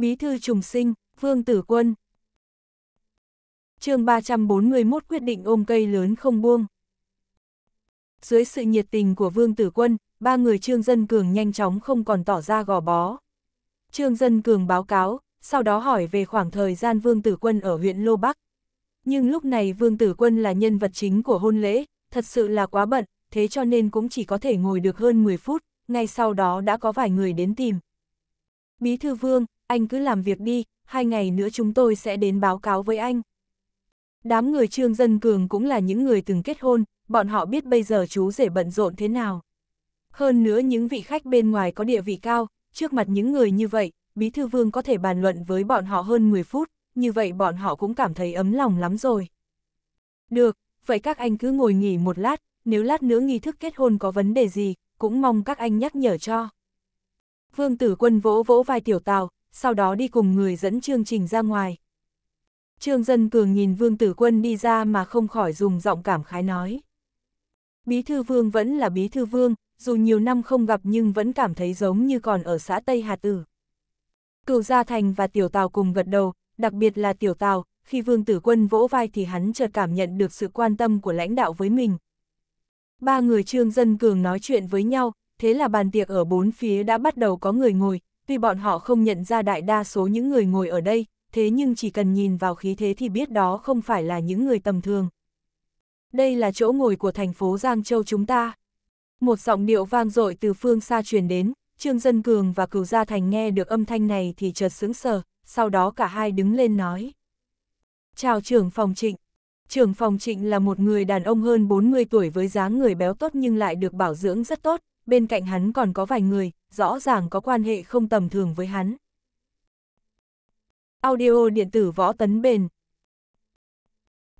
Bí thư trùng sinh, Vương Tử Quân. chương 341 quyết định ôm cây lớn không buông. Dưới sự nhiệt tình của Vương Tử Quân, ba người Trương Dân Cường nhanh chóng không còn tỏ ra gò bó. Trương Dân Cường báo cáo, sau đó hỏi về khoảng thời gian Vương Tử Quân ở huyện Lô Bắc. Nhưng lúc này Vương Tử Quân là nhân vật chính của hôn lễ, thật sự là quá bận, thế cho nên cũng chỉ có thể ngồi được hơn 10 phút, ngay sau đó đã có vài người đến tìm. Bí thư Vương, anh cứ làm việc đi, hai ngày nữa chúng tôi sẽ đến báo cáo với anh. Đám người Trương Dân Cường cũng là những người từng kết hôn, bọn họ biết bây giờ chú rể bận rộn thế nào. Hơn nữa những vị khách bên ngoài có địa vị cao, trước mặt những người như vậy, Bí Thư Vương có thể bàn luận với bọn họ hơn 10 phút, như vậy bọn họ cũng cảm thấy ấm lòng lắm rồi. Được, vậy các anh cứ ngồi nghỉ một lát, nếu lát nữa nghi thức kết hôn có vấn đề gì, cũng mong các anh nhắc nhở cho. Vương Tử Quân vỗ vỗ vai Tiểu Tào, sau đó đi cùng người dẫn chương trình ra ngoài. Trương Dân Cường nhìn Vương Tử Quân đi ra mà không khỏi dùng giọng cảm khái nói. Bí thư Vương vẫn là bí thư Vương, dù nhiều năm không gặp nhưng vẫn cảm thấy giống như còn ở xã Tây Hà Tử. Cựu Gia Thành và Tiểu Tào cùng gật đầu, đặc biệt là Tiểu Tào, khi Vương Tử Quân vỗ vai thì hắn chợt cảm nhận được sự quan tâm của lãnh đạo với mình. Ba người Trương Dân Cường nói chuyện với nhau, thế là bàn tiệc ở bốn phía đã bắt đầu có người ngồi, tuy bọn họ không nhận ra đại đa số những người ngồi ở đây, thế nhưng chỉ cần nhìn vào khí thế thì biết đó không phải là những người tầm thường. Đây là chỗ ngồi của thành phố Giang Châu chúng ta. Một giọng điệu vang dội từ phương xa truyền đến, Trương Dân Cường và Cửu Gia Thành nghe được âm thanh này thì chợt sững sờ, sau đó cả hai đứng lên nói. Chào trưởng phòng trịnh. Trưởng phòng trịnh là một người đàn ông hơn 40 tuổi với dáng người béo tốt nhưng lại được bảo dưỡng rất tốt, bên cạnh hắn còn có vài người, rõ ràng có quan hệ không tầm thường với hắn. Audio điện tử võ tấn bền.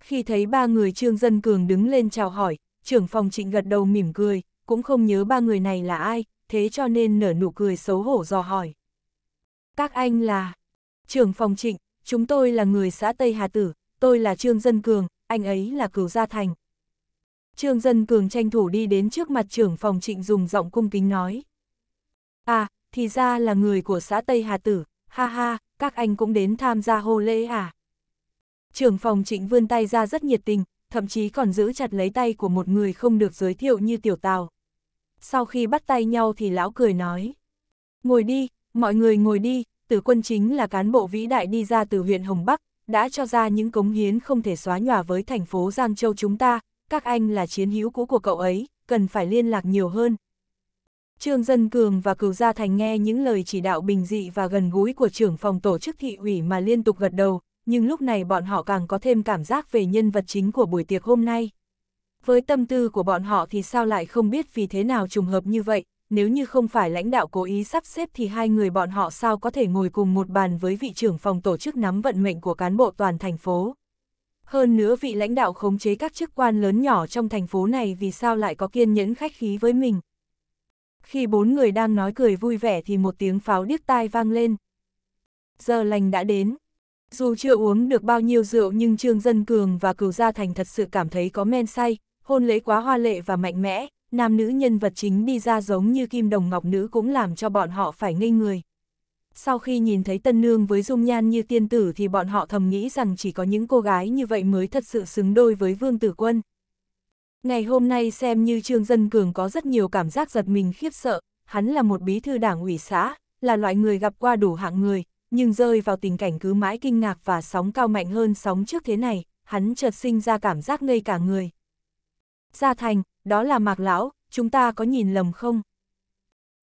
Khi thấy ba người Trương Dân Cường đứng lên chào hỏi, trưởng phòng trịnh gật đầu mỉm cười, cũng không nhớ ba người này là ai, thế cho nên nở nụ cười xấu hổ dò hỏi. Các anh là... Trưởng phòng trịnh, chúng tôi là người xã Tây Hà Tử, tôi là Trương Dân Cường, anh ấy là Cửu Gia Thành. Trương Dân Cường tranh thủ đi đến trước mặt trưởng phòng trịnh dùng giọng cung kính nói. À, thì ra là người của xã Tây Hà Tử, ha ha, các anh cũng đến tham gia hô lễ à. Trưởng phòng trịnh vươn tay ra rất nhiệt tình, thậm chí còn giữ chặt lấy tay của một người không được giới thiệu như tiểu tào. Sau khi bắt tay nhau thì lão cười nói. Ngồi đi, mọi người ngồi đi, tử quân chính là cán bộ vĩ đại đi ra từ huyện Hồng Bắc, đã cho ra những cống hiến không thể xóa nhòa với thành phố Giang Châu chúng ta, các anh là chiến hữu cũ của cậu ấy, cần phải liên lạc nhiều hơn. Trương Dân Cường và Cửu Gia Thành nghe những lời chỉ đạo bình dị và gần gũi của trưởng phòng tổ chức thị ủy mà liên tục gật đầu, nhưng lúc này bọn họ càng có thêm cảm giác về nhân vật chính của buổi tiệc hôm nay. Với tâm tư của bọn họ thì sao lại không biết vì thế nào trùng hợp như vậy, nếu như không phải lãnh đạo cố ý sắp xếp thì hai người bọn họ sao có thể ngồi cùng một bàn với vị trưởng phòng tổ chức nắm vận mệnh của cán bộ toàn thành phố. Hơn nữa vị lãnh đạo khống chế các chức quan lớn nhỏ trong thành phố này vì sao lại có kiên nhẫn khách khí với mình. Khi bốn người đang nói cười vui vẻ thì một tiếng pháo điếc tai vang lên. Giờ lành đã đến. Dù chưa uống được bao nhiêu rượu nhưng Trương Dân Cường và Cửu Gia Thành thật sự cảm thấy có men say, hôn lễ quá hoa lệ và mạnh mẽ, nam nữ nhân vật chính đi ra giống như kim đồng ngọc nữ cũng làm cho bọn họ phải ngây người. Sau khi nhìn thấy tân nương với dung nhan như tiên tử thì bọn họ thầm nghĩ rằng chỉ có những cô gái như vậy mới thật sự xứng đôi với vương tử quân. Ngày hôm nay xem như Trương Dân Cường có rất nhiều cảm giác giật mình khiếp sợ, hắn là một bí thư đảng ủy xã, là loại người gặp qua đủ hạng người, nhưng rơi vào tình cảnh cứ mãi kinh ngạc và sóng cao mạnh hơn sóng trước thế này, hắn chợt sinh ra cảm giác ngây cả người. Gia Thành, đó là Mạc Lão, chúng ta có nhìn lầm không?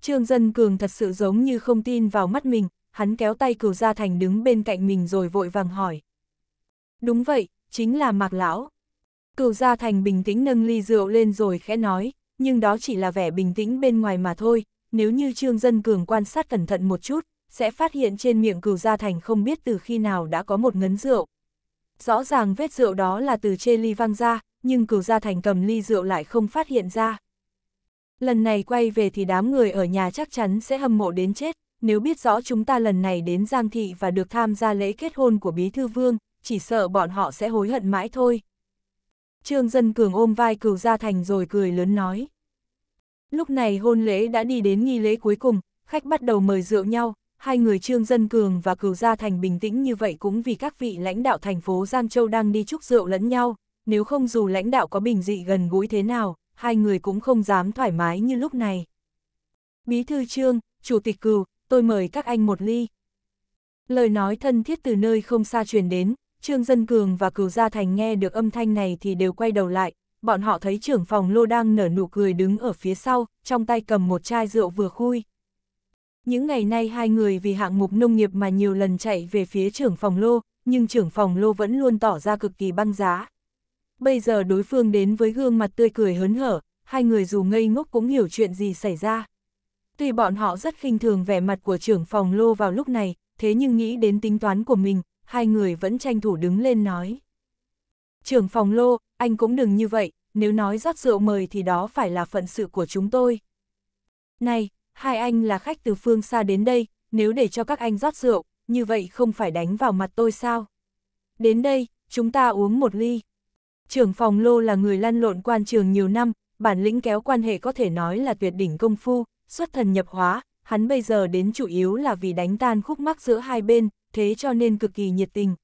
Trương Dân Cường thật sự giống như không tin vào mắt mình, hắn kéo tay cửu Gia Thành đứng bên cạnh mình rồi vội vàng hỏi. Đúng vậy, chính là Mạc Lão. Cửu Gia Thành bình tĩnh nâng ly rượu lên rồi khẽ nói, nhưng đó chỉ là vẻ bình tĩnh bên ngoài mà thôi, nếu như Trương Dân Cường quan sát cẩn thận một chút, sẽ phát hiện trên miệng cửu Gia Thành không biết từ khi nào đã có một ngấn rượu. Rõ ràng vết rượu đó là từ chê ly văng ra, nhưng cửu Gia Thành cầm ly rượu lại không phát hiện ra. Lần này quay về thì đám người ở nhà chắc chắn sẽ hâm mộ đến chết, nếu biết rõ chúng ta lần này đến Giang Thị và được tham gia lễ kết hôn của Bí Thư Vương, chỉ sợ bọn họ sẽ hối hận mãi thôi. Trương Dân Cường ôm vai cửu Gia Thành rồi cười lớn nói. Lúc này hôn lễ đã đi đến nghi lễ cuối cùng, khách bắt đầu mời rượu nhau, hai người Trương Dân Cường và Cửu Gia Thành bình tĩnh như vậy cũng vì các vị lãnh đạo thành phố Giang Châu đang đi chúc rượu lẫn nhau, nếu không dù lãnh đạo có bình dị gần gũi thế nào, hai người cũng không dám thoải mái như lúc này. Bí thư Trương, Chủ tịch Cửu, tôi mời các anh một ly. Lời nói thân thiết từ nơi không xa truyền đến, Trương Dân Cường và Cửu Gia Thành nghe được âm thanh này thì đều quay đầu lại, bọn họ thấy trưởng phòng lô đang nở nụ cười đứng ở phía sau, trong tay cầm một chai rượu vừa khui. Những ngày nay hai người vì hạng mục nông nghiệp mà nhiều lần chạy về phía trưởng phòng lô, nhưng trưởng phòng lô vẫn luôn tỏ ra cực kỳ băng giá. Bây giờ đối phương đến với gương mặt tươi cười hớn hở, hai người dù ngây ngốc cũng hiểu chuyện gì xảy ra. Tuy bọn họ rất khinh thường vẻ mặt của trưởng phòng lô vào lúc này, thế nhưng nghĩ đến tính toán của mình, hai người vẫn tranh thủ đứng lên nói. Trưởng phòng lô, anh cũng đừng như vậy, nếu nói rót rượu mời thì đó phải là phận sự của chúng tôi. Này, hai anh là khách từ phương xa đến đây, nếu để cho các anh rót rượu, như vậy không phải đánh vào mặt tôi sao? Đến đây, chúng ta uống một ly. Trưởng phòng lô là người lăn lộn quan trường nhiều năm, bản lĩnh kéo quan hệ có thể nói là tuyệt đỉnh công phu, xuất thần nhập hóa, hắn bây giờ đến chủ yếu là vì đánh tan khúc mắc giữa hai bên, thế cho nên cực kỳ nhiệt tình.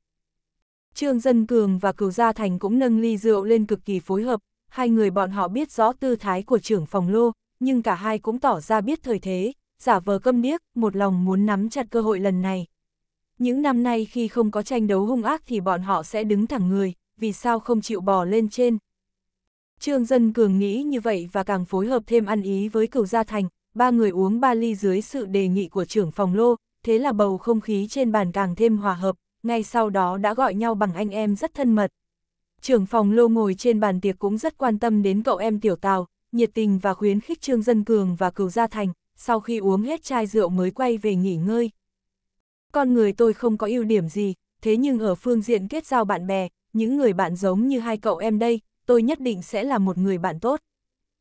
Trương Dân Cường và Cửu Gia Thành cũng nâng ly rượu lên cực kỳ phối hợp, hai người bọn họ biết rõ tư thái của trưởng phòng lô, nhưng cả hai cũng tỏ ra biết thời thế, giả vờ câm điếc, một lòng muốn nắm chặt cơ hội lần này. Những năm nay khi không có tranh đấu hung ác thì bọn họ sẽ đứng thẳng người, vì sao không chịu bò lên trên. Trương Dân Cường nghĩ như vậy và càng phối hợp thêm ăn ý với cửu gia thành, ba người uống ba ly dưới sự đề nghị của trưởng phòng lô, thế là bầu không khí trên bàn càng thêm hòa hợp, ngay sau đó đã gọi nhau bằng anh em rất thân mật. Trưởng phòng lô ngồi trên bàn tiệc cũng rất quan tâm đến cậu em tiểu tào, nhiệt tình và khuyến khích Trương Dân Cường và Cửu Gia Thành, sau khi uống hết chai rượu mới quay về nghỉ ngơi. Con người tôi không có ưu điểm gì, thế nhưng ở phương diện kết giao bạn bè, những người bạn giống như hai cậu em đây, tôi nhất định sẽ là một người bạn tốt.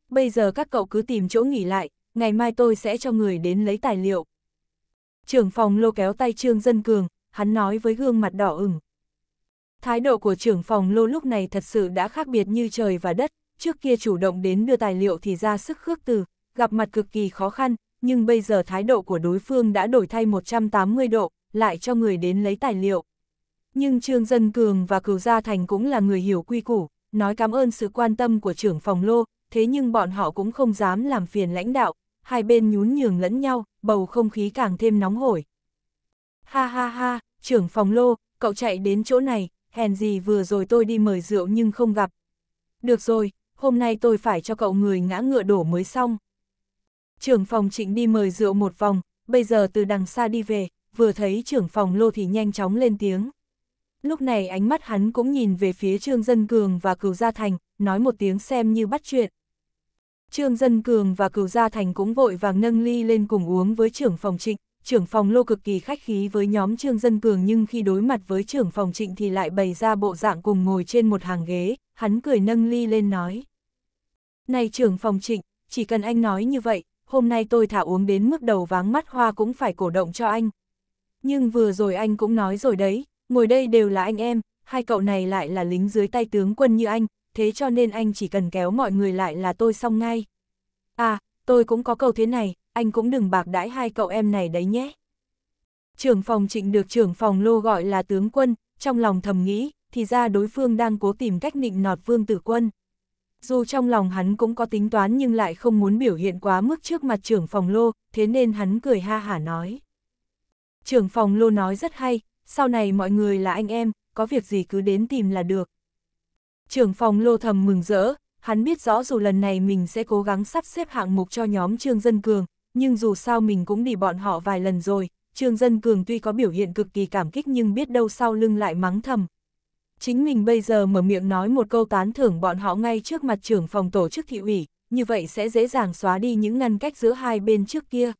Bây giờ các cậu cứ tìm chỗ nghỉ lại, ngày mai tôi sẽ cho người đến lấy tài liệu. Trưởng phòng lô kéo tay Trương Dân Cường, hắn nói với gương mặt đỏ ửng. Thái độ của trưởng phòng lô lúc này thật sự đã khác biệt như trời và đất, trước kia chủ động đến đưa tài liệu thì ra sức khước từ, gặp mặt cực kỳ khó khăn, nhưng bây giờ thái độ của đối phương đã đổi thay 180 độ, lại cho người đến lấy tài liệu. Nhưng Trương Dân Cường và Cửu Gia Thành cũng là người hiểu quy củ, nói cảm ơn sự quan tâm của trưởng phòng lô, thế nhưng bọn họ cũng không dám làm phiền lãnh đạo, hai bên nhún nhường lẫn nhau, bầu không khí càng thêm nóng hổi. Ha ha ha, trưởng phòng lô, cậu chạy đến chỗ này, hèn gì vừa rồi tôi đi mời rượu nhưng không gặp. Được rồi, hôm nay tôi phải cho cậu người ngã ngựa đổ mới xong. Trưởng phòng trịnh đi mời rượu một vòng, bây giờ từ đằng xa đi về, vừa thấy trưởng phòng lô thì nhanh chóng lên tiếng. Lúc này ánh mắt hắn cũng nhìn về phía Trương Dân Cường và Cửu Gia Thành, nói một tiếng xem như bắt chuyện. Trương Dân Cường và Cửu Gia Thành cũng vội vàng nâng ly lên cùng uống với trưởng phòng trịnh, trưởng phòng lô cực kỳ khách khí với nhóm Trương Dân Cường nhưng khi đối mặt với trưởng phòng trịnh thì lại bày ra bộ dạng cùng ngồi trên một hàng ghế, hắn cười nâng ly lên nói. Này trưởng phòng trịnh, chỉ cần anh nói như vậy, hôm nay tôi thả uống đến mức đầu váng mắt hoa cũng phải cổ động cho anh. Nhưng vừa rồi anh cũng nói rồi đấy, ngồi đây đều là anh em, hai cậu này lại là lính dưới tay tướng quân như anh, thế cho nên anh chỉ cần kéo mọi người lại là tôi xong ngay. À, tôi cũng có câu thế này, anh cũng đừng bạc đãi hai cậu em này đấy nhé. Trưởng phòng trịnh được trưởng phòng lô gọi là tướng quân, trong lòng thầm nghĩ, thì ra đối phương đang cố tìm cách nịnh nọt vương tử quân. Dù trong lòng hắn cũng có tính toán nhưng lại không muốn biểu hiện quá mức trước mặt trưởng phòng lô, thế nên hắn cười ha hả nói. Trưởng phòng lô nói rất hay, sau này mọi người là anh em, có việc gì cứ đến tìm là được. Trưởng phòng lô thầm mừng rỡ, hắn biết rõ dù lần này mình sẽ cố gắng sắp xếp hạng mục cho nhóm Trương Dân Cường, nhưng dù sao mình cũng đi bọn họ vài lần rồi, Trương Dân Cường tuy có biểu hiện cực kỳ cảm kích nhưng biết đâu sau lưng lại mắng thầm. Chính mình bây giờ mở miệng nói một câu tán thưởng bọn họ ngay trước mặt trưởng phòng tổ chức thị ủy, như vậy sẽ dễ dàng xóa đi những ngăn cách giữa hai bên trước kia.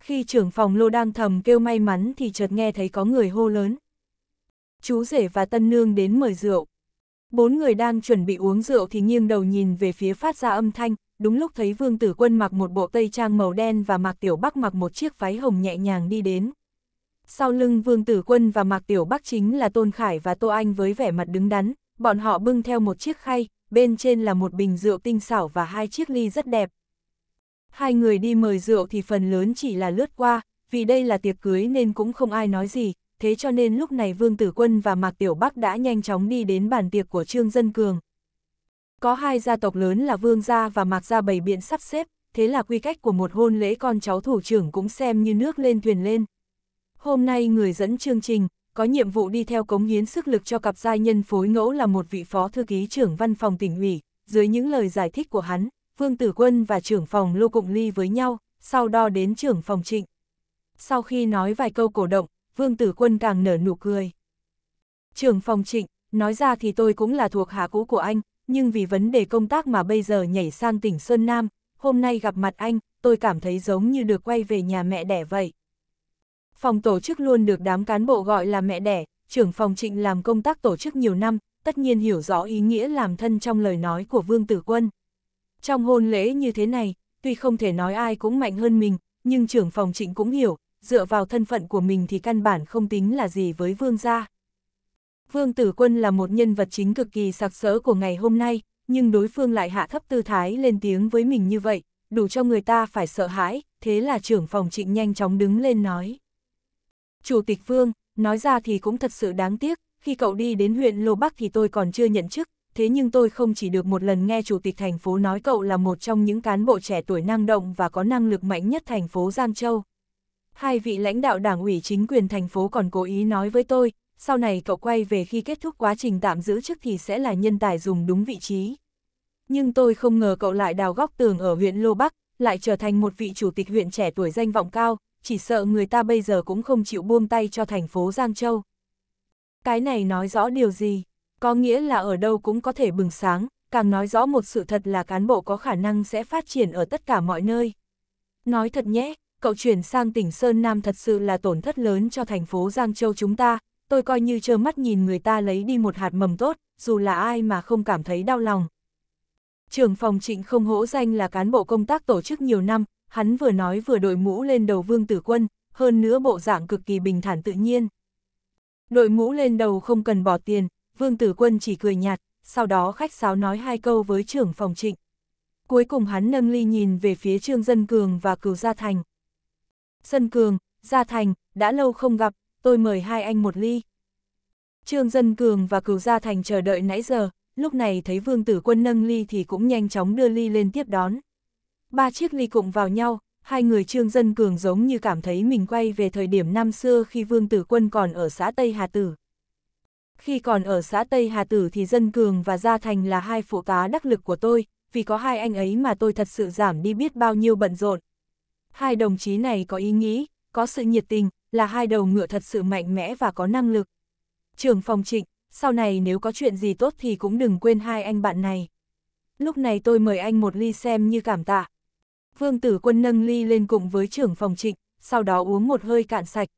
Khi trưởng phòng lô đang thầm kêu may mắn thì chợt nghe thấy có người hô lớn. Chú rể và tân nương đến mời rượu. Bốn người đang chuẩn bị uống rượu thì nghiêng đầu nhìn về phía phát ra âm thanh, đúng lúc thấy Vương Tử Quân mặc một bộ tây trang màu đen và Mạc Tiểu Bắc mặc một chiếc váy hồng nhẹ nhàng đi đến. Sau lưng Vương Tử Quân và Mạc Tiểu Bắc chính là Tôn Khải và Tô Anh với vẻ mặt đứng đắn, bọn họ bưng theo một chiếc khay, bên trên là một bình rượu tinh xảo và hai chiếc ly rất đẹp. Hai người đi mời rượu thì phần lớn chỉ là lướt qua, vì đây là tiệc cưới nên cũng không ai nói gì, thế cho nên lúc này Vương Tử Quân và Mạc Tiểu Bắc đã nhanh chóng đi đến bàn tiệc của Trương Dân Cường. Có hai gia tộc lớn là Vương Gia và Mạc Gia bày biện sắp xếp, thế là quy cách của một hôn lễ con cháu thủ trưởng cũng xem như nước lên thuyền lên. Hôm nay người dẫn chương trình, có nhiệm vụ đi theo cống hiến sức lực cho cặp gia nhân phối ngẫu là một vị phó thư ký trưởng văn phòng tỉnh ủy, dưới những lời giải thích của hắn, Vương Tử Quân và trưởng phòng Lô Cụng Ly với nhau, sau đó đến trưởng phòng trịnh. Sau khi nói vài câu cổ động, Vương Tử Quân càng nở nụ cười. Trưởng phòng trịnh, nói ra thì tôi cũng là thuộc hạ cũ của anh, nhưng vì vấn đề công tác mà bây giờ nhảy sang tỉnh Sơn Nam, hôm nay gặp mặt anh, tôi cảm thấy giống như được quay về nhà mẹ đẻ vậy. Phòng tổ chức luôn được đám cán bộ gọi là mẹ đẻ, trưởng phòng trịnh làm công tác tổ chức nhiều năm, tất nhiên hiểu rõ ý nghĩa làm thân trong lời nói của Vương Tử Quân. Trong hôn lễ như thế này, tuy không thể nói ai cũng mạnh hơn mình, nhưng trưởng phòng trịnh cũng hiểu, dựa vào thân phận của mình thì căn bản không tính là gì với Vương gia. Vương Tử Quân là một nhân vật chính cực kỳ sặc sỡ của ngày hôm nay, nhưng đối phương lại hạ thấp tư thái lên tiếng với mình như vậy, đủ cho người ta phải sợ hãi, thế là trưởng phòng trịnh nhanh chóng đứng lên nói. Chủ tịch Vương, nói ra thì cũng thật sự đáng tiếc, khi cậu đi đến huyện Lô Bắc thì tôi còn chưa nhận chức, thế nhưng tôi không chỉ được một lần nghe chủ tịch thành phố nói cậu là một trong những cán bộ trẻ tuổi năng động và có năng lực mạnh nhất thành phố Giang Châu. Hai vị lãnh đạo đảng ủy chính quyền thành phố còn cố ý nói với tôi, sau này cậu quay về khi kết thúc quá trình tạm giữ chức thì sẽ là nhân tài dùng đúng vị trí. Nhưng tôi không ngờ cậu lại đào góc tường ở huyện Lô Bắc, lại trở thành một vị chủ tịch huyện trẻ tuổi danh vọng cao, chỉ sợ người ta bây giờ cũng không chịu buông tay cho thành phố Giang Châu. Cái này nói rõ điều gì? Có nghĩa là ở đâu cũng có thể bừng sáng, càng nói rõ một sự thật là cán bộ có khả năng sẽ phát triển ở tất cả mọi nơi. Nói thật nhé, cậu chuyển sang tỉnh Sơn Nam thật sự là tổn thất lớn cho thành phố Giang Châu chúng ta, tôi coi như trơ mắt nhìn người ta lấy đi một hạt mầm tốt, dù là ai mà không cảm thấy đau lòng. Trưởng phòng trịnh không hỗ danh là cán bộ công tác tổ chức nhiều năm, hắn vừa nói vừa đội mũ lên đầu vương tử quân, hơn nữa bộ dạng cực kỳ bình thản tự nhiên. Đội mũ lên đầu không cần bỏ tiền, vương tử quân chỉ cười nhạt, sau đó khách sáo nói hai câu với trưởng phòng trịnh. Cuối cùng hắn nâng ly nhìn về phía Trương Dân Cường và Cửu Gia Thành. Dân Cường, Gia Thành, đã lâu không gặp, tôi mời hai anh một ly. Trương Dân Cường và Cửu Gia Thành chờ đợi nãy giờ, lúc này thấy Vương Tử Quân nâng ly thì cũng nhanh chóng đưa ly lên tiếp đón. Ba chiếc ly cùng vào nhau, hai người Trương Dân Cường giống như cảm thấy mình quay về thời điểm năm xưa khi Vương Tử Quân còn ở xã Tây Hà Tử. Khi còn ở xã Tây Hà Tử thì Dân Cường và Gia Thành là hai phụ tá đắc lực của tôi, vì có hai anh ấy mà tôi thật sự giảm đi biết bao nhiêu bận rộn. Hai đồng chí này có ý nghĩ, có sự nhiệt tình, là hai đầu ngựa thật sự mạnh mẽ và có năng lực. Trường phòng trịnh, sau này nếu có chuyện gì tốt thì cũng đừng quên hai anh bạn này. Lúc này tôi mời anh một ly xem như cảm tạ. Vương tử quân nâng ly lên cùng với trưởng phòng trịnh, sau đó uống một hơi cạn sạch.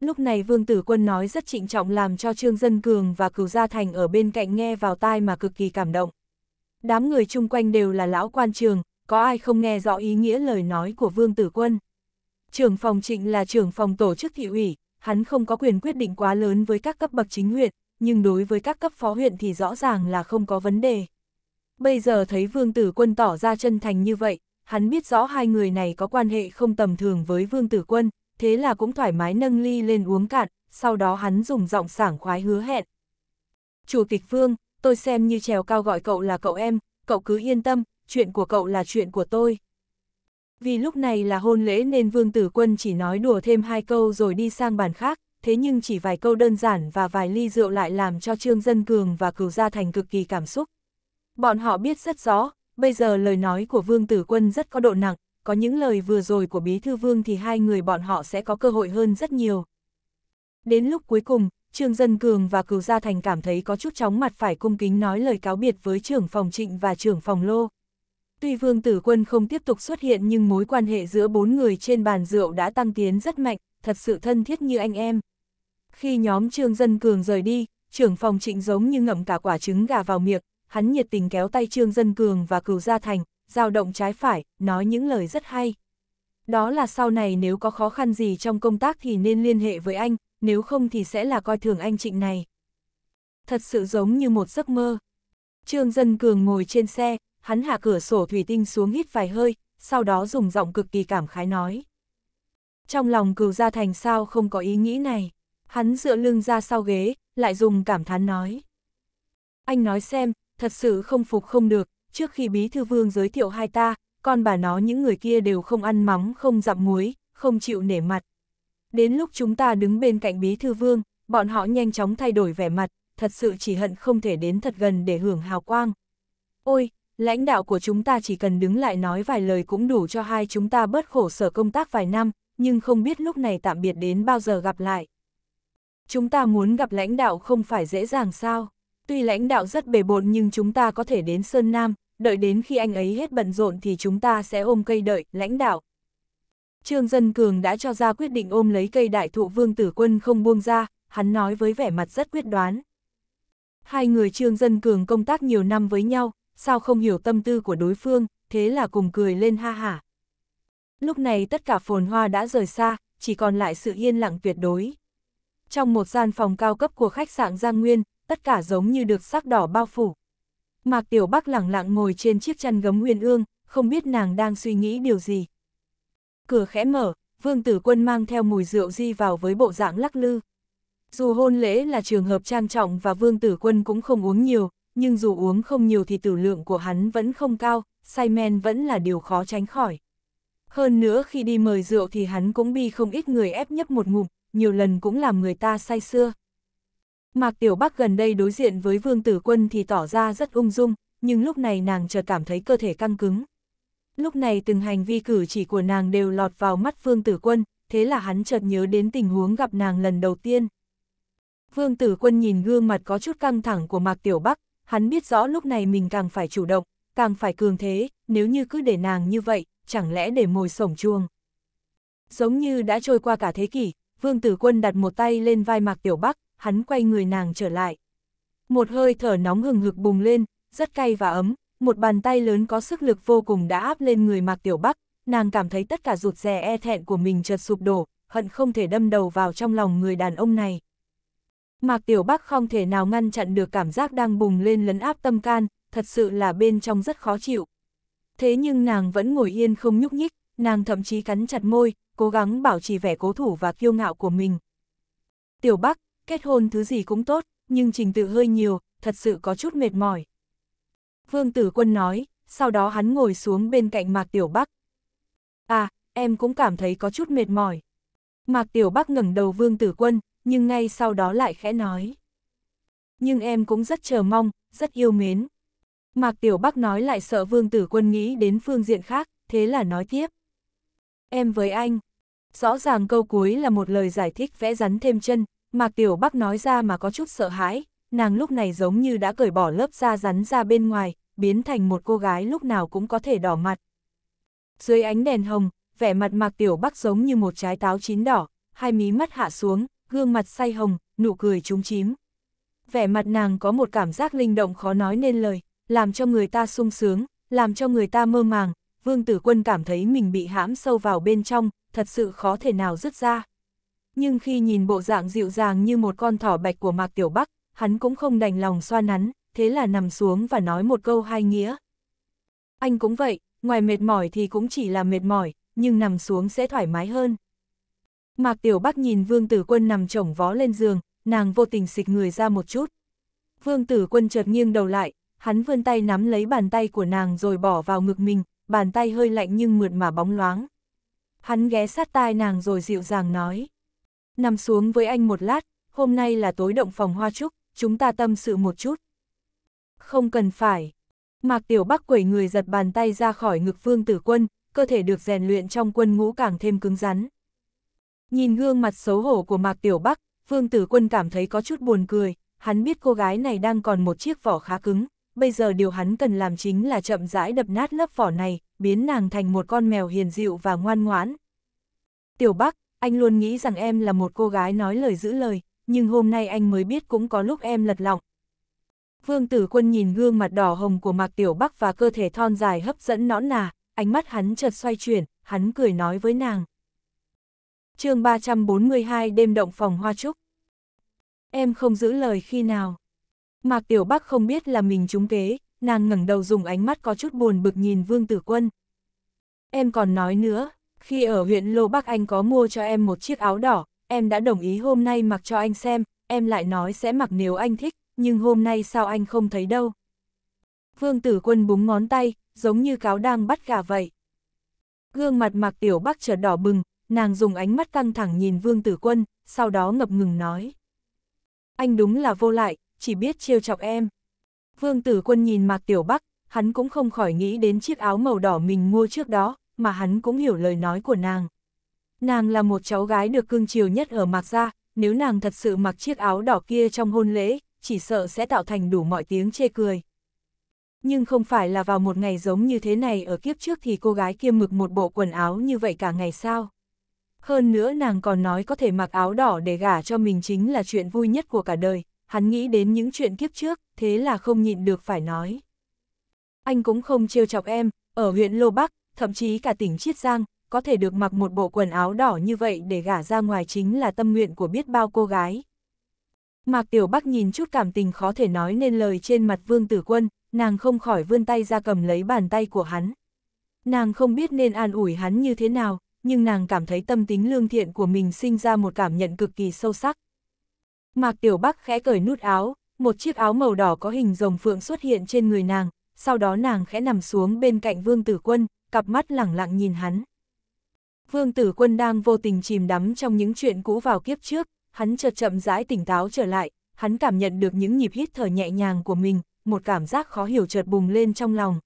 Lúc này Vương Tử Quân nói rất trịnh trọng làm cho Trương Dân Cường và Cửu Gia Thành ở bên cạnh nghe vào tai mà cực kỳ cảm động. Đám người chung quanh đều là lão quan trường, có ai không nghe rõ ý nghĩa lời nói của Vương Tử Quân. Trưởng phòng trịnh là trưởng phòng tổ chức thị ủy, hắn không có quyền quyết định quá lớn với các cấp bậc chính huyện, nhưng đối với các cấp phó huyện thì rõ ràng là không có vấn đề. Bây giờ thấy Vương Tử Quân tỏ ra chân thành như vậy, hắn biết rõ hai người này có quan hệ không tầm thường với Vương Tử Quân, thế là cũng thoải mái nâng ly lên uống cạn, sau đó hắn dùng giọng sảng khoái hứa hẹn. Chủ tịch Vương, tôi xem như trèo cao gọi cậu là cậu em, cậu cứ yên tâm, chuyện của cậu là chuyện của tôi. Vì lúc này là hôn lễ nên Vương Tử Quân chỉ nói đùa thêm hai câu rồi đi sang bàn khác, thế nhưng chỉ vài câu đơn giản và vài ly rượu lại làm cho Trương Dân Cường và Cửu Gia Thành cực kỳ cảm xúc. Bọn họ biết rất rõ, bây giờ lời nói của Vương Tử Quân rất có độ nặng, có những lời vừa rồi của Bí Thư Vương thì hai người bọn họ sẽ có cơ hội hơn rất nhiều. Đến lúc cuối cùng, Trương Dân Cường và Cửu Gia Thành cảm thấy có chút chóng mặt phải cung kính nói lời cáo biệt với trưởng phòng trịnh và trưởng phòng lô. Tuy Vương Tử Quân không tiếp tục xuất hiện nhưng mối quan hệ giữa bốn người trên bàn rượu đã tăng tiến rất mạnh, thật sự thân thiết như anh em. Khi nhóm Trương Dân Cường rời đi, trưởng phòng trịnh giống như ngậm cả quả trứng gà vào miệng, hắn nhiệt tình kéo tay Trương Dân Cường và Cửu Gia Thành, giao động trái phải, nói những lời rất hay. Đó là sau này nếu có khó khăn gì trong công tác thì nên liên hệ với anh, nếu không thì sẽ là coi thường anh Trịnh này. Thật sự giống như một giấc mơ. Trương Dân Cường ngồi trên xe, hắn hạ cửa sổ thủy tinh xuống hít vài hơi, sau đó dùng giọng cực kỳ cảm khái nói. Trong lòng cửu gia thành sao không có ý nghĩ này. Hắn dựa lưng ra sau ghế, lại dùng cảm thán nói. Anh nói xem, thật sự không phục không được, trước khi bí thư vương giới thiệu hai ta, con bà nó những người kia đều không ăn mắm không dặm muối, không chịu nể mặt. Đến lúc chúng ta đứng bên cạnh bí thư vương, bọn họ nhanh chóng thay đổi vẻ mặt, thật sự chỉ hận không thể đến thật gần để hưởng hào quang. Ôi, lãnh đạo của chúng ta chỉ cần đứng lại nói vài lời cũng đủ cho hai chúng ta bớt khổ sở công tác vài năm, nhưng không biết lúc này tạm biệt đến bao giờ gặp lại. Chúng ta muốn gặp lãnh đạo không phải dễ dàng sao? Tuy lãnh đạo rất bề bộn nhưng chúng ta có thể đến Sơn Nam, đợi đến khi anh ấy hết bận rộn thì chúng ta sẽ ôm cây đợi, lãnh đạo. Trương Dân Cường đã cho ra quyết định ôm lấy cây đại thụ vương tử quân không buông ra, hắn nói với vẻ mặt rất quyết đoán. Hai người Trương Dân Cường công tác nhiều năm với nhau, sao không hiểu tâm tư của đối phương, thế là cùng cười lên ha hả. Lúc này tất cả phồn hoa đã rời xa, chỉ còn lại sự yên lặng tuyệt đối. Trong một gian phòng cao cấp của khách sạn Giang Nguyên, tất cả giống như được sắc đỏ bao phủ. Mạc Tiểu Bắc lặng lặng ngồi trên chiếc chăn gấm nguyên ương, không biết nàng đang suy nghĩ điều gì. Cửa khẽ mở, Vương Tử Quân mang theo mùi rượu di vào với bộ dạng lắc lư. Dù hôn lễ là trường hợp trang trọng và Vương Tử Quân cũng không uống nhiều, nhưng dù uống không nhiều thì tử lượng của hắn vẫn không cao, say men vẫn là điều khó tránh khỏi. Hơn nữa khi đi mời rượu thì hắn cũng bi không ít người ép nhấp một ngụm, nhiều lần cũng làm người ta say xưa. Mạc Tiểu Bắc gần đây đối diện với Vương Tử Quân thì tỏ ra rất ung dung, nhưng lúc này nàng chợt cảm thấy cơ thể căng cứng. Lúc này từng hành vi cử chỉ của nàng đều lọt vào mắt Vương Tử Quân, thế là hắn chợt nhớ đến tình huống gặp nàng lần đầu tiên. Vương Tử Quân nhìn gương mặt có chút căng thẳng của Mạc Tiểu Bắc, hắn biết rõ lúc này mình càng phải chủ động, càng phải cường thế, nếu như cứ để nàng như vậy, chẳng lẽ để mồi sổng chuông. Giống như đã trôi qua cả thế kỷ, Vương Tử Quân đặt một tay lên vai Mạc Tiểu Bắc, hắn quay người nàng trở lại. Một hơi thở nóng hừng hực bùng lên, rất cay và ấm, một bàn tay lớn có sức lực vô cùng đã áp lên người Mạc Tiểu Bắc, nàng cảm thấy tất cả rụt rè e thẹn của mình chợt sụp đổ, hận không thể đâm đầu vào trong lòng người đàn ông này. Mạc Tiểu Bắc không thể nào ngăn chặn được cảm giác đang bùng lên lấn áp tâm can, thật sự là bên trong rất khó chịu. Thế nhưng nàng vẫn ngồi yên không nhúc nhích, nàng thậm chí cắn chặt môi, cố gắng bảo trì vẻ cố thủ và kiêu ngạo của mình. Tiểu Bắc, kết hôn thứ gì cũng tốt, nhưng trình tự hơi nhiều, thật sự có chút mệt mỏi. Vương Tử Quân nói, sau đó hắn ngồi xuống bên cạnh Mạc Tiểu Bắc. À, em cũng cảm thấy có chút mệt mỏi. Mạc Tiểu Bắc ngẩng đầu Vương Tử Quân, nhưng ngay sau đó lại khẽ nói. Nhưng em cũng rất chờ mong, rất yêu mến. Mạc Tiểu Bắc nói lại sợ Vương Tử Quân nghĩ đến phương diện khác, thế là nói tiếp. Em với anh. Rõ ràng câu cuối là một lời giải thích vẽ rắn thêm chân, Mạc Tiểu Bắc nói ra mà có chút sợ hãi, nàng lúc này giống như đã cởi bỏ lớp da rắn ra bên ngoài, biến thành một cô gái lúc nào cũng có thể đỏ mặt. Dưới ánh đèn hồng, vẻ mặt Mạc Tiểu Bắc giống như một trái táo chín đỏ, hai mí mắt hạ xuống, gương mặt say hồng, nụ cười trúng chím. Vẻ mặt nàng có một cảm giác linh động khó nói nên lời, làm cho người ta sung sướng, làm cho người ta mơ màng, Vương Tử Quân cảm thấy mình bị hãm sâu vào bên trong, thật sự khó thể nào dứt ra. Nhưng khi nhìn bộ dạng dịu dàng như một con thỏ bạch của Mạc Tiểu Bắc, hắn cũng không đành lòng xoa nắn, thế là nằm xuống và nói một câu hai nghĩa. Anh cũng vậy, ngoài mệt mỏi thì cũng chỉ là mệt mỏi, nhưng nằm xuống sẽ thoải mái hơn. Mạc Tiểu Bắc nhìn Vương Tử Quân nằm chổng vó lên giường, nàng vô tình xịt người ra một chút. Vương Tử Quân chợt nghiêng đầu lại, hắn vươn tay nắm lấy bàn tay của nàng rồi bỏ vào ngực mình, bàn tay hơi lạnh nhưng mượt mà bóng loáng. Hắn ghé sát tai nàng rồi dịu dàng nói. Nằm xuống với anh một lát, hôm nay là tối động phòng hoa trúc, chúng ta tâm sự một chút. Không cần phải. Mạc Tiểu Bắc quẩy người giật bàn tay ra khỏi ngực Vương Tử Quân, cơ thể được rèn luyện trong quân ngũ càng thêm cứng rắn. Nhìn gương mặt xấu hổ của Mạc Tiểu Bắc, Vương Tử Quân cảm thấy có chút buồn cười, hắn biết cô gái này đang còn một chiếc vỏ khá cứng, bây giờ điều hắn cần làm chính là chậm rãi đập nát lớp vỏ này, biến nàng thành một con mèo hiền dịu và ngoan ngoãn. Tiểu Bắc, anh luôn nghĩ rằng em là một cô gái nói lời giữ lời, nhưng hôm nay anh mới biết cũng có lúc em lật lọng. Vương Tử Quân nhìn gương mặt đỏ hồng của Mạc Tiểu Bắc và cơ thể thon dài hấp dẫn nõn nà, ánh mắt hắn chợt xoay chuyển, hắn cười nói với nàng chương 342 đêm động phòng hoa trúc. Em không giữ lời khi nào. Mạc Tiểu Bắc không biết là mình trúng kế, nàng ngẩng đầu dùng ánh mắt có chút buồn bực nhìn Vương Tử Quân. Em còn nói nữa, Khi ở huyện Lô Bắc anh có mua cho em một chiếc áo đỏ, em đã đồng ý hôm nay mặc cho anh xem, em lại nói sẽ mặc nếu anh thích, nhưng hôm nay sao anh không thấy đâu. Vương tử quân búng ngón tay, giống như cáo đang bắt gà vậy. Gương mặt Mạc Tiểu Bắc chợt đỏ bừng, nàng dùng ánh mắt căng thẳng nhìn Vương Tử Quân, sau đó ngập ngừng nói. Anh đúng là vô lại, chỉ biết trêu chọc em. Vương Tử Quân nhìn Mạc Tiểu Bắc, hắn cũng không khỏi nghĩ đến chiếc áo màu đỏ mình mua trước đó, mà hắn cũng hiểu lời nói của nàng. Nàng là một cháu gái được cưng chiều nhất ở Mạc Gia, nếu nàng thật sự mặc chiếc áo đỏ kia trong hôn lễ, chỉ sợ sẽ tạo thành đủ mọi tiếng chê cười. Nhưng không phải là vào một ngày giống như thế này ở kiếp trước thì cô gái kia mực một bộ quần áo như vậy cả ngày sao. Hơn nữa nàng còn nói có thể mặc áo đỏ để gả cho mình chính là chuyện vui nhất của cả đời, hắn nghĩ đến những chuyện kiếp trước, thế là không nhịn được phải nói. Anh cũng không trêu chọc em, ở huyện Lô Bắc, thậm chí cả tỉnh Chiết Giang, có thể được mặc một bộ quần áo đỏ như vậy để gả ra ngoài chính là tâm nguyện của biết bao cô gái. Mạc Tiểu Bắc nhìn chút cảm tình khó thể nói nên lời trên mặt Vương Tử Quân, nàng không khỏi vươn tay ra cầm lấy bàn tay của hắn. Nàng không biết nên an ủi hắn như thế nào, nhưng nàng cảm thấy tâm tính lương thiện của mình sinh ra một cảm nhận cực kỳ sâu sắc. Mạc Tiểu Bắc khẽ cởi nút áo, một chiếc áo màu đỏ có hình rồng phượng xuất hiện trên người nàng, sau đó nàng khẽ nằm xuống bên cạnh Vương Tử Quân, cặp mắt lẳng lặng nhìn hắn. Vương Tử Quân đang vô tình chìm đắm trong những chuyện cũ vào kiếp trước, hắn chợt chậm rãi tỉnh táo trở lại, hắn cảm nhận được những nhịp hít thở nhẹ nhàng của mình, một cảm giác khó hiểu chợt bùng lên trong lòng.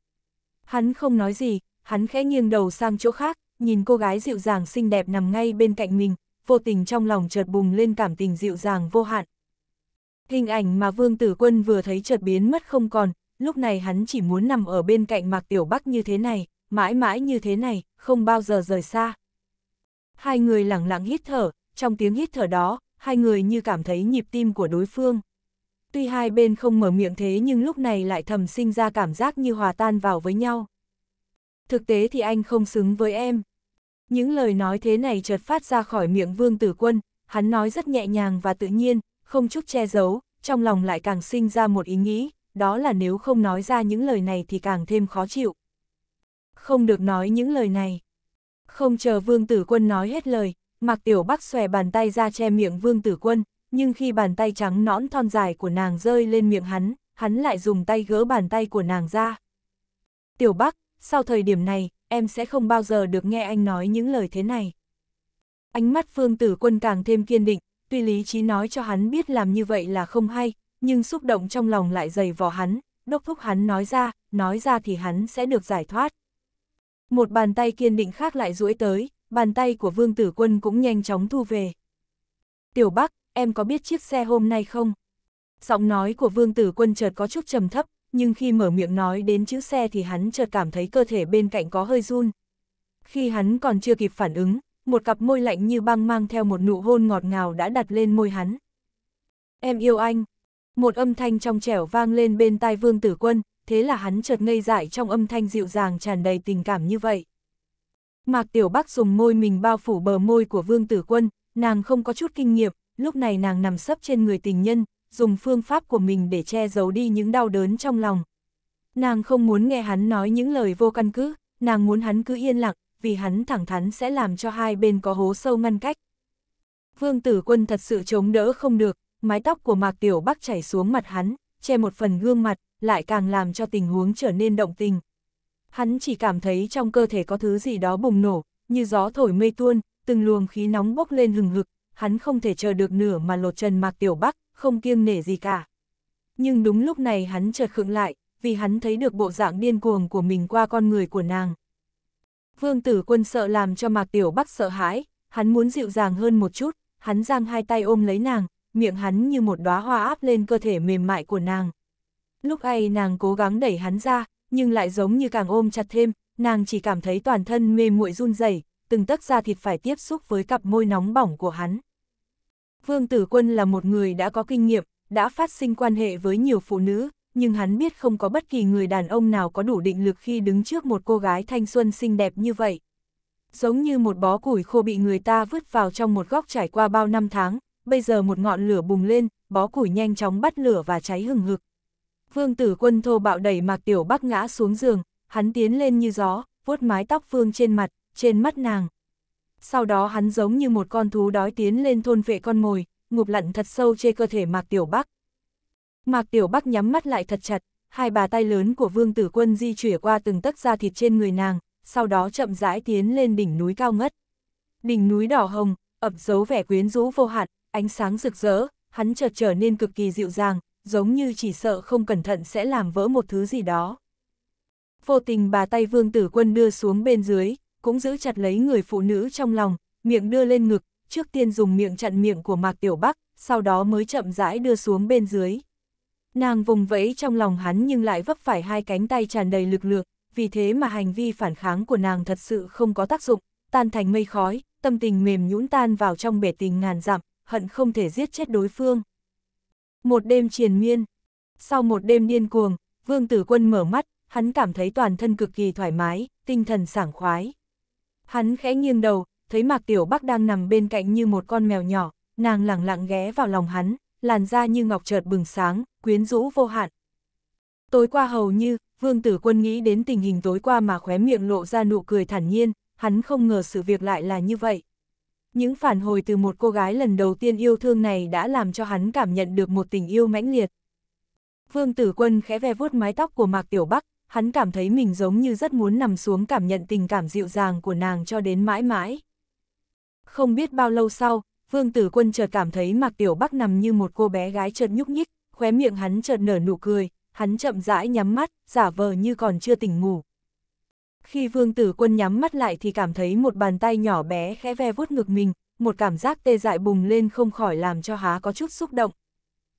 Hắn không nói gì, hắn khẽ nghiêng đầu sang chỗ khác, nhìn cô gái dịu dàng xinh đẹp nằm ngay bên cạnh mình, vô tình trong lòng chợt bùng lên cảm tình dịu dàng vô hạn. Hình ảnh mà Vương Tử Quân vừa thấy chợt biến mất không còn, lúc này hắn chỉ muốn nằm ở bên cạnh Mạc Tiểu Bắc như thế này, mãi mãi như thế này, không bao giờ rời xa. Hai người lặng lặng hít thở, trong tiếng hít thở đó, hai người như cảm thấy nhịp tim của đối phương. Tuy hai bên không mở miệng thế nhưng lúc này lại thầm sinh ra cảm giác như hòa tan vào với nhau. Thực tế thì anh không xứng với em. Những lời nói thế này chợt phát ra khỏi miệng Vương Tử Quân, hắn nói rất nhẹ nhàng và tự nhiên, không chút che giấu, trong lòng lại càng sinh ra một ý nghĩ, đó là nếu không nói ra những lời này thì càng thêm khó chịu. Không được nói những lời này. Không chờ Vương Tử Quân nói hết lời, Mạc Tiểu Bắc xòe bàn tay ra che miệng Vương Tử Quân, nhưng khi bàn tay trắng nõn thon dài của nàng rơi lên miệng hắn, hắn lại dùng tay gỡ bàn tay của nàng ra. Tiểu Bắc, sau thời điểm này, em sẽ không bao giờ được nghe anh nói những lời thế này. Ánh mắt Vương Tử Quân càng thêm kiên định, tuy lý trí nói cho hắn biết làm như vậy là không hay, nhưng xúc động trong lòng lại dày vò hắn, đốc thúc hắn nói ra, nói ra thì hắn sẽ được giải thoát. Một bàn tay kiên định khác lại duỗi tới, bàn tay của Vương Tử Quân cũng nhanh chóng thu về. Tiểu Bắc, em có biết chiếc xe hôm nay không? Giọng nói của Vương Tử Quân chợt có chút trầm thấp, nhưng khi mở miệng nói đến chữ xe thì hắn chợt cảm thấy cơ thể bên cạnh có hơi run. Khi hắn còn chưa kịp phản ứng, một cặp môi lạnh như băng mang theo một nụ hôn ngọt ngào đã đặt lên môi hắn. Em yêu anh. Một âm thanh trong trẻo vang lên bên tai Vương Tử Quân, thế là hắn chợt ngây dại trong âm thanh dịu dàng tràn đầy tình cảm như vậy. Mạc Tiểu Bắc dùng môi mình bao phủ bờ môi của Vương Tử Quân, nàng không có chút kinh nghiệm, lúc này nàng nằm sấp trên người tình nhân, dùng phương pháp của mình để che giấu đi những đau đớn trong lòng. Nàng không muốn nghe hắn nói những lời vô căn cứ, nàng muốn hắn cứ yên lặng, vì hắn thẳng thắn sẽ làm cho hai bên có hố sâu ngăn cách. Vương Tử Quân thật sự chống đỡ không được, mái tóc của Mạc Tiểu Bắc chảy xuống mặt hắn, che một phần gương mặt, lại càng làm cho tình huống trở nên động tình. Hắn chỉ cảm thấy trong cơ thể có thứ gì đó bùng nổ, như gió thổi mây tuôn, từng luồng khí nóng bốc lên hừng hực, hắn không thể chờ được nửa mà lột trần Mạc Tiểu Bắc, không kiêng nể gì cả. Nhưng đúng lúc này hắn chợt khựng lại, vì hắn thấy được bộ dạng điên cuồng của mình qua con người của nàng. Vương tử quân sợ làm cho Mạc Tiểu Bắc sợ hãi, hắn muốn dịu dàng hơn một chút, hắn giang hai tay ôm lấy nàng, miệng hắn như một đóa hoa áp lên cơ thể mềm mại của nàng. Lúc ấy nàng cố gắng đẩy hắn ra, nhưng lại giống như càng ôm chặt thêm, nàng chỉ cảm thấy toàn thân mê muội run rẩy, từng tấc da thịt phải tiếp xúc với cặp môi nóng bỏng của hắn. Vương Tử Quân là một người đã có kinh nghiệm, đã phát sinh quan hệ với nhiều phụ nữ, nhưng hắn biết không có bất kỳ người đàn ông nào có đủ định lực khi đứng trước một cô gái thanh xuân xinh đẹp như vậy. Giống như một bó củi khô bị người ta vứt vào trong một góc trải qua bao năm tháng, bây giờ một ngọn lửa bùng lên, bó củi nhanh chóng bắt lửa và cháy hừng hực. Vương tử quân thô bạo đẩy Mạc Tiểu Bắc ngã xuống giường, hắn tiến lên như gió, vuốt mái tóc Vương trên mặt, trên mắt nàng. Sau đó hắn giống như một con thú đói tiến lên thôn vệ con mồi, ngụp lặn thật sâu trên cơ thể Mạc Tiểu Bắc. Mạc Tiểu Bắc nhắm mắt lại thật chặt, hai bà tay lớn của Vương Tử Quân di chuyển qua từng tấc da thịt trên người nàng, sau đó chậm rãi tiến lên đỉnh núi cao ngất. Đỉnh núi đỏ hồng, ập dấu vẻ quyến rũ vô hạn, ánh sáng rực rỡ, hắn chợt trở nên cực kỳ dịu dàng, giống như chỉ sợ không cẩn thận sẽ làm vỡ một thứ gì đó. Vô tình bà tay Vương Tử Quân đưa xuống bên dưới, cũng giữ chặt lấy người phụ nữ trong lòng, miệng đưa lên ngực, trước tiên dùng miệng chặn miệng của Mạc Tiểu Bắc, sau đó mới chậm rãi đưa xuống bên dưới. Nàng vùng vẫy trong lòng hắn nhưng lại vấp phải hai cánh tay tràn đầy lực lượng, vì thế mà hành vi phản kháng của nàng thật sự không có tác dụng, tan thành mây khói, tâm tình mềm nhũn tan vào trong bể tình ngàn dặm, hận không thể giết chết đối phương. Một đêm triền miên, sau một đêm điên cuồng, Vương Tử Quân mở mắt, hắn cảm thấy toàn thân cực kỳ thoải mái, tinh thần sảng khoái. Hắn khẽ nghiêng đầu, thấy Mạc Tiểu Bắc đang nằm bên cạnh như một con mèo nhỏ, nàng lặng lặng ghé vào lòng hắn, làn da như ngọc chợt bừng sáng, quyến rũ vô hạn. Tối qua hầu như, Vương Tử Quân nghĩ đến tình hình tối qua mà khóe miệng lộ ra nụ cười thản nhiên, hắn không ngờ sự việc lại là như vậy. Những phản hồi từ một cô gái lần đầu tiên yêu thương này đã làm cho hắn cảm nhận được một tình yêu mãnh liệt. Vương Tử Quân khẽ ve vuốt mái tóc của Mạc Tiểu Bắc, hắn cảm thấy mình giống như rất muốn nằm xuống cảm nhận tình cảm dịu dàng của nàng cho đến mãi mãi. Không biết bao lâu sau, Vương Tử Quân chợt cảm thấy Mạc Tiểu Bắc nằm như một cô bé gái chợt nhúc nhích, khóe miệng hắn chợt nở nụ cười, hắn chậm rãi nhắm mắt, giả vờ như còn chưa tỉnh ngủ. Khi Vương Tử Quân nhắm mắt lại thì cảm thấy một bàn tay nhỏ bé khẽ ve vuốt ngực mình, một cảm giác tê dại bùng lên không khỏi làm cho há có chút xúc động.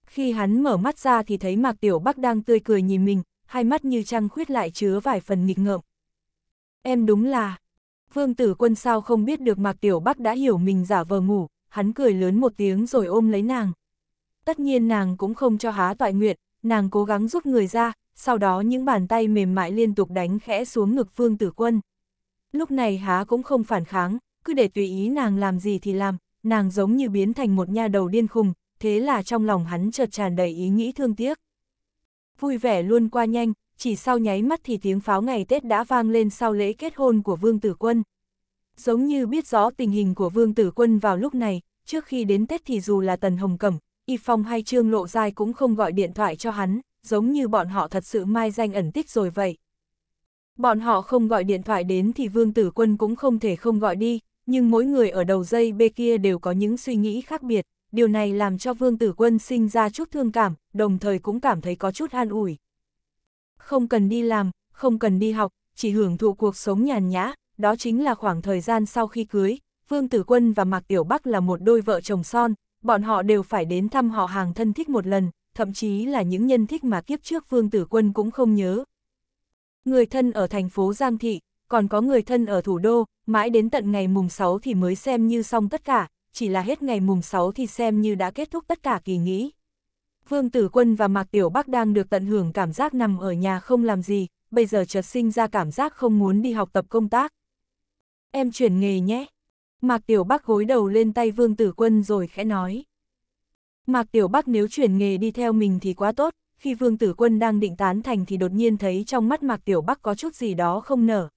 Khi hắn mở mắt ra thì thấy Mạc Tiểu Bắc đang tươi cười nhìn mình, hai mắt như trăng khuyết lại chứa vài phần nghịch ngợm. Em đúng là... Vương Tử Quân sao không biết được Mạc Tiểu Bắc đã hiểu mình giả vờ ngủ, hắn cười lớn một tiếng rồi ôm lấy nàng. Tất nhiên nàng cũng không cho há toại nguyện, nàng cố gắng giúp người ra, sau đó những bàn tay mềm mại liên tục đánh khẽ xuống ngực Vương Tử Quân. Lúc này há cũng không phản kháng, cứ để tùy ý nàng làm gì thì làm, nàng giống như biến thành một nha đầu điên khùng, thế là trong lòng hắn chợt tràn đầy ý nghĩ thương tiếc. Vui vẻ luôn qua nhanh, chỉ sau nháy mắt thì tiếng pháo ngày Tết đã vang lên sau lễ kết hôn của Vương Tử Quân. Giống như biết rõ tình hình của Vương Tử Quân vào lúc này, trước khi đến Tết thì dù là Tần Hồng Cẩm, Y Phong hay Trương Lộ Giai cũng không gọi điện thoại cho hắn, giống như bọn họ thật sự mai danh ẩn tích rồi vậy. Bọn họ không gọi điện thoại đến thì Vương Tử Quân cũng không thể không gọi đi, nhưng mỗi người ở đầu dây bê kia đều có những suy nghĩ khác biệt, điều này làm cho Vương Tử Quân sinh ra chút thương cảm, đồng thời cũng cảm thấy có chút an ủi. Không cần đi làm, không cần đi học, chỉ hưởng thụ cuộc sống nhàn nhã, đó chính là khoảng thời gian sau khi cưới, Vương Tử Quân và Mạc Tiểu Bắc là một đôi vợ chồng son, bọn họ đều phải đến thăm họ hàng thân thích một lần, thậm chí là những nhân thích mà kiếp trước Vương Tử Quân cũng không nhớ. Người thân ở thành phố Giang Thị, còn có người thân ở thủ đô, mãi đến tận ngày mùng 6 thì mới xem như xong tất cả, chỉ là hết ngày mùng 6 thì xem như đã kết thúc tất cả kỳ nghỉ. Vương Tử Quân và Mạc Tiểu Bắc đang được tận hưởng cảm giác nằm ở nhà không làm gì, bây giờ chợt sinh ra cảm giác không muốn đi học tập công tác. Em chuyển nghề nhé. Mạc Tiểu Bắc gối đầu lên tay Vương Tử Quân rồi khẽ nói. Mạc Tiểu Bắc nếu chuyển nghề đi theo mình thì quá tốt, khi Vương Tử Quân đang định tán thành thì đột nhiên thấy trong mắt Mạc Tiểu Bắc có chút gì đó không nở.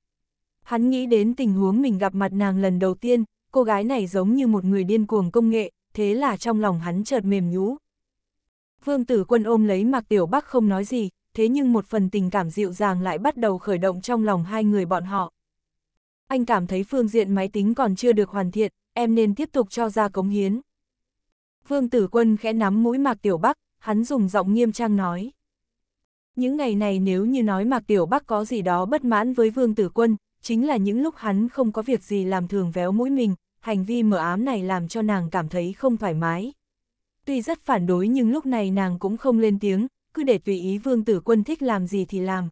Hắn nghĩ đến tình huống mình gặp mặt nàng lần đầu tiên, cô gái này giống như một người điên cuồng công nghệ, thế là trong lòng hắn chợt mềm nhũ. Vương Tử Quân ôm lấy Mạc Tiểu Bắc không nói gì, thế nhưng một phần tình cảm dịu dàng lại bắt đầu khởi động trong lòng hai người bọn họ. Anh cảm thấy phương diện máy tính còn chưa được hoàn thiện, em nên tiếp tục cho ra cống hiến. Vương Tử Quân khẽ nắm mũi Mạc Tiểu Bắc, hắn dùng giọng nghiêm trang nói. Những ngày này nếu như nói Mạc Tiểu Bắc có gì đó bất mãn với Vương Tử Quân, chính là những lúc hắn không có việc gì làm thường véo mũi mình, hành vi mở ám này làm cho nàng cảm thấy không thoải mái. Tuy rất phản đối nhưng lúc này nàng cũng không lên tiếng, cứ để tùy ý Vương Tử Quân thích làm gì thì làm.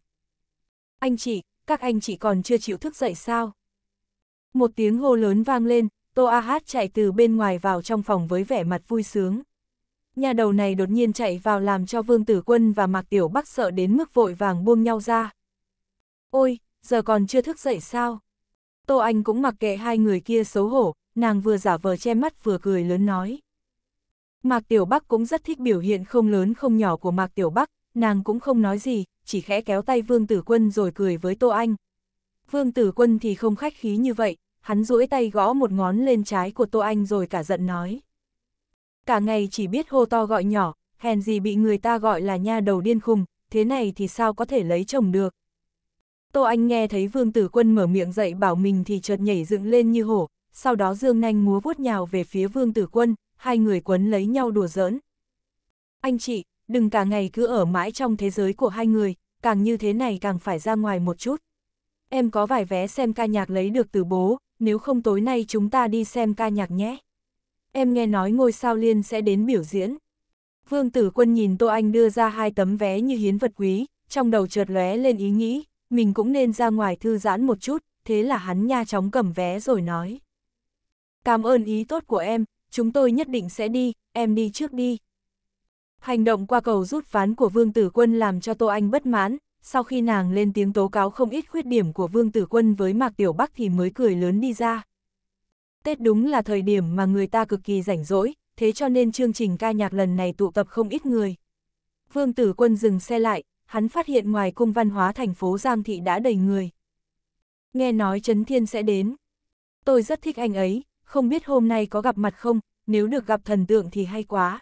Anh chị, các anh chị còn chưa chịu thức dậy sao? Một tiếng hô lớn vang lên, Tô A Hát chạy từ bên ngoài vào trong phòng với vẻ mặt vui sướng. Nhà đầu này đột nhiên chạy vào làm cho Vương Tử Quân và Mạc Tiểu Bắc sợ đến mức vội vàng buông nhau ra. Ôi, giờ còn chưa thức dậy sao? Tô Anh cũng mặc kệ hai người kia xấu hổ, nàng vừa giả vờ che mắt vừa cười lớn nói. Mạc Tiểu Bắc cũng rất thích biểu hiện không lớn không nhỏ của Mạc Tiểu Bắc, nàng cũng không nói gì, chỉ khẽ kéo tay Vương Tử Quân rồi cười với Tô Anh. Vương Tử Quân thì không khách khí như vậy, hắn duỗi tay gõ một ngón lên trái của Tô Anh rồi cả giận nói. Cả ngày chỉ biết hô to gọi nhỏ, hèn gì bị người ta gọi là nha đầu điên khùng, thế này thì sao có thể lấy chồng được. Tô Anh nghe thấy Vương Tử Quân mở miệng dậy bảo mình thì chợt nhảy dựng lên như hổ, sau đó dương nanh múa vuốt nhào về phía Vương Tử Quân, hai người quấn lấy nhau đùa giỡn. Anh chị, đừng cả ngày cứ ở mãi trong thế giới của hai người, càng như thế này càng phải ra ngoài một chút. Em có vài vé xem ca nhạc lấy được từ bố, nếu không tối nay chúng ta đi xem ca nhạc nhé. Em nghe nói ngôi sao liên sẽ đến biểu diễn. Vương Tử Quân nhìn Tô Anh đưa ra hai tấm vé như hiến vật quý, trong đầu chợt lóe lên ý nghĩ, mình cũng nên ra ngoài thư giãn một chút, thế là hắn nha chóng cầm vé rồi nói. Cảm ơn ý tốt của em, chúng tôi nhất định sẽ đi, em đi trước đi. Hành động qua cầu rút ván của Vương Tử Quân làm cho Tô Anh bất mãn, sau khi nàng lên tiếng tố cáo không ít khuyết điểm của Vương Tử Quân với Mạc Tiểu Bắc thì mới cười lớn đi ra. Tết đúng là thời điểm mà người ta cực kỳ rảnh rỗi, thế cho nên chương trình ca nhạc lần này tụ tập không ít người. Vương Tử Quân dừng xe lại, hắn phát hiện ngoài cung văn hóa thành phố Giang Thị đã đầy người. Nghe nói Trấn Thiên sẽ đến. Tôi rất thích anh ấy, không biết hôm nay có gặp mặt không, nếu được gặp thần tượng thì hay quá.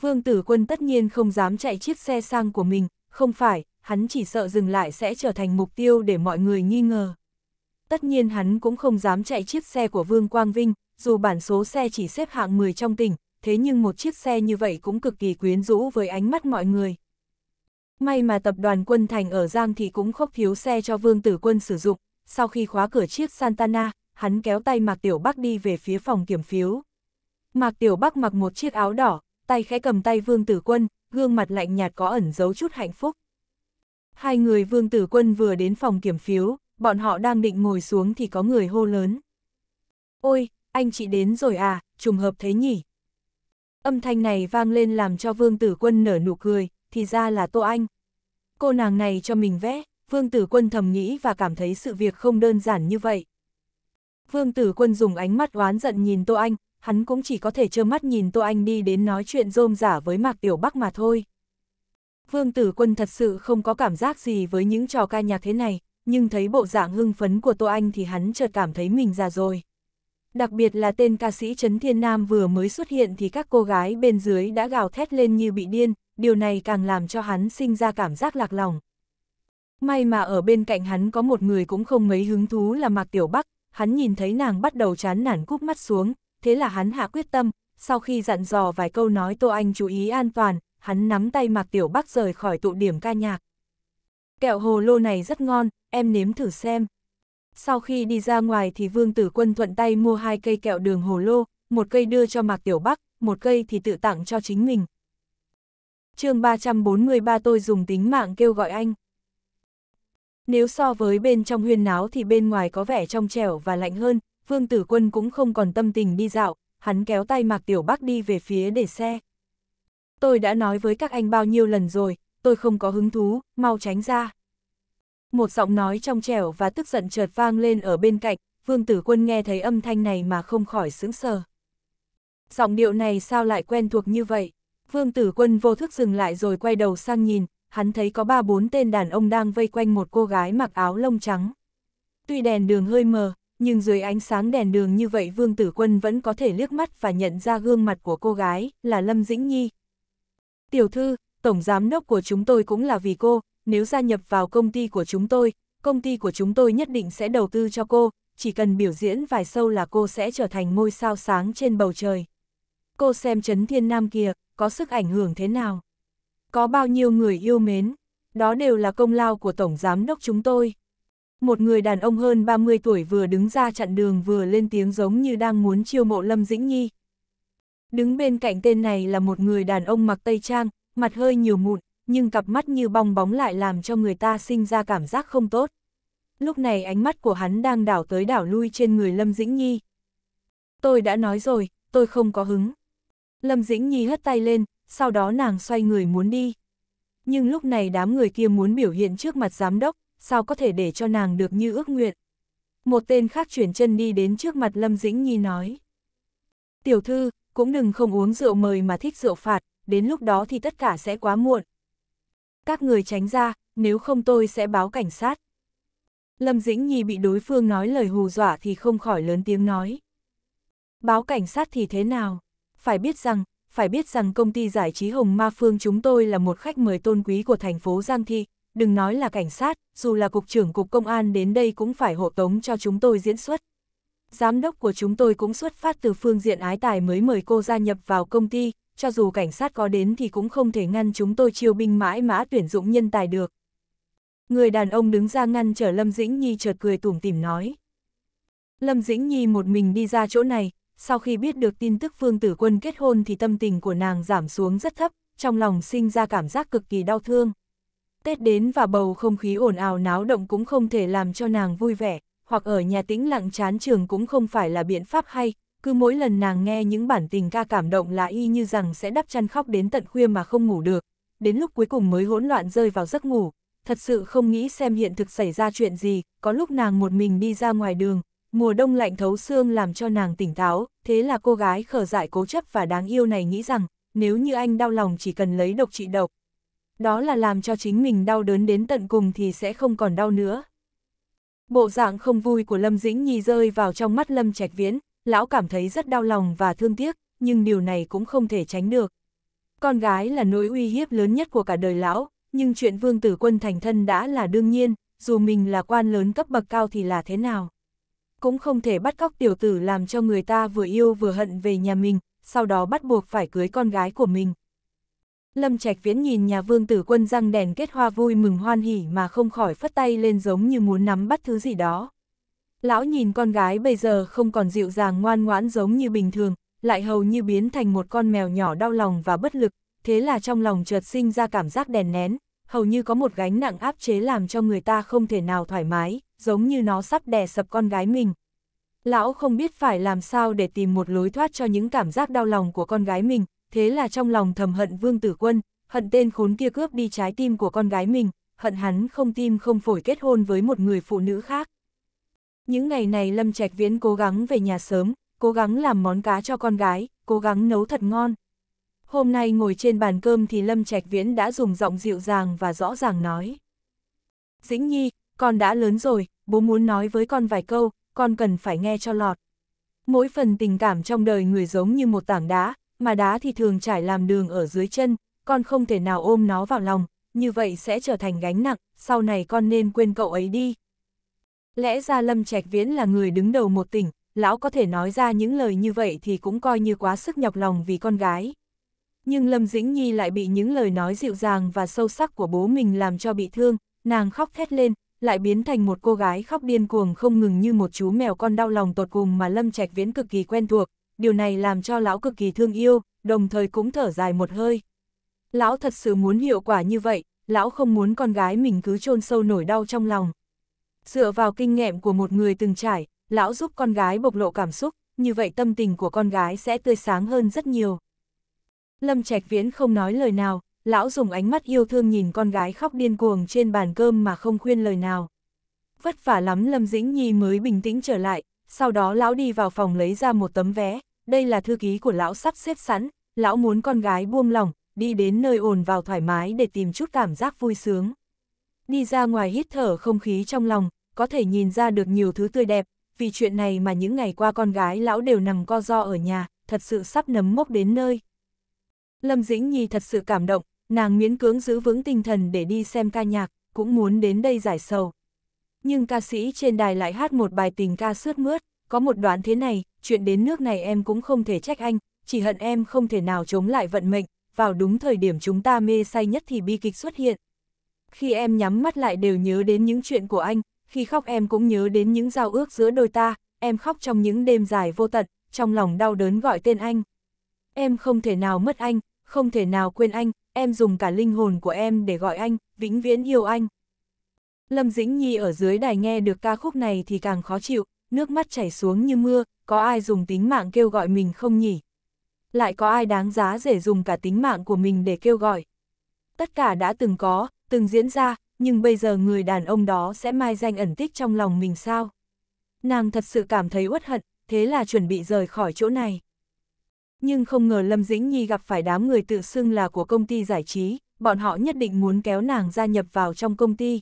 Vương Tử Quân tất nhiên không dám chạy chiếc xe sang của mình, không phải, hắn chỉ sợ dừng lại sẽ trở thành mục tiêu để mọi người nghi ngờ. Tất nhiên hắn cũng không dám chạy chiếc xe của Vương Quang Vinh, dù bản số xe chỉ xếp hạng 10 trong tỉnh, thế nhưng một chiếc xe như vậy cũng cực kỳ quyến rũ với ánh mắt mọi người. May mà tập đoàn quân thành ở Giang thì cũng khốc thiếu xe cho Vương Tử Quân sử dụng, sau khi khóa cửa chiếc Santana, hắn kéo tay Mạc Tiểu Bắc đi về phía phòng kiểm phiếu. Mạc Tiểu Bắc mặc một chiếc áo đỏ, tay khẽ cầm tay Vương Tử Quân, gương mặt lạnh nhạt có ẩn giấu chút hạnh phúc. Hai người Vương Tử Quân vừa đến phòng kiểm phiếu, bọn họ đang định ngồi xuống thì có người hô lớn. Ôi, anh chị đến rồi à, trùng hợp thế nhỉ? Âm thanh này vang lên làm cho Vương Tử Quân nở nụ cười, thì ra là Tô Anh. Cô nàng này cho mình vẽ, Vương Tử Quân thầm nghĩ và cảm thấy sự việc không đơn giản như vậy. Vương Tử Quân dùng ánh mắt oán giận nhìn Tô Anh, hắn cũng chỉ có thể trơ mắt nhìn Tô Anh đi đến nói chuyện rôm giả với Mạc Tiểu Bắc mà thôi. Vương Tử Quân thật sự không có cảm giác gì với những trò ca nhạc thế này, nhưng thấy bộ dạng hưng phấn của Tô Anh thì hắn chợt cảm thấy mình già rồi. Đặc biệt là tên ca sĩ Trấn Thiên Nam vừa mới xuất hiện thì các cô gái bên dưới đã gào thét lên như bị điên, điều này càng làm cho hắn sinh ra cảm giác lạc lòng. May mà ở bên cạnh hắn có một người cũng không mấy hứng thú là Mạc Tiểu Bắc, hắn nhìn thấy nàng bắt đầu chán nản cúp mắt xuống, thế là hắn hạ quyết tâm, sau khi dặn dò vài câu nói Tô Anh chú ý an toàn, hắn nắm tay Mạc Tiểu Bắc rời khỏi tụ điểm ca nhạc. Kẹo hồ lô này rất ngon, em nếm thử xem. Sau khi đi ra ngoài thì Vương Tử Quân thuận tay mua hai cây kẹo đường hồ lô, một cây đưa cho Mạc Tiểu Bắc, một cây thì tự tặng cho chính mình chương 343 tôi dùng tính mạng kêu gọi anh. Nếu so với bên trong huyên náo thì bên ngoài có vẻ trong trẻo và lạnh hơn, Vương Tử Quân cũng không còn tâm tình đi dạo, hắn kéo tay Mạc Tiểu Bắc đi về phía để xe. Tôi đã nói với các anh bao nhiêu lần rồi, tôi không có hứng thú, mau tránh ra. Một giọng nói trong trẻo và tức giận chợt vang lên ở bên cạnh, Vương Tử Quân nghe thấy âm thanh này mà không khỏi sững sờ. Giọng điệu này sao lại quen thuộc như vậy? Vương Tử Quân vô thức dừng lại rồi quay đầu sang nhìn, hắn thấy có ba bốn tên đàn ông đang vây quanh một cô gái mặc áo lông trắng. Tuy đèn đường hơi mờ, nhưng dưới ánh sáng đèn đường như vậy Vương Tử Quân vẫn có thể liếc mắt và nhận ra gương mặt của cô gái, là Lâm Dĩnh Nhi. Tiểu thư, tổng giám đốc của chúng tôi cũng là vì cô, nếu gia nhập vào công ty của chúng tôi, công ty của chúng tôi nhất định sẽ đầu tư cho cô, chỉ cần biểu diễn vài sâu là cô sẽ trở thành ngôi sao sáng trên bầu trời. Cô xem Trấn Thiên Nam kìa, có sức ảnh hưởng thế nào? Có bao nhiêu người yêu mến? Đó đều là công lao của Tổng Giám đốc chúng tôi. Một người đàn ông hơn 30 tuổi vừa đứng ra chặn đường vừa lên tiếng giống như đang muốn chiêu mộ Lâm Dĩnh Nhi. Đứng bên cạnh tên này là một người đàn ông mặc tây trang, mặt hơi nhiều mụn, nhưng cặp mắt như bong bóng lại làm cho người ta sinh ra cảm giác không tốt. Lúc này ánh mắt của hắn đang đảo tới đảo lui trên người Lâm Dĩnh Nhi. Tôi đã nói rồi, tôi không có hứng. Lâm Dĩnh Nhi hất tay lên, sau đó nàng xoay người muốn đi. Nhưng lúc này đám người kia muốn biểu hiện trước mặt giám đốc, sao có thể để cho nàng được như ước nguyện. Một tên khác chuyển chân đi đến trước mặt Lâm Dĩnh Nhi nói. Tiểu thư, cũng đừng không uống rượu mời mà thích rượu phạt, đến lúc đó thì tất cả sẽ quá muộn. Các người tránh ra, nếu không tôi sẽ báo cảnh sát. Lâm Dĩnh Nhi bị đối phương nói lời hù dọa thì không khỏi lớn tiếng nói. Báo cảnh sát thì thế nào? Phải biết rằng, phải biết rằng công ty giải trí Hồng Ma Phương chúng tôi là một khách mời tôn quý của thành phố Giang Thi, đừng nói là cảnh sát, dù là cục trưởng cục công an đến đây cũng phải hộ tống cho chúng tôi diễn xuất. Giám đốc của chúng tôi cũng xuất phát từ phương diện ái tài mới mời cô gia nhập vào công ty, cho dù cảnh sát có đến thì cũng không thể ngăn chúng tôi chiêu binh mãi mã tuyển dụng nhân tài được. Người đàn ông đứng ra ngăn trở Lâm Dĩnh Nhi chợt cười tủm tỉm nói. Lâm Dĩnh Nhi một mình đi ra chỗ này, sau khi biết được tin tức Phương Tử Quân kết hôn thì tâm tình của nàng giảm xuống rất thấp, trong lòng sinh ra cảm giác cực kỳ đau thương. Tết đến và bầu không khí ồn ào náo động cũng không thể làm cho nàng vui vẻ, hoặc ở nhà tĩnh lặng chán trường cũng không phải là biện pháp hay, cứ mỗi lần nàng nghe những bản tình ca cảm động là y như rằng sẽ đắp chăn khóc đến tận khuya mà không ngủ được, đến lúc cuối cùng mới hỗn loạn rơi vào giấc ngủ, thật sự không nghĩ xem hiện thực xảy ra chuyện gì, có lúc nàng một mình đi ra ngoài đường, mùa đông lạnh thấu xương làm cho nàng tỉnh táo, thế là cô gái khờ dại cố chấp và đáng yêu này nghĩ rằng, nếu như anh đau lòng chỉ cần lấy độc trị độc. Đó là làm cho chính mình đau đớn đến tận cùng thì sẽ không còn đau nữa. Bộ dạng không vui của Lâm Dĩnh Nhi rơi vào trong mắt Lâm Trạch Viễn, lão cảm thấy rất đau lòng và thương tiếc, nhưng điều này cũng không thể tránh được. Con gái là nỗi uy hiếp lớn nhất của cả đời lão, nhưng chuyện vương tử quân thành thân đã là đương nhiên, dù mình là quan lớn cấp bậc cao thì là thế nào. Cũng không thể bắt cóc tiểu tử làm cho người ta vừa yêu vừa hận về nhà mình, sau đó bắt buộc phải cưới con gái của mình. Lâm Trạch Viễn nhìn nhà vương tử quân răng đèn kết hoa vui mừng hoan hỉ mà không khỏi phất tay lên giống như muốn nắm bắt thứ gì đó. Lão nhìn con gái bây giờ không còn dịu dàng ngoan ngoãn giống như bình thường, lại hầu như biến thành một con mèo nhỏ đau lòng và bất lực, thế là trong lòng chợt sinh ra cảm giác đèn nén, hầu như có một gánh nặng áp chế làm cho người ta không thể nào thoải mái, giống như nó sắp đè sập con gái mình. Lão không biết phải làm sao để tìm một lối thoát cho những cảm giác đau lòng của con gái mình, thế là trong lòng thầm hận Vương Tử Quân, hận tên khốn kia cướp đi trái tim của con gái mình, hận hắn không tim không phổi kết hôn với một người phụ nữ khác. Những ngày này Lâm Trạch Viễn cố gắng về nhà sớm, cố gắng làm món cá cho con gái, cố gắng nấu thật ngon. Hôm nay ngồi trên bàn cơm thì Lâm Trạch Viễn đã dùng giọng dịu dàng và rõ ràng nói. Dĩnh Nhi, con đã lớn rồi, bố muốn nói với con vài câu, con cần phải nghe cho lọt. Mỗi phần tình cảm trong đời người giống như một tảng đá, mà đá thì thường trải làm đường ở dưới chân, con không thể nào ôm nó vào lòng, như vậy sẽ trở thành gánh nặng, sau này con nên quên cậu ấy đi. Lẽ ra Lâm Trạch Viễn là người đứng đầu một tỉnh, lão có thể nói ra những lời như vậy thì cũng coi như quá sức nhọc lòng vì con gái. Nhưng Lâm Dĩnh Nhi lại bị những lời nói dịu dàng và sâu sắc của bố mình làm cho bị thương, nàng khóc thét lên, lại biến thành một cô gái khóc điên cuồng không ngừng như một chú mèo con đau lòng tột cùng mà Lâm Trạch Viễn cực kỳ quen thuộc, điều này làm cho lão cực kỳ thương yêu, đồng thời cũng thở dài một hơi. Lão thật sự muốn hiệu quả như vậy, lão không muốn con gái mình cứ chôn sâu nổi đau trong lòng. Dựa vào kinh nghiệm của một người từng trải, lão giúp con gái bộc lộ cảm xúc, như vậy tâm tình của con gái sẽ tươi sáng hơn rất nhiều. Lâm Trạch Viễn không nói lời nào, lão dùng ánh mắt yêu thương nhìn con gái khóc điên cuồng trên bàn cơm mà không khuyên lời nào. Vất vả lắm Lâm Dĩnh Nhi mới bình tĩnh trở lại, sau đó lão đi vào phòng lấy ra một tấm vé, đây là thư ký của lão sắp xếp sẵn, lão muốn con gái buông lòng, đi đến nơi ồn vào thoải mái để tìm chút cảm giác vui sướng. Đi ra ngoài hít thở không khí trong lòng, có thể nhìn ra được nhiều thứ tươi đẹp, vì chuyện này mà những ngày qua con gái lão đều nằm co do ở nhà, thật sự sắp nấm mốc đến nơi. Lâm Dĩnh Nhi thật sự cảm động, nàng miễn cưỡng giữ vững tinh thần để đi xem ca nhạc, cũng muốn đến đây giải sầu. Nhưng ca sĩ trên đài lại hát một bài tình ca sướt mướt, có một đoạn thế này, chuyện đến nước này em cũng không thể trách anh, chỉ hận em không thể nào chống lại vận mệnh, vào đúng thời điểm chúng ta mê say nhất thì bi kịch xuất hiện. Khi em nhắm mắt lại đều nhớ đến những chuyện của anh, khi khóc em cũng nhớ đến những giao ước giữa đôi ta, em khóc trong những đêm dài vô tận, trong lòng đau đớn gọi tên anh. Em không thể nào mất anh, không thể nào quên anh, em dùng cả linh hồn của em để gọi anh, vĩnh viễn yêu anh. Lâm Dĩnh Nhi ở dưới đài nghe được ca khúc này thì càng khó chịu, nước mắt chảy xuống như mưa, có ai dùng tính mạng kêu gọi mình không nhỉ? Lại có ai đáng giá để dùng cả tính mạng của mình để kêu gọi? Tất cả đã từng có, từng diễn ra, nhưng bây giờ người đàn ông đó sẽ mai danh ẩn tích trong lòng mình sao? Nàng thật sự cảm thấy uất hận, thế là chuẩn bị rời khỏi chỗ này. Nhưng không ngờ Lâm Dĩnh Nhi gặp phải đám người tự xưng là của công ty giải trí, bọn họ nhất định muốn kéo nàng gia nhập vào trong công ty.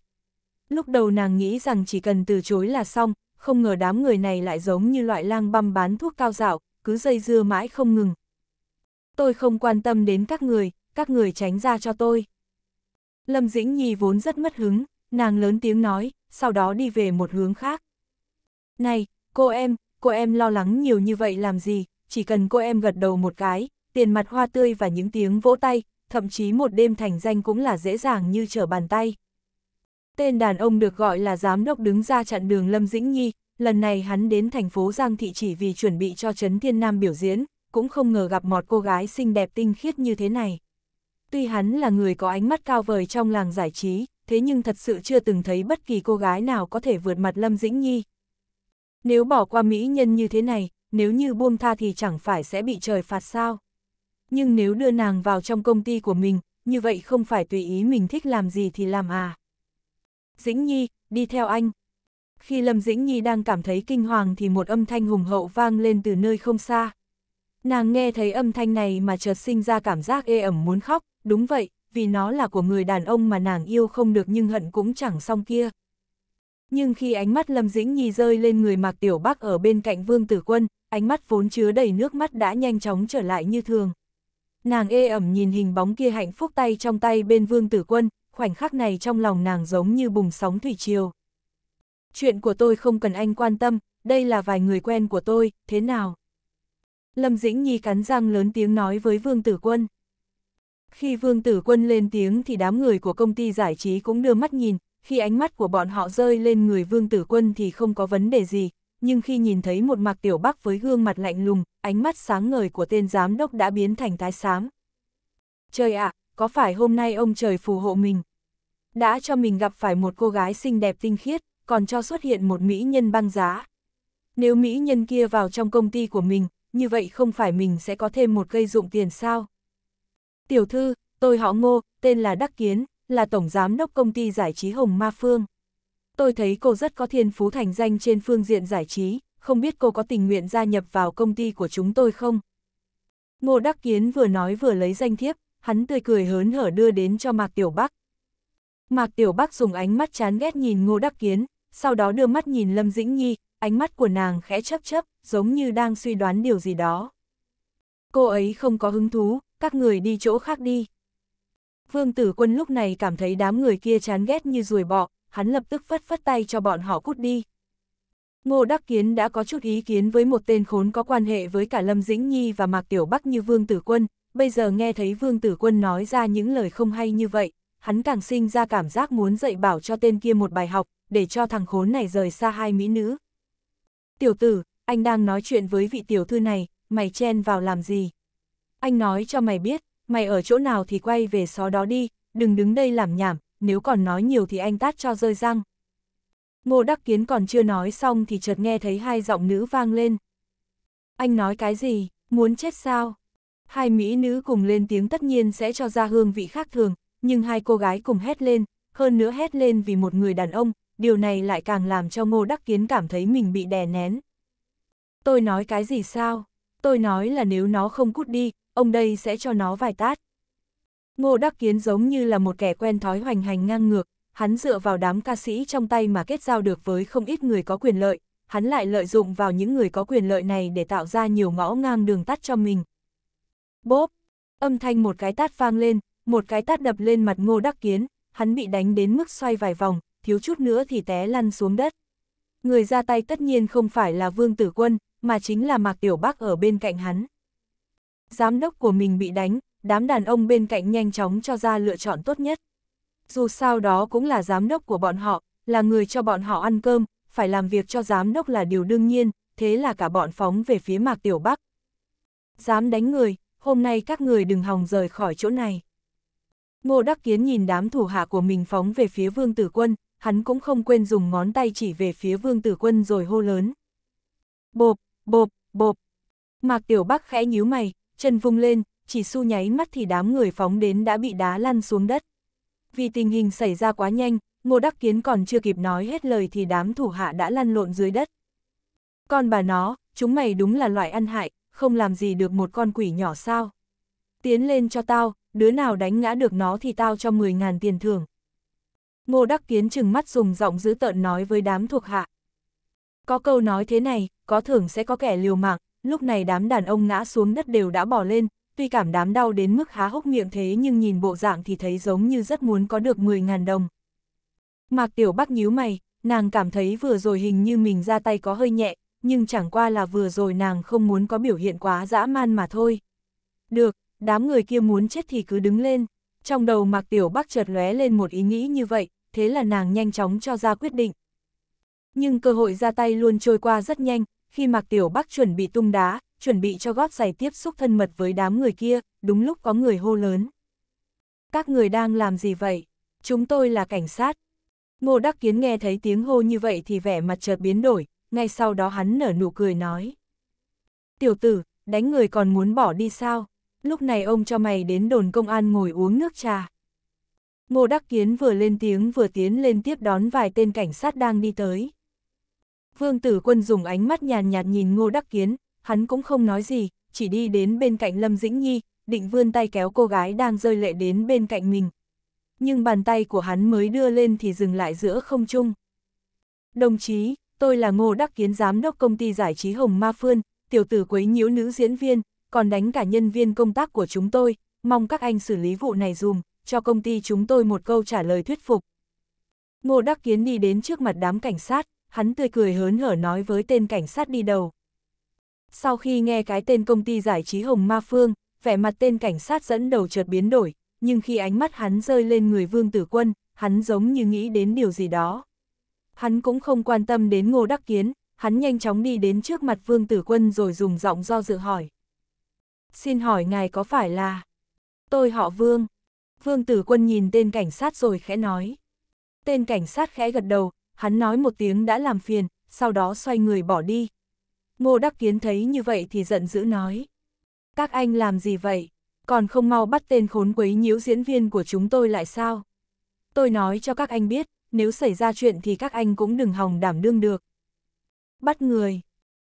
Lúc đầu nàng nghĩ rằng chỉ cần từ chối là xong, không ngờ đám người này lại giống như loại lang băm bán thuốc cao dạo, cứ dây dưa mãi không ngừng. Tôi không quan tâm đến các người, các người tránh ra cho tôi. Lâm Dĩnh Nhi vốn rất mất hứng, nàng lớn tiếng nói, sau đó đi về một hướng khác. Này, cô em, cô em lo lắng nhiều như vậy làm gì, chỉ cần cô em gật đầu một cái, tiền mặt hoa tươi và những tiếng vỗ tay, thậm chí một đêm thành danh cũng là dễ dàng như trở bàn tay. Tên đàn ông được gọi là giám đốc đứng ra chặn đường Lâm Dĩnh Nhi, lần này hắn đến thành phố Giang Thị chỉ vì chuẩn bị cho Trấn Thiên Nam biểu diễn, cũng không ngờ gặp một cô gái xinh đẹp tinh khiết như thế này. Tuy hắn là người có ánh mắt cao vời trong làng giải trí, thế nhưng thật sự chưa từng thấy bất kỳ cô gái nào có thể vượt mặt Lâm Dĩnh Nhi. Nếu bỏ qua mỹ nhân như thế này, nếu như buông tha thì chẳng phải sẽ bị trời phạt sao. Nhưng nếu đưa nàng vào trong công ty của mình, như vậy không phải tùy ý mình thích làm gì thì làm à. Dĩnh Nhi, đi theo anh. Khi Lâm Dĩnh Nhi đang cảm thấy kinh hoàng thì một âm thanh hùng hậu vang lên từ nơi không xa. Nàng nghe thấy âm thanh này mà chợt sinh ra cảm giác ê ẩm muốn khóc, đúng vậy, vì nó là của người đàn ông mà nàng yêu không được nhưng hận cũng chẳng xong kia. Nhưng khi ánh mắt Lâm Dĩnh Nhi rơi lên người Mạc Tiểu Bắc ở bên cạnh Vương Tử Quân, ánh mắt vốn chứa đầy nước mắt đã nhanh chóng trở lại như thường. Nàng ê ẩm nhìn hình bóng kia hạnh phúc tay trong tay bên Vương Tử Quân, khoảnh khắc này trong lòng nàng giống như bùng sóng thủy triều. Chuyện của tôi không cần anh quan tâm, đây là vài người quen của tôi, thế nào? Lâm Dĩnh Nhi cắn răng lớn tiếng nói với Vương Tử Quân. Khi Vương Tử Quân lên tiếng thì đám người của công ty giải trí cũng đưa mắt nhìn, khi ánh mắt của bọn họ rơi lên người Vương Tử Quân thì không có vấn đề gì, nhưng khi nhìn thấy một mặc tiểu bắc với gương mặt lạnh lùng, ánh mắt sáng ngời của tên giám đốc đã biến thành tái xám. Trời ạ, có phải hôm nay ông trời phù hộ mình? Đã cho mình gặp phải một cô gái xinh đẹp tinh khiết, còn cho xuất hiện một mỹ nhân băng giá. Nếu mỹ nhân kia vào trong công ty của mình, như vậy không phải mình sẽ có thêm một cây dụng tiền sao? Tiểu thư, tôi họ ngô, tên là Đắc Kiến, là tổng giám đốc công ty giải trí Hồng Ma Phương. Tôi thấy cô rất có thiên phú thành danh trên phương diện giải trí, không biết cô có tình nguyện gia nhập vào công ty của chúng tôi không? Ngô Đắc Kiến vừa nói vừa lấy danh thiếp, hắn tươi cười hớn hở đưa đến cho Mạc Tiểu Bắc. Mạc Tiểu Bắc dùng ánh mắt chán ghét nhìn Ngô Đắc Kiến, sau đó đưa mắt nhìn Lâm Dĩnh Nhi, ánh mắt của nàng khẽ chấp chấp, giống như đang suy đoán điều gì đó. Cô ấy không có hứng thú, các người đi chỗ khác đi. Vương Tử Quân lúc này cảm thấy đám người kia chán ghét như ruồi bọ, hắn lập tức phất phất tay cho bọn họ cút đi. Ngô Đắc Kiến đã có chút ý kiến với một tên khốn có quan hệ với cả Lâm Dĩnh Nhi và Mạc Tiểu Bắc như Vương Tử Quân, bây giờ nghe thấy Vương Tử Quân nói ra những lời không hay như vậy, hắn càng sinh ra cảm giác muốn dạy bảo cho tên kia một bài học, để cho thằng khốn này rời xa hai mỹ nữ. Tiểu tử, anh đang nói chuyện với vị tiểu thư này, mày chen vào làm gì? Anh nói cho mày biết, mày ở chỗ nào thì quay về xó đó đi, đừng đứng đây làm nhảm, nếu còn nói nhiều thì anh tát cho rơi răng. Ngô Đắc Kiến còn chưa nói xong thì chợt nghe thấy hai giọng nữ vang lên. Anh nói cái gì, muốn chết sao? Hai mỹ nữ cùng lên tiếng tất nhiên sẽ cho ra hương vị khác thường, nhưng hai cô gái cùng hét lên, hơn nữa hét lên vì một người đàn ông, điều này lại càng làm cho Ngô Đắc Kiến cảm thấy mình bị đè nén. Tôi nói cái gì sao? Tôi nói là nếu nó không cút đi, ông đây sẽ cho nó vài tát. Ngô Đắc Kiến giống như là một kẻ quen thói hoành hành ngang ngược, hắn dựa vào đám ca sĩ trong tay mà kết giao được với không ít người có quyền lợi, hắn lại lợi dụng vào những người có quyền lợi này để tạo ra nhiều ngõ ngang đường tắt cho mình. Bốp! Âm thanh một cái tát vang lên, một cái tát đập lên mặt Ngô Đắc Kiến, hắn bị đánh đến mức xoay vài vòng, thiếu chút nữa thì té lăn xuống đất. Người ra tay tất nhiên không phải là Vương Tử Quân, mà chính là Mạc Tiểu Bắc ở bên cạnh hắn. Giám đốc của mình bị đánh, đám đàn ông bên cạnh nhanh chóng cho ra lựa chọn tốt nhất. Dù sao đó cũng là giám đốc của bọn họ, là người cho bọn họ ăn cơm, phải làm việc cho giám đốc là điều đương nhiên, thế là cả bọn phóng về phía Mạc Tiểu Bắc. Dám đánh người, hôm nay các người đừng hòng rời khỏi chỗ này. Ngô Đắc Kiến nhìn đám thủ hạ của mình phóng về phía Vương Tử Quân, hắn cũng không quên dùng ngón tay chỉ về phía Vương Tử Quân rồi hô lớn. Bộp, bộp, bộp. Mạc Tiểu Bắc khẽ nhíu mày, chân vung lên, chỉ su nháy mắt thì đám người phóng đến đã bị đá lăn xuống đất. Vì tình hình xảy ra quá nhanh, Ngô Đắc Kiến còn chưa kịp nói hết lời thì đám thủ hạ đã lăn lộn dưới đất. Con bà nó, chúng mày đúng là loại ăn hại, không làm gì được một con quỷ nhỏ sao. Tiến lên cho tao, đứa nào đánh ngã được nó thì tao cho 10.000 tiền thưởng. Ngô Đắc Kiến chừng mắt dùng giọng dữ tợn nói với đám thuộc hạ. Có câu nói thế này, có thưởng sẽ có kẻ liều mạng, lúc này đám đàn ông ngã xuống đất đều đã bỏ lên, tuy cảm đám đau đến mức há hốc miệng thế nhưng nhìn bộ dạng thì thấy giống như rất muốn có được 10.000 đồng. Mạc Tiểu Bắc nhíu mày, nàng cảm thấy vừa rồi hình như mình ra tay có hơi nhẹ, nhưng chẳng qua là vừa rồi nàng không muốn có biểu hiện quá dã man mà thôi. Được, đám người kia muốn chết thì cứ đứng lên. Trong đầu Mạc Tiểu Bắc chợt lóe lên một ý nghĩ như vậy, thế là nàng nhanh chóng cho ra quyết định. Nhưng cơ hội ra tay luôn trôi qua rất nhanh, khi Mạc Tiểu Bắc chuẩn bị tung đá, chuẩn bị cho gót giày tiếp xúc thân mật với đám người kia, đúng lúc có người hô lớn. Các người đang làm gì vậy? Chúng tôi là cảnh sát. Ngô Đắc Kiến nghe thấy tiếng hô như vậy thì vẻ mặt chợt biến đổi, ngay sau đó hắn nở nụ cười nói. Tiểu tử, đánh người còn muốn bỏ đi sao? Lúc này ông cho mày đến đồn công an ngồi uống nước trà. Ngô Đắc Kiến vừa lên tiếng vừa tiến lên tiếp đón vài tên cảnh sát đang đi tới. Vương Tử Quân dùng ánh mắt nhàn nhạt nhìn Ngô Đắc Kiến, hắn cũng không nói gì, chỉ đi đến bên cạnh Lâm Dĩnh Nhi, định vươn tay kéo cô gái đang rơi lệ đến bên cạnh mình. Nhưng bàn tay của hắn mới đưa lên thì dừng lại giữa không trung. Đồng chí, tôi là Ngô Đắc Kiến giám đốc công ty giải trí Hồng Ma Phương, tiểu tử quấy nhiễu nữ diễn viên, còn đánh cả nhân viên công tác của chúng tôi, mong các anh xử lý vụ này dùm, cho công ty chúng tôi một câu trả lời thuyết phục. Ngô Đắc Kiến đi đến trước mặt đám cảnh sát, hắn tươi cười hớn hở nói với tên cảnh sát đi đầu. Sau khi nghe cái tên công ty giải trí Hồng Ma Phương, vẻ mặt tên cảnh sát dẫn đầu chợt biến đổi, nhưng khi ánh mắt hắn rơi lên người Vương Tử Quân, hắn giống như nghĩ đến điều gì đó. Hắn cũng không quan tâm đến Ngô Đắc Kiến, hắn nhanh chóng đi đến trước mặt Vương Tử Quân rồi dùng giọng do dự hỏi. Xin hỏi ngài có phải là... Tôi họ Vương. Vương Tử Quân nhìn tên cảnh sát rồi khẽ nói. Tên cảnh sát khẽ gật đầu, hắn nói một tiếng đã làm phiền, sau đó xoay người bỏ đi. Ngô Đắc Kiến thấy như vậy thì giận dữ nói. Các anh làm gì vậy? Còn không mau bắt tên khốn quấy nhiễu diễn viên của chúng tôi lại sao? Tôi nói cho các anh biết, nếu xảy ra chuyện thì các anh cũng đừng hòng đảm đương được. Bắt người.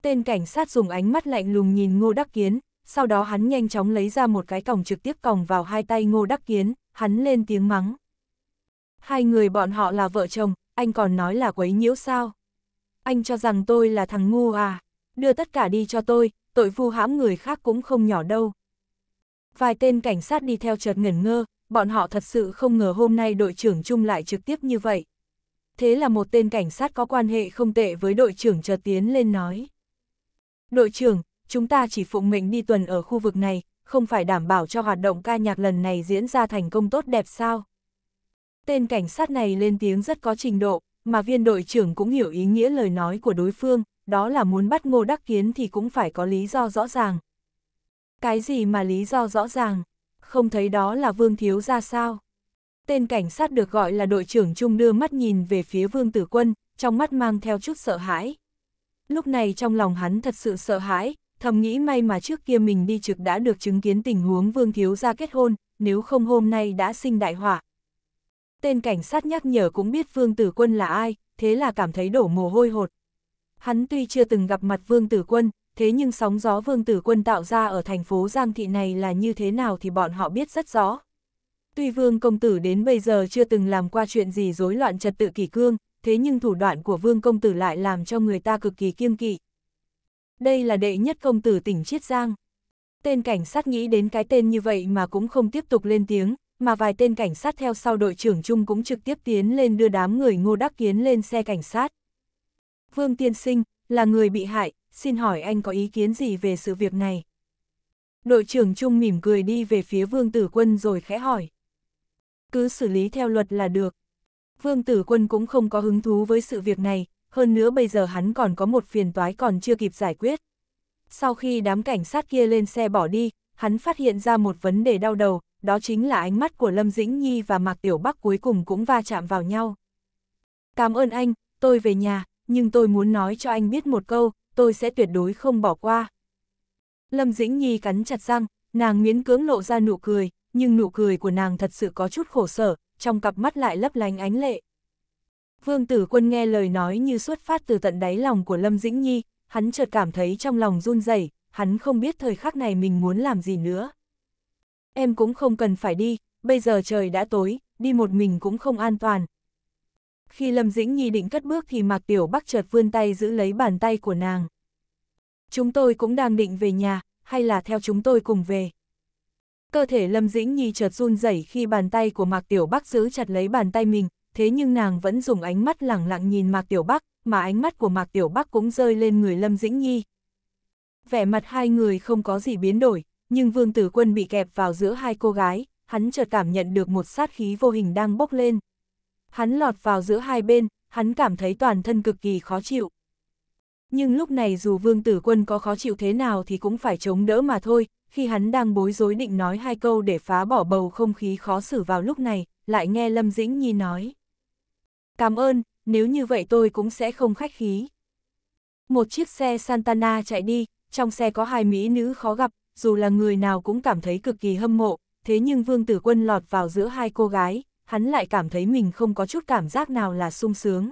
Tên cảnh sát dùng ánh mắt lạnh lùng nhìn Ngô Đắc Kiến, sau đó hắn nhanh chóng lấy ra một cái còng trực tiếp còng vào hai tay Ngô Đắc Kiến, hắn lên tiếng mắng. Hai người bọn họ là vợ chồng, anh còn nói là quấy nhiễu sao? Anh cho rằng tôi là thằng ngu à? Đưa tất cả đi cho tôi, tội vu hãm người khác cũng không nhỏ đâu. Vài tên cảnh sát đi theo chợt ngẩn ngơ, bọn họ thật sự không ngờ hôm nay đội trưởng chung lại trực tiếp như vậy. Thế là một tên cảnh sát có quan hệ không tệ với đội trưởng chợt tiến lên nói. Đội trưởng, chúng ta chỉ phụng mệnh đi tuần ở khu vực này, không phải đảm bảo cho hoạt động ca nhạc lần này diễn ra thành công tốt đẹp sao? Tên cảnh sát này lên tiếng rất có trình độ, mà viên đội trưởng cũng hiểu ý nghĩa lời nói của đối phương, đó là muốn bắt ngô đắc kiến thì cũng phải có lý do rõ ràng. Cái gì mà lý do rõ ràng? Không thấy đó là vương thiếu ra sao? Tên cảnh sát được gọi là đội trưởng trung đưa mắt nhìn về phía vương tử quân, trong mắt mang theo chút sợ hãi. Lúc này trong lòng hắn thật sự sợ hãi, thầm nghĩ may mà trước kia mình đi trực đã được chứng kiến tình huống vương thiếu ra kết hôn, nếu không hôm nay đã sinh đại họa. Tên cảnh sát nhắc nhở cũng biết vương tử quân là ai, thế là cảm thấy đổ mồ hôi hột. Hắn tuy chưa từng gặp mặt vương tử quân, thế nhưng sóng gió vương tử quân tạo ra ở thành phố Giang Thị này là như thế nào thì bọn họ biết rất rõ. Tuy vương công tử đến bây giờ chưa từng làm qua chuyện gì rối loạn trật tự kỷ cương, thế nhưng thủ đoạn của vương công tử lại làm cho người ta cực kỳ kiêng kỵ. Đây là đệ nhất công tử tỉnh Chiết Giang. Tên cảnh sát nghĩ đến cái tên như vậy mà cũng không tiếp tục lên tiếng, mà vài tên cảnh sát theo sau đội trưởng chung cũng trực tiếp tiến lên đưa đám người ngô đắc kiến lên xe cảnh sát. Vương Tiên Sinh, là người bị hại, xin hỏi anh có ý kiến gì về sự việc này? Đội trưởng Trung mỉm cười đi về phía Vương Tử Quân rồi khẽ hỏi. Cứ xử lý theo luật là được. Vương Tử Quân cũng không có hứng thú với sự việc này, hơn nữa bây giờ hắn còn có một phiền toái còn chưa kịp giải quyết. Sau khi đám cảnh sát kia lên xe bỏ đi, hắn phát hiện ra một vấn đề đau đầu, đó chính là ánh mắt của Lâm Dĩnh Nhi và Mạc Tiểu Bắc cuối cùng cũng va chạm vào nhau. Cảm ơn anh, tôi về nhà, nhưng tôi muốn nói cho anh biết một câu, tôi sẽ tuyệt đối không bỏ qua. Lâm Dĩnh Nhi cắn chặt răng, nàng miễn cưỡng lộ ra nụ cười, nhưng nụ cười của nàng thật sự có chút khổ sở, trong cặp mắt lại lấp lánh ánh lệ. Vương Tử Quân nghe lời nói như xuất phát từ tận đáy lòng của Lâm Dĩnh Nhi, hắn chợt cảm thấy trong lòng run rẩy, hắn không biết thời khắc này mình muốn làm gì nữa. Em cũng không cần phải đi, bây giờ trời đã tối, đi một mình cũng không an toàn. Khi Lâm Dĩnh Nhi định cất bước thì Mạc Tiểu Bắc chợt vươn tay giữ lấy bàn tay của nàng. Chúng tôi cũng đang định về nhà, hay là theo chúng tôi cùng về. Cơ thể Lâm Dĩnh Nhi chợt run rẩy khi bàn tay của Mạc Tiểu Bắc giữ chặt lấy bàn tay mình, thế nhưng nàng vẫn dùng ánh mắt lẳng lặng nhìn Mạc Tiểu Bắc, mà ánh mắt của Mạc Tiểu Bắc cũng rơi lên người Lâm Dĩnh Nhi. Vẻ mặt hai người không có gì biến đổi, nhưng Vương Tử Quân bị kẹp vào giữa hai cô gái, hắn chợt cảm nhận được một sát khí vô hình đang bốc lên. Hắn lọt vào giữa hai bên, hắn cảm thấy toàn thân cực kỳ khó chịu. Nhưng lúc này dù Vương Tử Quân có khó chịu thế nào thì cũng phải chống đỡ mà thôi, khi hắn đang bối rối định nói hai câu để phá bỏ bầu không khí khó xử vào lúc này, lại nghe Lâm Dĩnh Nhi nói. Cảm ơn, nếu như vậy tôi cũng sẽ không khách khí. Một chiếc xe Santana chạy đi, trong xe có hai mỹ nữ khó gặp, dù là người nào cũng cảm thấy cực kỳ hâm mộ, thế nhưng Vương Tử Quân lọt vào giữa hai cô gái, hắn lại cảm thấy mình không có chút cảm giác nào là sung sướng.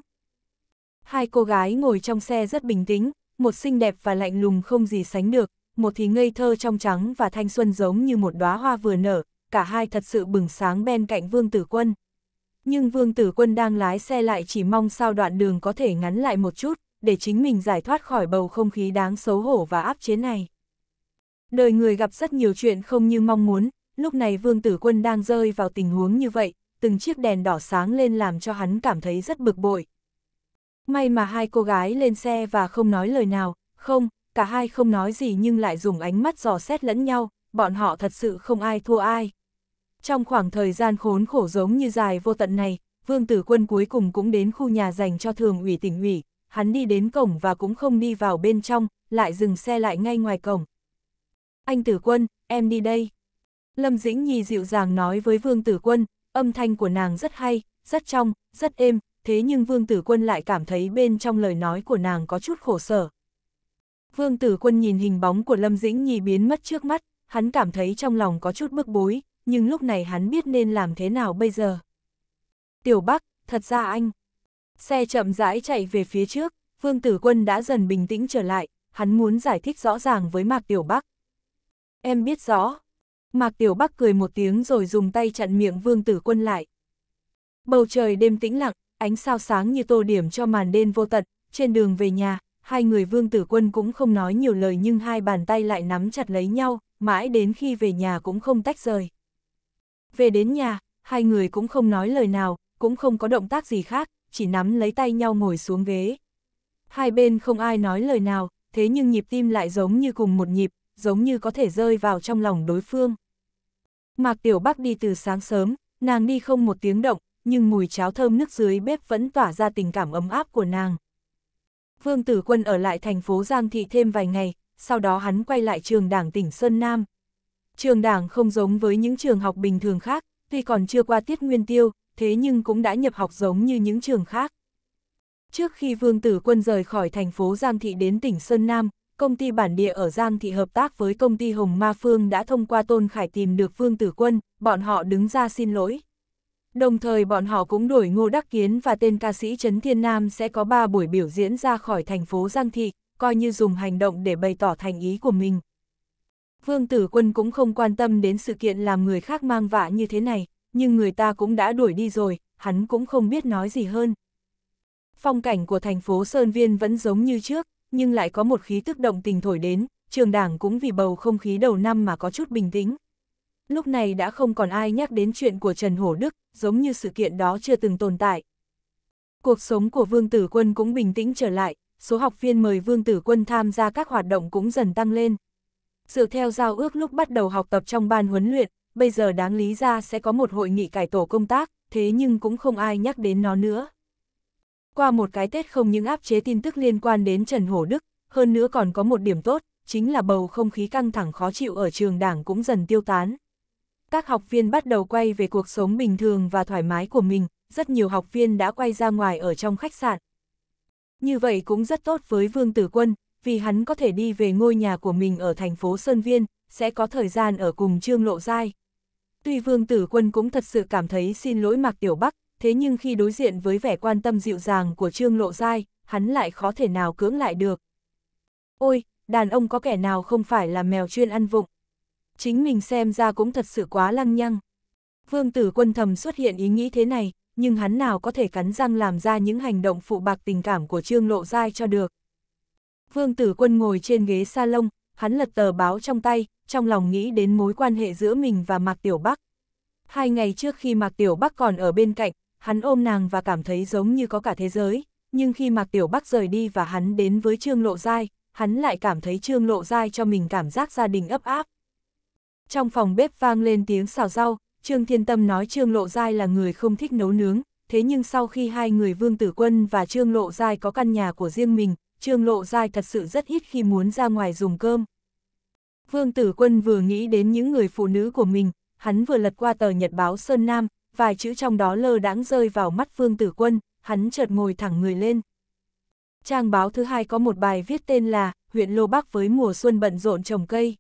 Hai cô gái ngồi trong xe rất bình tĩnh, một xinh đẹp và lạnh lùng không gì sánh được, một thì ngây thơ trong trắng và thanh xuân giống như một đóa hoa vừa nở, cả hai thật sự bừng sáng bên cạnh Vương Tử Quân. Nhưng Vương Tử Quân đang lái xe lại chỉ mong sao đoạn đường có thể ngắn lại một chút, để chính mình giải thoát khỏi bầu không khí đáng xấu hổ và áp chế này. Đời người gặp rất nhiều chuyện không như mong muốn, lúc này Vương Tử Quân đang rơi vào tình huống như vậy, từng chiếc đèn đỏ sáng lên làm cho hắn cảm thấy rất bực bội. May mà hai cô gái lên xe và không nói lời nào, không, cả hai không nói gì nhưng lại dùng ánh mắt dò xét lẫn nhau, bọn họ thật sự không ai thua ai. Trong khoảng thời gian khốn khổ giống như dài vô tận này, Vương Tử Quân cuối cùng cũng đến khu nhà dành cho thường ủy tỉnh ủy, hắn đi đến cổng và cũng không đi vào bên trong, lại dừng xe lại ngay ngoài cổng. Anh Tử Quân, em đi đây. Lâm Dĩnh Nhi dịu dàng nói với Vương Tử Quân, âm thanh của nàng rất hay, rất trong, rất êm, thế nhưng Vương Tử Quân lại cảm thấy bên trong lời nói của nàng có chút khổ sở. Vương Tử Quân nhìn hình bóng của Lâm Dĩnh Nhi biến mất trước mắt, hắn cảm thấy trong lòng có chút bức bối, nhưng lúc này hắn biết nên làm thế nào bây giờ. Tiểu Bắc, thật ra anh. Xe chậm rãi chạy về phía trước, Vương Tử Quân đã dần bình tĩnh trở lại, hắn muốn giải thích rõ ràng với Mạc Tiểu Bắc. Em biết rõ. Mạc Tiểu Bắc cười một tiếng rồi dùng tay chặn miệng Vương Tử Quân lại. Bầu trời đêm tĩnh lặng, ánh sao sáng như tô điểm cho màn đêm vô tận, trên đường về nhà, hai người Vương Tử Quân cũng không nói nhiều lời nhưng hai bàn tay lại nắm chặt lấy nhau, mãi đến khi về nhà cũng không tách rời. Về đến nhà, hai người cũng không nói lời nào, cũng không có động tác gì khác, chỉ nắm lấy tay nhau ngồi xuống ghế. Hai bên không ai nói lời nào, thế nhưng nhịp tim lại giống như cùng một nhịp, giống như có thể rơi vào trong lòng đối phương. Mạc Tiểu Bắc đi từ sáng sớm, nàng đi không một tiếng động, nhưng mùi cháo thơm nước dưới bếp vẫn tỏa ra tình cảm ấm áp của nàng. Vương Tử Quân ở lại thành phố Giang Thị thêm vài ngày, sau đó hắn quay lại trường đảng tỉnh Sơn Nam. Trường đảng không giống với những trường học bình thường khác, tuy còn chưa qua tiết nguyên tiêu, thế nhưng cũng đã nhập học giống như những trường khác. Trước khi Vương Tử Quân rời khỏi thành phố Giang Thị đến tỉnh Sơn Nam, công ty bản địa ở Giang Thị hợp tác với công ty Hồng Ma Phương đã thông qua Tôn Khải tìm được Vương Tử Quân, bọn họ đứng ra xin lỗi. Đồng thời bọn họ cũng đổi Ngô Đắc Kiến và tên ca sĩ Trấn Thiên Nam sẽ có 3 buổi biểu diễn ra khỏi thành phố Giang Thị, coi như dùng hành động để bày tỏ thành ý của mình. Vương Tử Quân cũng không quan tâm đến sự kiện làm người khác mang vạ như thế này, nhưng người ta cũng đã đuổi đi rồi, hắn cũng không biết nói gì hơn. Phong cảnh của thành phố Sơn Viên vẫn giống như trước, nhưng lại có một khí tức động tình thổi đến, trường đảng cũng vì bầu không khí đầu năm mà có chút bình tĩnh. Lúc này đã không còn ai nhắc đến chuyện của Trần Hổ Đức, giống như sự kiện đó chưa từng tồn tại. Cuộc sống của Vương Tử Quân cũng bình tĩnh trở lại, số học viên mời Vương Tử Quân tham gia các hoạt động cũng dần tăng lên. Dựa theo giao ước lúc bắt đầu học tập trong ban huấn luyện, bây giờ đáng lý ra sẽ có một hội nghị cải tổ công tác, thế nhưng cũng không ai nhắc đến nó nữa. Qua một cái Tết không những áp chế tin tức liên quan đến Trần Hổ Đức, hơn nữa còn có một điểm tốt, chính là bầu không khí căng thẳng khó chịu ở trường đảng cũng dần tiêu tán. Các học viên bắt đầu quay về cuộc sống bình thường và thoải mái của mình, rất nhiều học viên đã quay ra ngoài ở trong khách sạn. Như vậy cũng rất tốt với Vương Tử Quân, vì hắn có thể đi về ngôi nhà của mình ở thành phố Sơn Viên, sẽ có thời gian ở cùng Trương Lộ Giai. Tuy Vương Tử Quân cũng thật sự cảm thấy xin lỗi Mạc Tiểu Bắc, thế nhưng khi đối diện với vẻ quan tâm dịu dàng của Trương Lộ Giai, hắn lại khó thể nào cưỡng lại được. Ôi, đàn ông có kẻ nào không phải là mèo chuyên ăn vụng. Chính mình xem ra cũng thật sự quá lăng nhăng. Vương Tử Quân thầm xuất hiện ý nghĩ thế này, nhưng hắn nào có thể cắn răng làm ra những hành động phụ bạc tình cảm của Trương Lộ Giai cho được. Vương Tử Quân ngồi trên ghế salon, hắn lật tờ báo trong tay, trong lòng nghĩ đến mối quan hệ giữa mình và Mạc Tiểu Bắc. Hai ngày trước khi Mạc Tiểu Bắc còn ở bên cạnh, hắn ôm nàng và cảm thấy giống như có cả thế giới, nhưng khi Mạc Tiểu Bắc rời đi và hắn đến với Trương Lộ Giai, hắn lại cảm thấy Trương Lộ Giai cho mình cảm giác gia đình ấp áp. Trong phòng bếp vang lên tiếng xào rau, Trương Thiên Tâm nói Trương Lộ Giai là người không thích nấu nướng, thế nhưng sau khi hai người Vương Tử Quân và Trương Lộ Giai có căn nhà của riêng mình, Trương Lộ Giai thật sự rất ít khi muốn ra ngoài dùng cơm. Vương Tử Quân vừa nghĩ đến những người phụ nữ của mình, hắn vừa lật qua tờ nhật báo Sơn Nam, vài chữ trong đó lơ đãng rơi vào mắt Vương Tử Quân, hắn chợt ngồi thẳng người lên. Trang báo thứ hai có một bài viết tên là Huyện Lô Bắc với mùa xuân bận rộn trồng cây.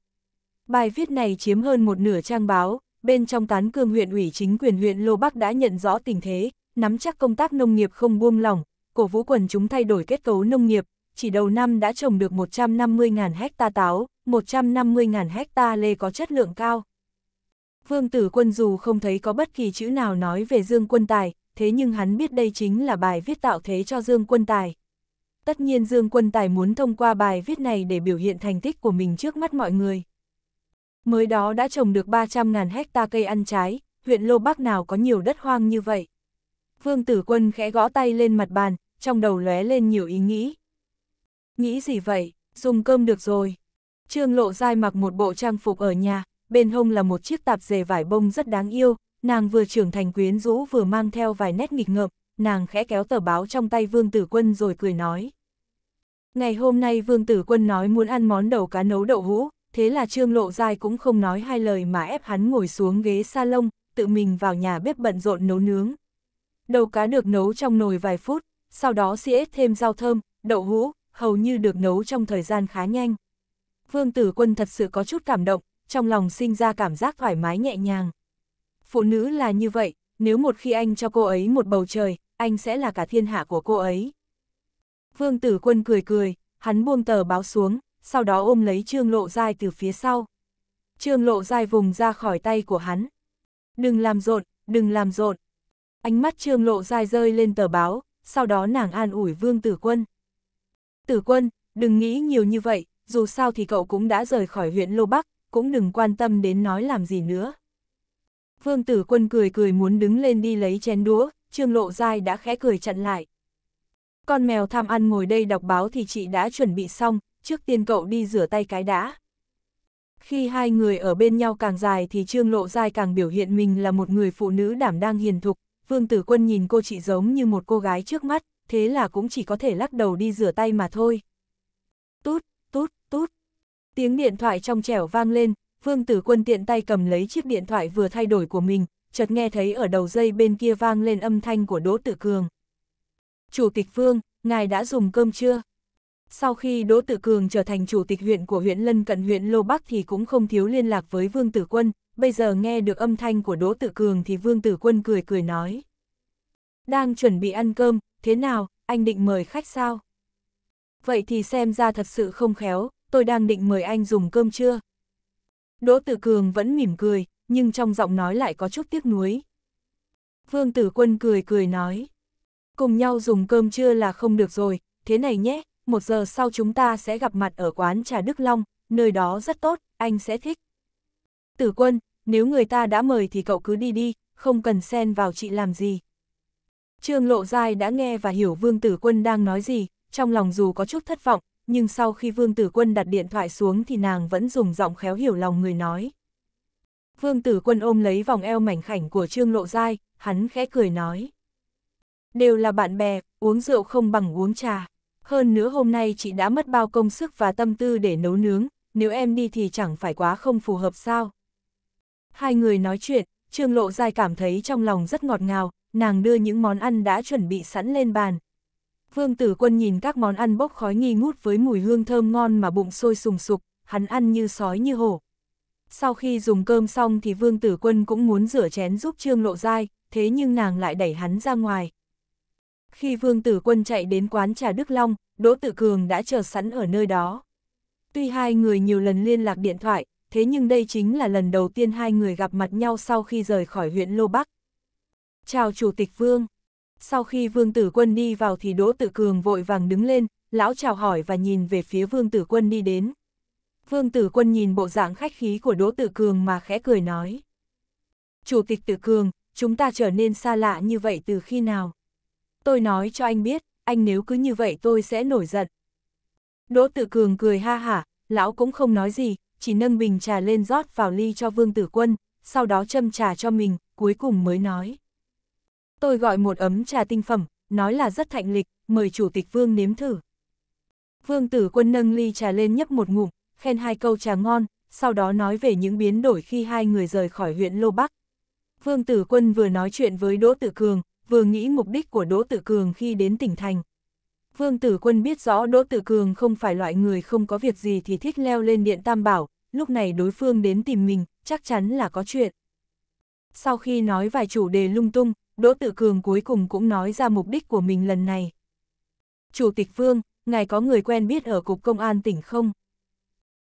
Bài viết này chiếm hơn một nửa trang báo, bên trong tán cương huyện ủy chính quyền huyện Lô Bắc đã nhận rõ tình thế, nắm chắc công tác nông nghiệp không buông lỏng, cổ vũ quần chúng thay đổi kết cấu nông nghiệp, chỉ đầu năm đã trồng được 150.000 hecta táo, 150.000 hecta lê có chất lượng cao. Vương Tử Quân dù không thấy có bất kỳ chữ nào nói về Dương Quân Tài, thế nhưng hắn biết đây chính là bài viết tạo thế cho Dương Quân Tài. Tất nhiên Dương Quân Tài muốn thông qua bài viết này để biểu hiện thành tích của mình trước mắt mọi người. Mới đó đã trồng được 300.000 hecta cây ăn trái, huyện Lô Bắc nào có nhiều đất hoang như vậy. Vương Tử Quân khẽ gõ tay lên mặt bàn, trong đầu lóe lên nhiều ý nghĩ. Nghĩ gì vậy, dùng cơm được rồi. Trương Lộ Giai mặc một bộ trang phục ở nhà, bên hông là một chiếc tạp dề vải bông rất đáng yêu, nàng vừa trưởng thành quyến rũ vừa mang theo vài nét nghịch ngợm, nàng khẽ kéo tờ báo trong tay Vương Tử Quân rồi cười nói. Ngày hôm nay Vương Tử Quân nói muốn ăn món đầu cá nấu đậu hũ, thế là Trương Lộ Giai cũng không nói hai lời mà ép hắn ngồi xuống ghế salon, tự mình vào nhà bếp bận rộn nấu nướng. Đầu cá được nấu trong nồi vài phút, sau đó xỉa thêm rau thơm, đậu hũ, hầu như được nấu trong thời gian khá nhanh. Vương Tử Quân thật sự có chút cảm động, trong lòng sinh ra cảm giác thoải mái nhẹ nhàng. Phụ nữ là như vậy, nếu một khi anh cho cô ấy một bầu trời, anh sẽ là cả thiên hạ của cô ấy. Vương Tử Quân cười cười, hắn buông tờ báo xuống, sau đó ôm lấy Trương Lộ Giai từ phía sau. Trương Lộ Giai vùng ra khỏi tay của hắn. Đừng làm rộn, đừng làm rộn. Ánh mắt Trương Lộ Giai rơi lên tờ báo, sau đó nàng an ủi Vương Tử Quân. Tử Quân, đừng nghĩ nhiều như vậy, dù sao thì cậu cũng đã rời khỏi huyện Lô Bắc, cũng đừng quan tâm đến nói làm gì nữa. Vương Tử Quân cười cười muốn đứng lên đi lấy chén đũa, Trương Lộ dai đã khẽ cười chặn lại. Con mèo tham ăn ngồi đây đọc báo thì chị đã chuẩn bị xong, trước tiên cậu đi rửa tay cái đã. Khi hai người ở bên nhau càng dài thì Trương Lộ Giai càng biểu hiện mình là một người phụ nữ đảm đang hiền thục, Vương Tử Quân nhìn cô chị giống như một cô gái trước mắt, thế là cũng chỉ có thể lắc đầu đi rửa tay mà thôi. Tút, tút, tút. Tiếng điện thoại trong trẻo vang lên, Vương Tử Quân tiện tay cầm lấy chiếc điện thoại vừa thay đổi của mình, chợt nghe thấy ở đầu dây bên kia vang lên âm thanh của Đỗ Tử Cường. Chủ tịch Vương, ngài đã dùng cơm chưa? Sau khi Đỗ tử Cường trở thành chủ tịch huyện của huyện lân cận huyện Lô Bắc thì cũng không thiếu liên lạc với Vương Tử Quân, bây giờ nghe được âm thanh của Đỗ tử Cường thì Vương Tử Quân cười cười nói. Đang chuẩn bị ăn cơm, thế nào, anh định mời khách sao? Vậy thì xem ra thật sự không khéo, tôi đang định mời anh dùng cơm trưa. Đỗ Tử Cường vẫn mỉm cười, nhưng trong giọng nói lại có chút tiếc nuối. Vương Tử Quân cười cười nói. Cùng nhau dùng cơm trưa là không được rồi, thế này nhé, một giờ sau chúng ta sẽ gặp mặt ở quán trà Đức Long, nơi đó rất tốt, anh sẽ thích. Tử Quân, nếu người ta đã mời thì cậu cứ đi đi, không cần xen vào chị làm gì. Trương Lộ Giai đã nghe và hiểu Vương Tử Quân đang nói gì, trong lòng dù có chút thất vọng, nhưng sau khi Vương Tử Quân đặt điện thoại xuống thì nàng vẫn dùng giọng khéo hiểu lòng người nói. Vương Tử Quân ôm lấy vòng eo mảnh khảnh của Trương Lộ Giai, hắn khẽ cười nói. Đều là bạn bè, uống rượu không bằng uống trà. Hơn nữa hôm nay chị đã mất bao công sức và tâm tư để nấu nướng, nếu em đi thì chẳng phải quá không phù hợp sao. Hai người nói chuyện, Trương Lộ Giai cảm thấy trong lòng rất ngọt ngào, nàng đưa những món ăn đã chuẩn bị sẵn lên bàn. Vương Tử Quân nhìn các món ăn bốc khói nghi ngút với mùi hương thơm ngon mà bụng sôi sùng sục, hắn ăn như sói như hổ. Sau khi dùng cơm xong thì Vương Tử Quân cũng muốn rửa chén giúp Trương Lộ Giai, thế nhưng nàng lại đẩy hắn ra ngoài. Khi Vương Tử Quân chạy đến quán trà Đức Long, Đỗ Tự Cường đã chờ sẵn ở nơi đó. Tuy hai người nhiều lần liên lạc điện thoại, thế nhưng đây chính là lần đầu tiên hai người gặp mặt nhau sau khi rời khỏi huyện Lô Bắc. Chào Chủ tịch Vương. Sau khi Vương Tử Quân đi vào thì Đỗ Tự Cường vội vàng đứng lên, lão chào hỏi và nhìn về phía Vương Tử Quân đi đến. Vương Tử Quân nhìn bộ dạng khách khí của Đỗ Tự Cường mà khẽ cười nói. Chủ tịch Tử Cường, chúng ta trở nên xa lạ như vậy từ khi nào? Tôi nói cho anh biết, anh nếu cứ như vậy tôi sẽ nổi giận. Đỗ Tự Cường cười ha hả, lão cũng không nói gì, chỉ nâng bình trà lên rót vào ly cho Vương Tử Quân, sau đó châm trà cho mình, cuối cùng mới nói. Tôi gọi một ấm trà tinh phẩm, nói là rất thạnh lịch, mời Chủ tịch Vương nếm thử. Vương Tử Quân nâng ly trà lên nhấp một ngụm, khen hai câu trà ngon, sau đó nói về những biến đổi khi hai người rời khỏi huyện Lô Bắc. Vương Tử Quân vừa nói chuyện với Đỗ Tử Cường, vừa nghĩ mục đích của Đỗ Tử Cường khi đến tỉnh thành. Vương Tử Quân biết rõ Đỗ Tử Cường không phải loại người không có việc gì thì thích leo lên điện tam bảo, lúc này đối phương đến tìm mình, chắc chắn là có chuyện. Sau khi nói vài chủ đề lung tung, Đỗ Tử Cường cuối cùng cũng nói ra mục đích của mình lần này. Chủ tịch Vương, ngài có người quen biết ở Cục Công an tỉnh không?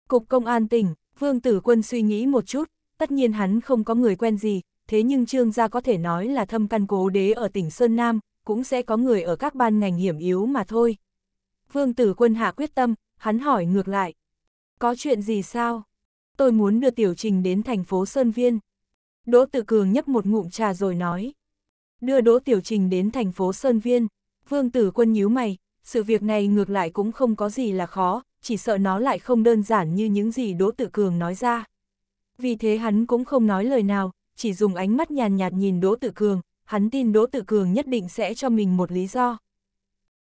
Cục Công an tỉnh, Vương Tử Quân suy nghĩ một chút, tất nhiên hắn không có người quen gì, thế nhưng Trương gia có thể nói là thâm căn cố đế ở tỉnh Sơn Nam, cũng sẽ có người ở các ban ngành hiểm yếu mà thôi. Vương Tử Quân hạ quyết tâm, hắn hỏi ngược lại. Có chuyện gì sao? Tôi muốn đưa Tiểu Trình đến thành phố Sơn Viên. Đỗ Tự Cường nhấp một ngụm trà rồi nói. Đưa Đỗ Tiểu Trình đến thành phố Sơn Viên. Vương Tử Quân nhíu mày, sự việc này ngược lại cũng không có gì là khó, chỉ sợ nó lại không đơn giản như những gì Đỗ Tử Cường nói ra. Vì thế hắn cũng không nói lời nào, chỉ dùng ánh mắt nhàn nhạt nhìn Đỗ Tử Cường, hắn tin Đỗ Tử Cường nhất định sẽ cho mình một lý do.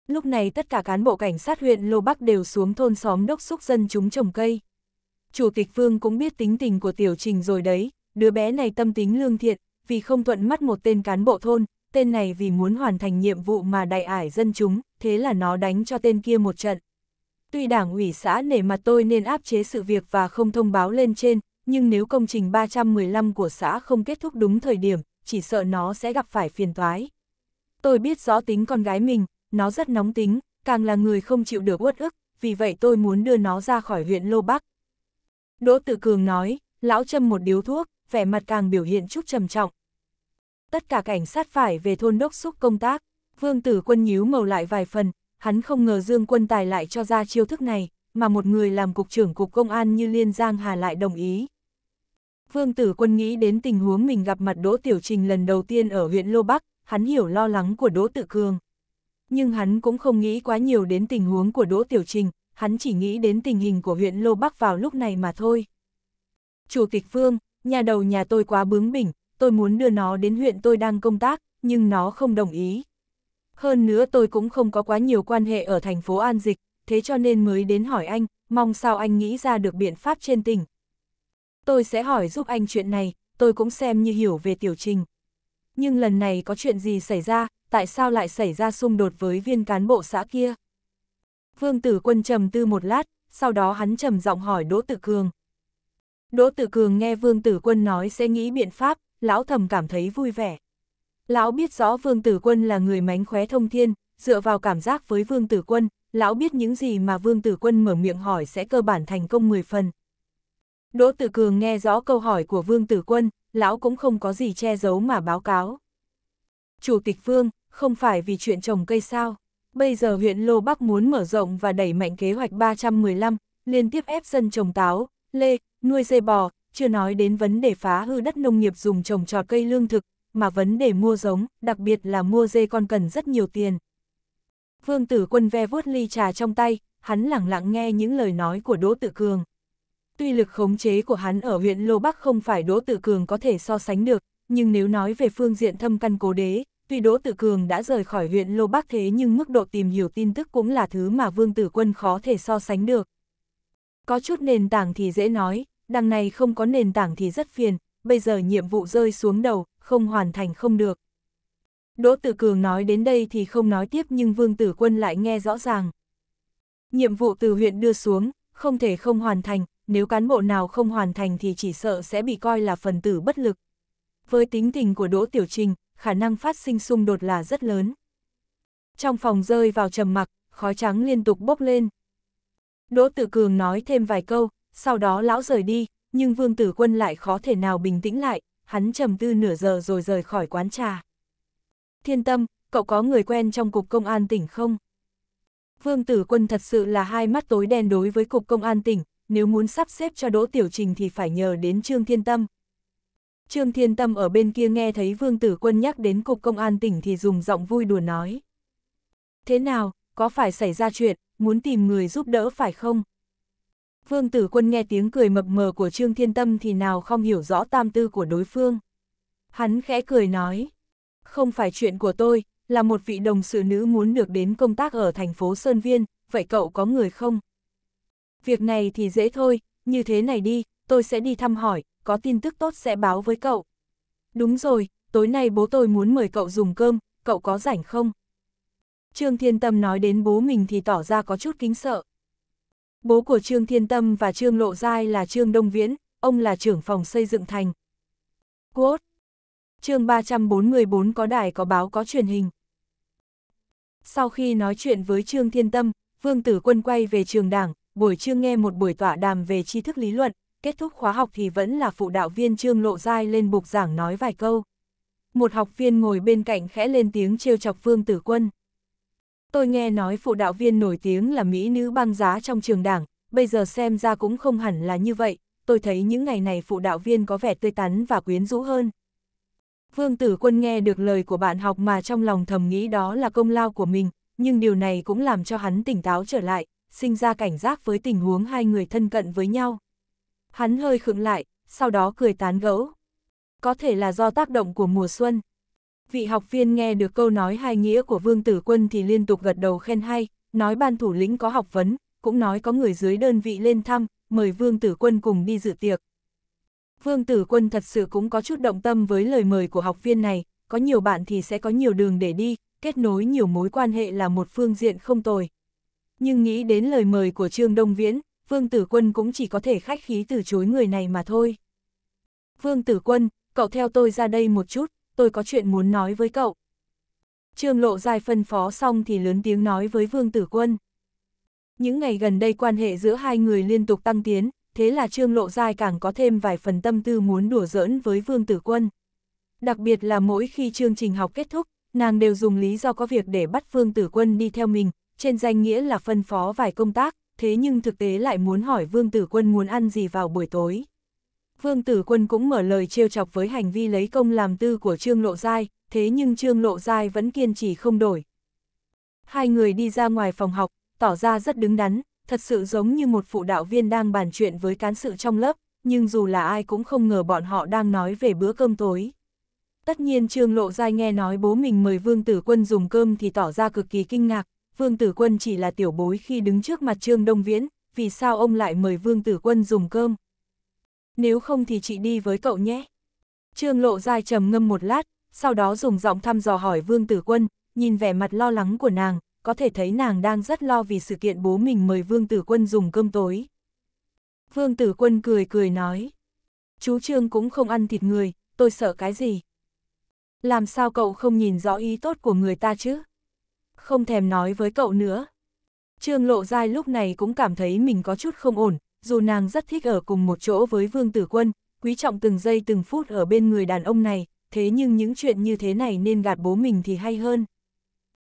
Lúc này tất cả cán bộ cảnh sát huyện Lô Bắc đều xuống thôn xóm đốc xúc dân chúng trồng cây. Chủ tịch Vương cũng biết tính tình của Tiểu Trình rồi đấy, đứa bé này tâm tính lương thiện, vì không thuận mắt một tên cán bộ thôn, tên này vì muốn hoàn thành nhiệm vụ mà đại ải dân chúng, thế là nó đánh cho tên kia một trận. Tuy đảng ủy xã nể mặt tôi nên áp chế sự việc và không thông báo lên trên, nhưng nếu công trình 315 của xã không kết thúc đúng thời điểm, chỉ sợ nó sẽ gặp phải phiền toái. Tôi biết rõ tính con gái mình, nó rất nóng tính, càng là người không chịu được uất ức, vì vậy tôi muốn đưa nó ra khỏi huyện Lô Bắc. Đỗ Tự Cường nói, lão châm một điếu thuốc, vẻ mặt càng biểu hiện chút trầm trọng. Tất cả cảnh sát phải về thôn đốc xúc công tác, vương tử quân nhíu màu lại vài phần, hắn không ngờ Dương Quân Tài lại cho ra chiêu thức này, mà một người làm cục trưởng cục công an như Liên Giang Hà lại đồng ý. Vương Tử Quân nghĩ đến tình huống mình gặp mặt Đỗ Tiểu Trình lần đầu tiên ở huyện Lô Bắc, hắn hiểu lo lắng của Đỗ Tự Cường. Nhưng hắn cũng không nghĩ quá nhiều đến tình huống của Đỗ Tiểu Trình, hắn chỉ nghĩ đến tình hình của huyện Lô Bắc vào lúc này mà thôi. Chủ tịch Vương, nhà đầu nhà tôi quá bướng bỉnh, tôi muốn đưa nó đến huyện tôi đang công tác, nhưng nó không đồng ý. Hơn nữa tôi cũng không có quá nhiều quan hệ ở thành phố An Dịch, thế cho nên mới đến hỏi anh, mong sao anh nghĩ ra được biện pháp trên tỉnh. Tôi sẽ hỏi giúp anh chuyện này, tôi cũng xem như hiểu về tiểu trình. Nhưng lần này có chuyện gì xảy ra, tại sao lại xảy ra xung đột với viên cán bộ xã kia? Vương Tử Quân trầm tư một lát, sau đó hắn trầm giọng hỏi Đỗ Tử Cường. Đỗ Tử Cường nghe Vương Tử Quân nói sẽ nghĩ biện pháp, lão thầm cảm thấy vui vẻ. Lão biết rõ Vương Tử Quân là người mánh khóe thông thiên, dựa vào cảm giác với Vương Tử Quân, lão biết những gì mà Vương Tử Quân mở miệng hỏi sẽ cơ bản thành công 10 phần. Đỗ Tử Cường nghe rõ câu hỏi của Vương Tử Quân, lão cũng không có gì che giấu mà báo cáo. Chủ tịch Vương, không phải vì chuyện trồng cây sao? Bây giờ huyện Lô Bắc muốn mở rộng và đẩy mạnh kế hoạch 315, liên tiếp ép dân trồng táo, lê, nuôi dê bò, chưa nói đến vấn đề phá hư đất nông nghiệp dùng trồng trọt cây lương thực, mà vấn đề mua giống, đặc biệt là mua dê con cần rất nhiều tiền. Vương tử quân ve vuốt ly trà trong tay, hắn lặng lặng nghe những lời nói của Đỗ Tự Cường. Tuy lực khống chế của hắn ở huyện Lô Bắc không phải Đỗ Tự Cường có thể so sánh được, nhưng nếu nói về phương diện thâm căn cố đế, tuy Đỗ Tự Cường đã rời khỏi huyện Lô Bắc thế nhưng mức độ tìm hiểu tin tức cũng là thứ mà Vương Tử Quân khó thể so sánh được. Có chút nền tảng thì dễ nói, đằng này không có nền tảng thì rất phiền, bây giờ nhiệm vụ rơi xuống đầu, không hoàn thành không được. Đỗ Tử Cường nói đến đây thì không nói tiếp nhưng Vương Tử Quân lại nghe rõ ràng. Nhiệm vụ từ huyện đưa xuống, không thể không hoàn thành, nếu cán bộ nào không hoàn thành thì chỉ sợ sẽ bị coi là phần tử bất lực. Với tính tình của Đỗ Tiểu Trình, khả năng phát sinh xung đột là rất lớn. Trong phòng rơi vào trầm mặc, khói trắng liên tục bốc lên. Đỗ Tử Cường nói thêm vài câu, sau đó lão rời đi, nhưng Vương Tử Quân lại khó thể nào bình tĩnh lại, hắn trầm tư nửa giờ rồi rời khỏi quán trà. Thiên tâm, cậu có người quen trong cục công an tỉnh không? Vương Tử Quân thật sự là hai mắt tối đen đối với cục công an tỉnh, nếu muốn sắp xếp cho Đỗ Tiểu Trình thì phải nhờ đến Trương Thiên Tâm. Trương Thiên Tâm ở bên kia nghe thấy Vương Tử Quân nhắc đến cục công an tỉnh thì dùng giọng vui đùa nói. Thế nào, có phải xảy ra chuyện, muốn tìm người giúp đỡ phải không? Vương Tử Quân nghe tiếng cười mập mờ của Trương Thiên Tâm thì nào không hiểu rõ tam tư của đối phương. Hắn khẽ cười nói, không phải chuyện của tôi, là một vị đồng sự nữ muốn được đến công tác ở thành phố Sơn Viên, vậy cậu có người không? Việc này thì dễ thôi, như thế này đi, tôi sẽ đi thăm hỏi, có tin tức tốt sẽ báo với cậu. Đúng rồi, tối nay bố tôi muốn mời cậu dùng cơm, cậu có rảnh không? Trương Thiên Tâm nói đến bố mình thì tỏ ra có chút kính sợ. Bố của Trương Thiên Tâm và Trương Lộ Giai là Trương Đông Viễn, ông là trưởng phòng xây dựng thành. Quote chương 344 có đài có báo có truyền hình. Sau khi nói chuyện với Trương Thiên Tâm, Vương Tử Quân quay về trường đảng, buổi trưa nghe một buổi tọa đàm về tri thức lý luận, kết thúc khóa học thì vẫn là phụ đạo viên Trương Lộ Giai lên bục giảng nói vài câu. Một học viên ngồi bên cạnh khẽ lên tiếng trêu chọc Vương Tử Quân. Tôi nghe nói phụ đạo viên nổi tiếng là Mỹ nữ băng giá trong trường đảng, bây giờ xem ra cũng không hẳn là như vậy, tôi thấy những ngày này phụ đạo viên có vẻ tươi tắn và quyến rũ hơn. Vương Tử Quân nghe được lời của bạn học mà trong lòng thầm nghĩ đó là công lao của mình, nhưng điều này cũng làm cho hắn tỉnh táo trở lại, sinh ra cảnh giác với tình huống hai người thân cận với nhau. Hắn hơi khựng lại, sau đó cười tán gẫu. Có thể là do tác động của mùa xuân. Vị học viên nghe được câu nói hai nghĩa của Vương Tử Quân thì liên tục gật đầu khen hay, nói ban thủ lĩnh có học vấn, cũng nói có người dưới đơn vị lên thăm, mời Vương Tử Quân cùng đi dự tiệc. Vương Tử Quân thật sự cũng có chút động tâm với lời mời của học viên này, có nhiều bạn thì sẽ có nhiều đường để đi, kết nối nhiều mối quan hệ là một phương diện không tồi. Nhưng nghĩ đến lời mời của Trương Đông Viễn, Vương Tử Quân cũng chỉ có thể khách khí từ chối người này mà thôi. Vương Tử Quân, cậu theo tôi ra đây một chút, tôi có chuyện muốn nói với cậu. Trương Lộ giai phân phó xong thì lớn tiếng nói với Vương Tử Quân. Những ngày gần đây quan hệ giữa hai người liên tục tăng tiến, thế là Trương Lộ Giai càng có thêm vài phần tâm tư muốn đùa giỡn với Vương Tử Quân. Đặc biệt là mỗi khi chương trình học kết thúc, nàng đều dùng lý do có việc để bắt Vương Tử Quân đi theo mình, trên danh nghĩa là phân phó vài công tác, thế nhưng thực tế lại muốn hỏi Vương Tử Quân muốn ăn gì vào buổi tối. Vương Tử Quân cũng mở lời trêu chọc với hành vi lấy công làm tư của Trương Lộ Giai, thế nhưng Trương Lộ Giai vẫn kiên trì không đổi. Hai người đi ra ngoài phòng học, tỏ ra rất đứng đắn, thật sự giống như một phụ đạo viên đang bàn chuyện với cán sự trong lớp, nhưng dù là ai cũng không ngờ bọn họ đang nói về bữa cơm tối. Tất nhiên Trương Lộ Giai nghe nói bố mình mời Vương Tử Quân dùng cơm thì tỏ ra cực kỳ kinh ngạc, Vương Tử Quân chỉ là tiểu bối khi đứng trước mặt Trương Đông Viễn, vì sao ông lại mời Vương Tử Quân dùng cơm? Nếu không thì chị đi với cậu nhé. Trương Lộ Giai trầm ngâm một lát, sau đó dùng giọng thăm dò hỏi Vương Tử Quân, nhìn vẻ mặt lo lắng của nàng, có thể thấy nàng đang rất lo vì sự kiện bố mình mời Vương Tử Quân dùng cơm tối. Vương Tử Quân cười cười nói, chú Trương cũng không ăn thịt người, tôi sợ cái gì? Làm sao cậu không nhìn rõ ý tốt của người ta chứ? Không thèm nói với cậu nữa. Trương Lộ Giai lúc này cũng cảm thấy mình có chút không ổn, dù nàng rất thích ở cùng một chỗ với Vương Tử Quân, quý trọng từng giây từng phút ở bên người đàn ông này, thế nhưng những chuyện như thế này nên gạt bố mình thì hay hơn.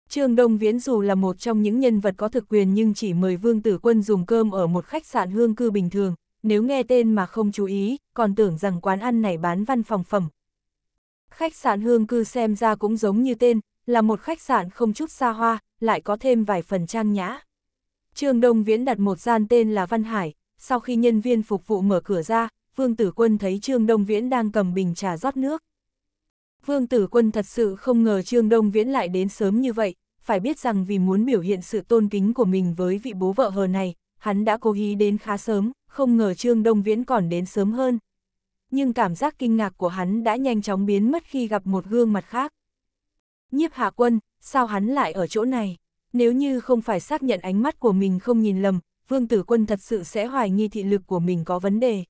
Trương Đông Viễn dù là một trong những nhân vật có thực quyền nhưng chỉ mời Vương Tử Quân dùng cơm ở một khách sạn hương cư bình thường, nếu nghe tên mà không chú ý, còn tưởng rằng quán ăn này bán văn phòng phẩm. Khách sạn hương cư xem ra cũng giống như tên, là một khách sạn không chút xa hoa, lại có thêm vài phần trang nhã. Trương Đông Viễn đặt một gian tên là Văn Hải, sau khi nhân viên phục vụ mở cửa ra, Vương Tử Quân thấy Trương Đông Viễn đang cầm bình trà rót nước. Vương Tử Quân thật sự không ngờ Trương Đông Viễn lại đến sớm như vậy, phải biết rằng vì muốn biểu hiện sự tôn kính của mình với vị bố vợ hờ này, hắn đã cố ý đến khá sớm, không ngờ Trương Đông Viễn còn đến sớm hơn. Nhưng cảm giác kinh ngạc của hắn đã nhanh chóng biến mất khi gặp một gương mặt khác. Nhiếp hạ quân, sao hắn lại ở chỗ này? Nếu như không phải xác nhận ánh mắt của mình không nhìn lầm, Vương Tử Quân thật sự sẽ hoài nghi thị lực của mình có vấn đề.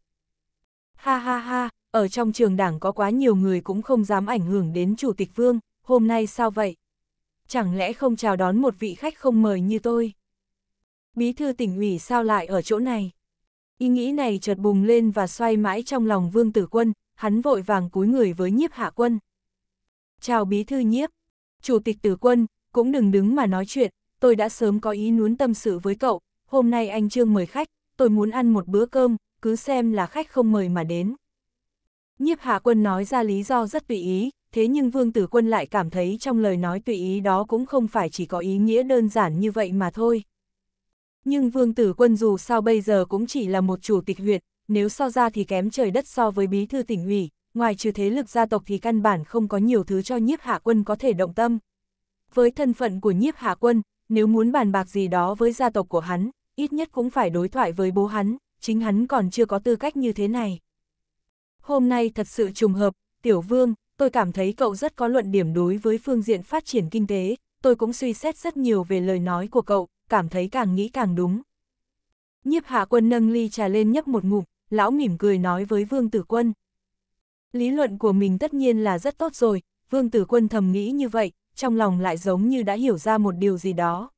Ha ha ha, ở trong trường đảng có quá nhiều người cũng không dám ảnh hưởng đến Chủ tịch Vương, hôm nay sao vậy? Chẳng lẽ không chào đón một vị khách không mời như tôi? Bí thư tỉnh ủy sao lại ở chỗ này? Ý nghĩ này chợt bùng lên và xoay mãi trong lòng Vương Tử Quân, hắn vội vàng cúi người với nhiếp hạ quân. Chào bí thư nhiếp. Chủ tịch tử quân, cũng đừng đứng mà nói chuyện, tôi đã sớm có ý nuốn tâm sự với cậu, hôm nay anh Trương mời khách, tôi muốn ăn một bữa cơm, cứ xem là khách không mời mà đến. Nhiếp hạ quân nói ra lý do rất tùy ý, thế nhưng vương tử quân lại cảm thấy trong lời nói tùy ý đó cũng không phải chỉ có ý nghĩa đơn giản như vậy mà thôi. Nhưng vương tử quân dù sao bây giờ cũng chỉ là một chủ tịch huyện, nếu so ra thì kém trời đất so với bí thư tỉnh ủy, ngoài trừ thế lực gia tộc thì căn bản không có nhiều thứ cho nhiếp hạ quân có thể động tâm. Với thân phận của nhiếp hạ quân, nếu muốn bàn bạc gì đó với gia tộc của hắn, ít nhất cũng phải đối thoại với bố hắn, chính hắn còn chưa có tư cách như thế này. Hôm nay thật sự trùng hợp, Tiểu Vương, tôi cảm thấy cậu rất có luận điểm đối với phương diện phát triển kinh tế, tôi cũng suy xét rất nhiều về lời nói của cậu, cảm thấy càng nghĩ càng đúng. Nhiếp hạ quân nâng ly trà lên nhấp một ngụm, lão mỉm cười nói với Vương Tử Quân. Lý luận của mình tất nhiên là rất tốt rồi, Vương Tử Quân thầm nghĩ như vậy, trong lòng lại giống như đã hiểu ra một điều gì đó.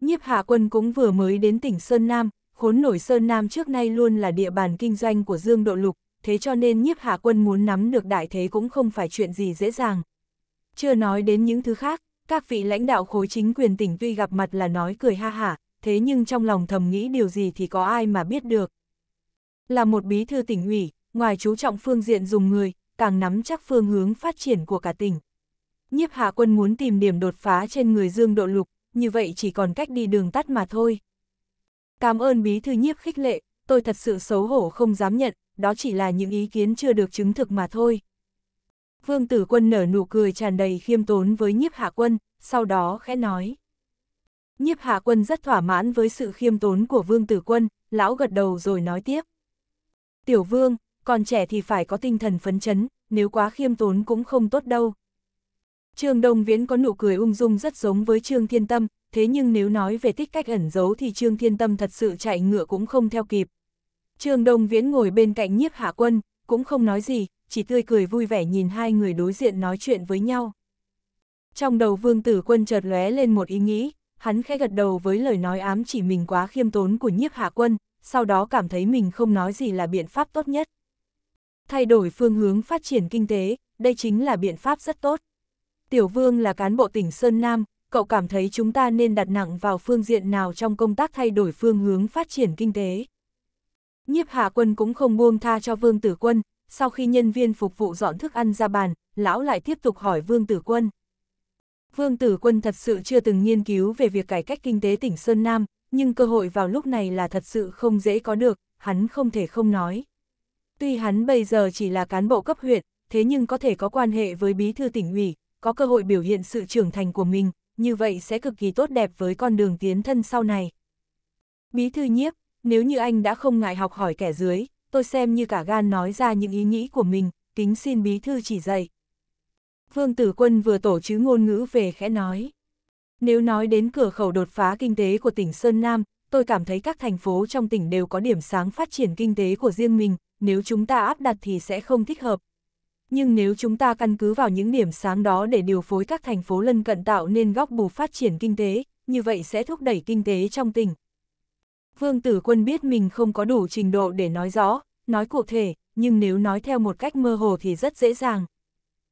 Nhiếp hạ quân cũng vừa mới đến tỉnh Sơn Nam, khốn nổi Sơn Nam trước nay luôn là địa bàn kinh doanh của Dương Độ Lục, thế cho nên nhiếp hạ quân muốn nắm được đại thế cũng không phải chuyện gì dễ dàng. Chưa nói đến những thứ khác, các vị lãnh đạo khối chính quyền tỉnh tuy gặp mặt là nói cười ha hả, thế nhưng trong lòng thầm nghĩ điều gì thì có ai mà biết được. Là một bí thư tỉnh ủy, ngoài chú trọng phương diện dùng người, càng nắm chắc phương hướng phát triển của cả tỉnh. Nhiếp hạ quân muốn tìm điểm đột phá trên người Dương Độ Lục, như vậy chỉ còn cách đi đường tắt mà thôi. Cảm ơn bí thư nhiếp khích lệ, tôi thật sự xấu hổ không dám nhận, đó chỉ là những ý kiến chưa được chứng thực mà thôi. Vương tử quân nở nụ cười tràn đầy khiêm tốn với nhiếp hạ quân, sau đó khẽ nói. Nhiếp hạ quân rất thỏa mãn với sự khiêm tốn của vương tử quân, lão gật đầu rồi nói tiếp. Tiểu vương, còn trẻ thì phải có tinh thần phấn chấn, nếu quá khiêm tốn cũng không tốt đâu. Trương Đông Viễn có nụ cười ung dung rất giống với Trương Thiên Tâm, thế nhưng nếu nói về tích cách ẩn giấu thì Trương Thiên Tâm thật sự chạy ngựa cũng không theo kịp. Trương Đông Viễn ngồi bên cạnh nhiếp hạ quân, cũng không nói gì, chỉ tươi cười vui vẻ nhìn hai người đối diện nói chuyện với nhau. Trong đầu vương tử quân chợt lóe lên một ý nghĩ, hắn khẽ gật đầu với lời nói ám chỉ mình quá khiêm tốn của nhiếp hạ quân, sau đó cảm thấy mình không nói gì là biện pháp tốt nhất. Thay đổi phương hướng phát triển kinh tế, đây chính là biện pháp rất tốt. Tiểu Vương là cán bộ tỉnh Sơn Nam, cậu cảm thấy chúng ta nên đặt nặng vào phương diện nào trong công tác thay đổi phương hướng phát triển kinh tế. Nhiếp hạ quân cũng không buông tha cho Vương Tử Quân, sau khi nhân viên phục vụ dọn thức ăn ra bàn, lão lại tiếp tục hỏi Vương Tử Quân. Vương Tử Quân thật sự chưa từng nghiên cứu về việc cải cách kinh tế tỉnh Sơn Nam, nhưng cơ hội vào lúc này là thật sự không dễ có được, hắn không thể không nói. Tuy hắn bây giờ chỉ là cán bộ cấp huyện, thế nhưng có thể có quan hệ với bí thư tỉnh ủy, có cơ hội biểu hiện sự trưởng thành của mình, như vậy sẽ cực kỳ tốt đẹp với con đường tiến thân sau này. Bí thư nhiếp, nếu như anh đã không ngại học hỏi kẻ dưới, tôi xem như cả gan nói ra những ý nghĩ của mình, kính xin bí thư chỉ dạy. Vương Tử Quân vừa tổ chứ ngôn ngữ về khẽ nói. Nếu nói đến cửa khẩu đột phá kinh tế của tỉnh Sơn Nam, tôi cảm thấy các thành phố trong tỉnh đều có điểm sáng phát triển kinh tế của riêng mình, nếu chúng ta áp đặt thì sẽ không thích hợp. Nhưng nếu chúng ta căn cứ vào những điểm sáng đó để điều phối các thành phố lân cận tạo nên góc bù phát triển kinh tế, như vậy sẽ thúc đẩy kinh tế trong tỉnh. Vương Tử Quân biết mình không có đủ trình độ để nói rõ, nói cụ thể, nhưng nếu nói theo một cách mơ hồ thì rất dễ dàng.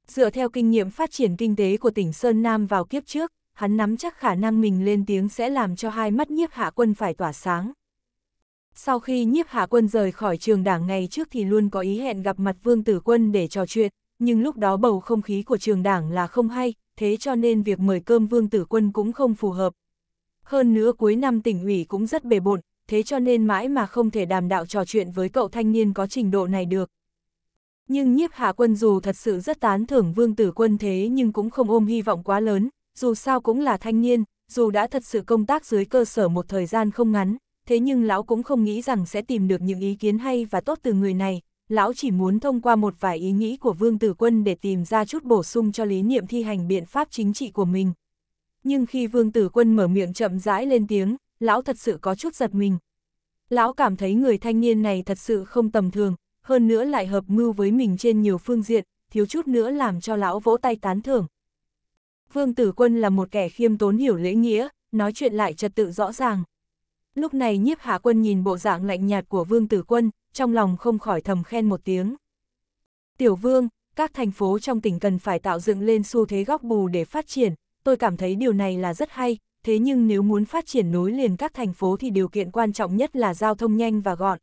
Dựa theo kinh nghiệm phát triển kinh tế của tỉnh Sơn Nam vào kiếp trước, hắn nắm chắc khả năng mình lên tiếng sẽ làm cho hai mắt nhiếp hạ quân phải tỏa sáng. Sau khi nhiếp hạ quân rời khỏi trường đảng ngày trước thì luôn có ý hẹn gặp mặt Vương Tử Quân để trò chuyện, nhưng lúc đó bầu không khí của trường đảng là không hay, thế cho nên việc mời cơm Vương Tử Quân cũng không phù hợp. Hơn nữa cuối năm tỉnh ủy cũng rất bề bộn, thế cho nên mãi mà không thể đàm đạo trò chuyện với cậu thanh niên có trình độ này được. Nhưng nhiếp hạ quân dù thật sự rất tán thưởng Vương Tử Quân thế nhưng cũng không ôm hy vọng quá lớn, dù sao cũng là thanh niên, dù đã thật sự công tác dưới cơ sở một thời gian không ngắn, thế nhưng lão cũng không nghĩ rằng sẽ tìm được những ý kiến hay và tốt từ người này, lão chỉ muốn thông qua một vài ý nghĩ của Vương Tử Quân để tìm ra chút bổ sung cho lý niệm thi hành biện pháp chính trị của mình. Nhưng khi Vương Tử Quân mở miệng chậm rãi lên tiếng, lão thật sự có chút giật mình. Lão cảm thấy người thanh niên này thật sự không tầm thường, hơn nữa lại hợp mưu với mình trên nhiều phương diện, thiếu chút nữa làm cho lão vỗ tay tán thưởng. Vương Tử Quân là một kẻ khiêm tốn hiểu lễ nghĩa, nói chuyện lại trật tự rõ ràng. Lúc này nhiếp hạ quân nhìn bộ dạng lạnh nhạt của Vương Tử Quân, trong lòng không khỏi thầm khen một tiếng. Tiểu Vương, các thành phố trong tỉnh cần phải tạo dựng lên xu thế góc bù để phát triển, tôi cảm thấy điều này là rất hay, thế nhưng nếu muốn phát triển nối liền các thành phố thì điều kiện quan trọng nhất là giao thông nhanh và gọn.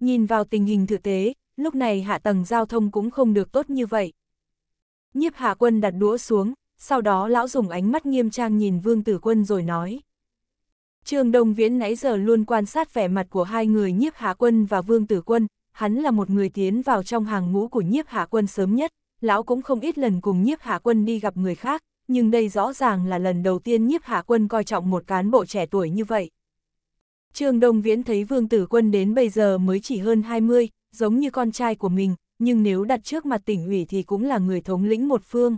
Nhìn vào tình hình thực tế, lúc này hạ tầng giao thông cũng không được tốt như vậy. Nhiếp hạ quân đặt đũa xuống, sau đó lão dùng ánh mắt nghiêm trang nhìn vương tử quân rồi nói. Trương Đông Viễn nãy giờ luôn quan sát vẻ mặt của hai người nhiếp hạ quân và vương tử quân, hắn là một người tiến vào trong hàng ngũ của nhiếp hạ quân sớm nhất, lão cũng không ít lần cùng nhiếp hạ quân đi gặp người khác, nhưng đây rõ ràng là lần đầu tiên nhiếp hạ quân coi trọng một cán bộ trẻ tuổi như vậy. Trương Đông Viễn thấy vương tử quân đến bây giờ mới chỉ hơn 20, giống như con trai của mình, nhưng nếu đặt trước mặt tỉnh ủy thì cũng là người thống lĩnh một phương.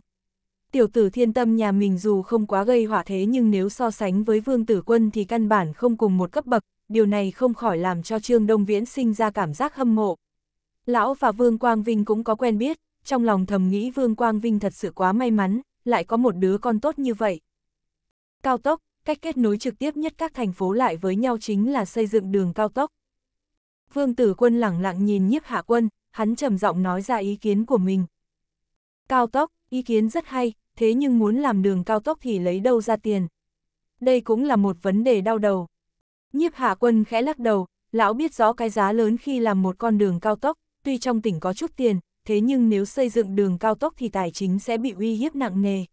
Tiểu tử thiên tâm nhà mình dù không quá gây hỏa thế nhưng nếu so sánh với vương tử quân thì căn bản không cùng một cấp bậc, điều này không khỏi làm cho Trương Đông Viễn sinh ra cảm giác hâm mộ. Lão và Vương Quang Vinh cũng có quen biết, trong lòng thầm nghĩ Vương Quang Vinh thật sự quá may mắn, lại có một đứa con tốt như vậy. Cao tốc, cách kết nối trực tiếp nhất các thành phố lại với nhau chính là xây dựng đường cao tốc. Vương Tử Quân lẳng lặng nhìn nhiếp hạ quân, hắn trầm giọng nói ra ý kiến của mình. Cao tốc, ý kiến rất hay, thế nhưng muốn làm đường cao tốc thì lấy đâu ra tiền. Đây cũng là một vấn đề đau đầu. Nhiếp hạ quân khẽ lắc đầu, lão biết rõ cái giá lớn khi làm một con đường cao tốc, tuy trong tỉnh có chút tiền, thế nhưng nếu xây dựng đường cao tốc thì tài chính sẽ bị uy hiếp nặng nề.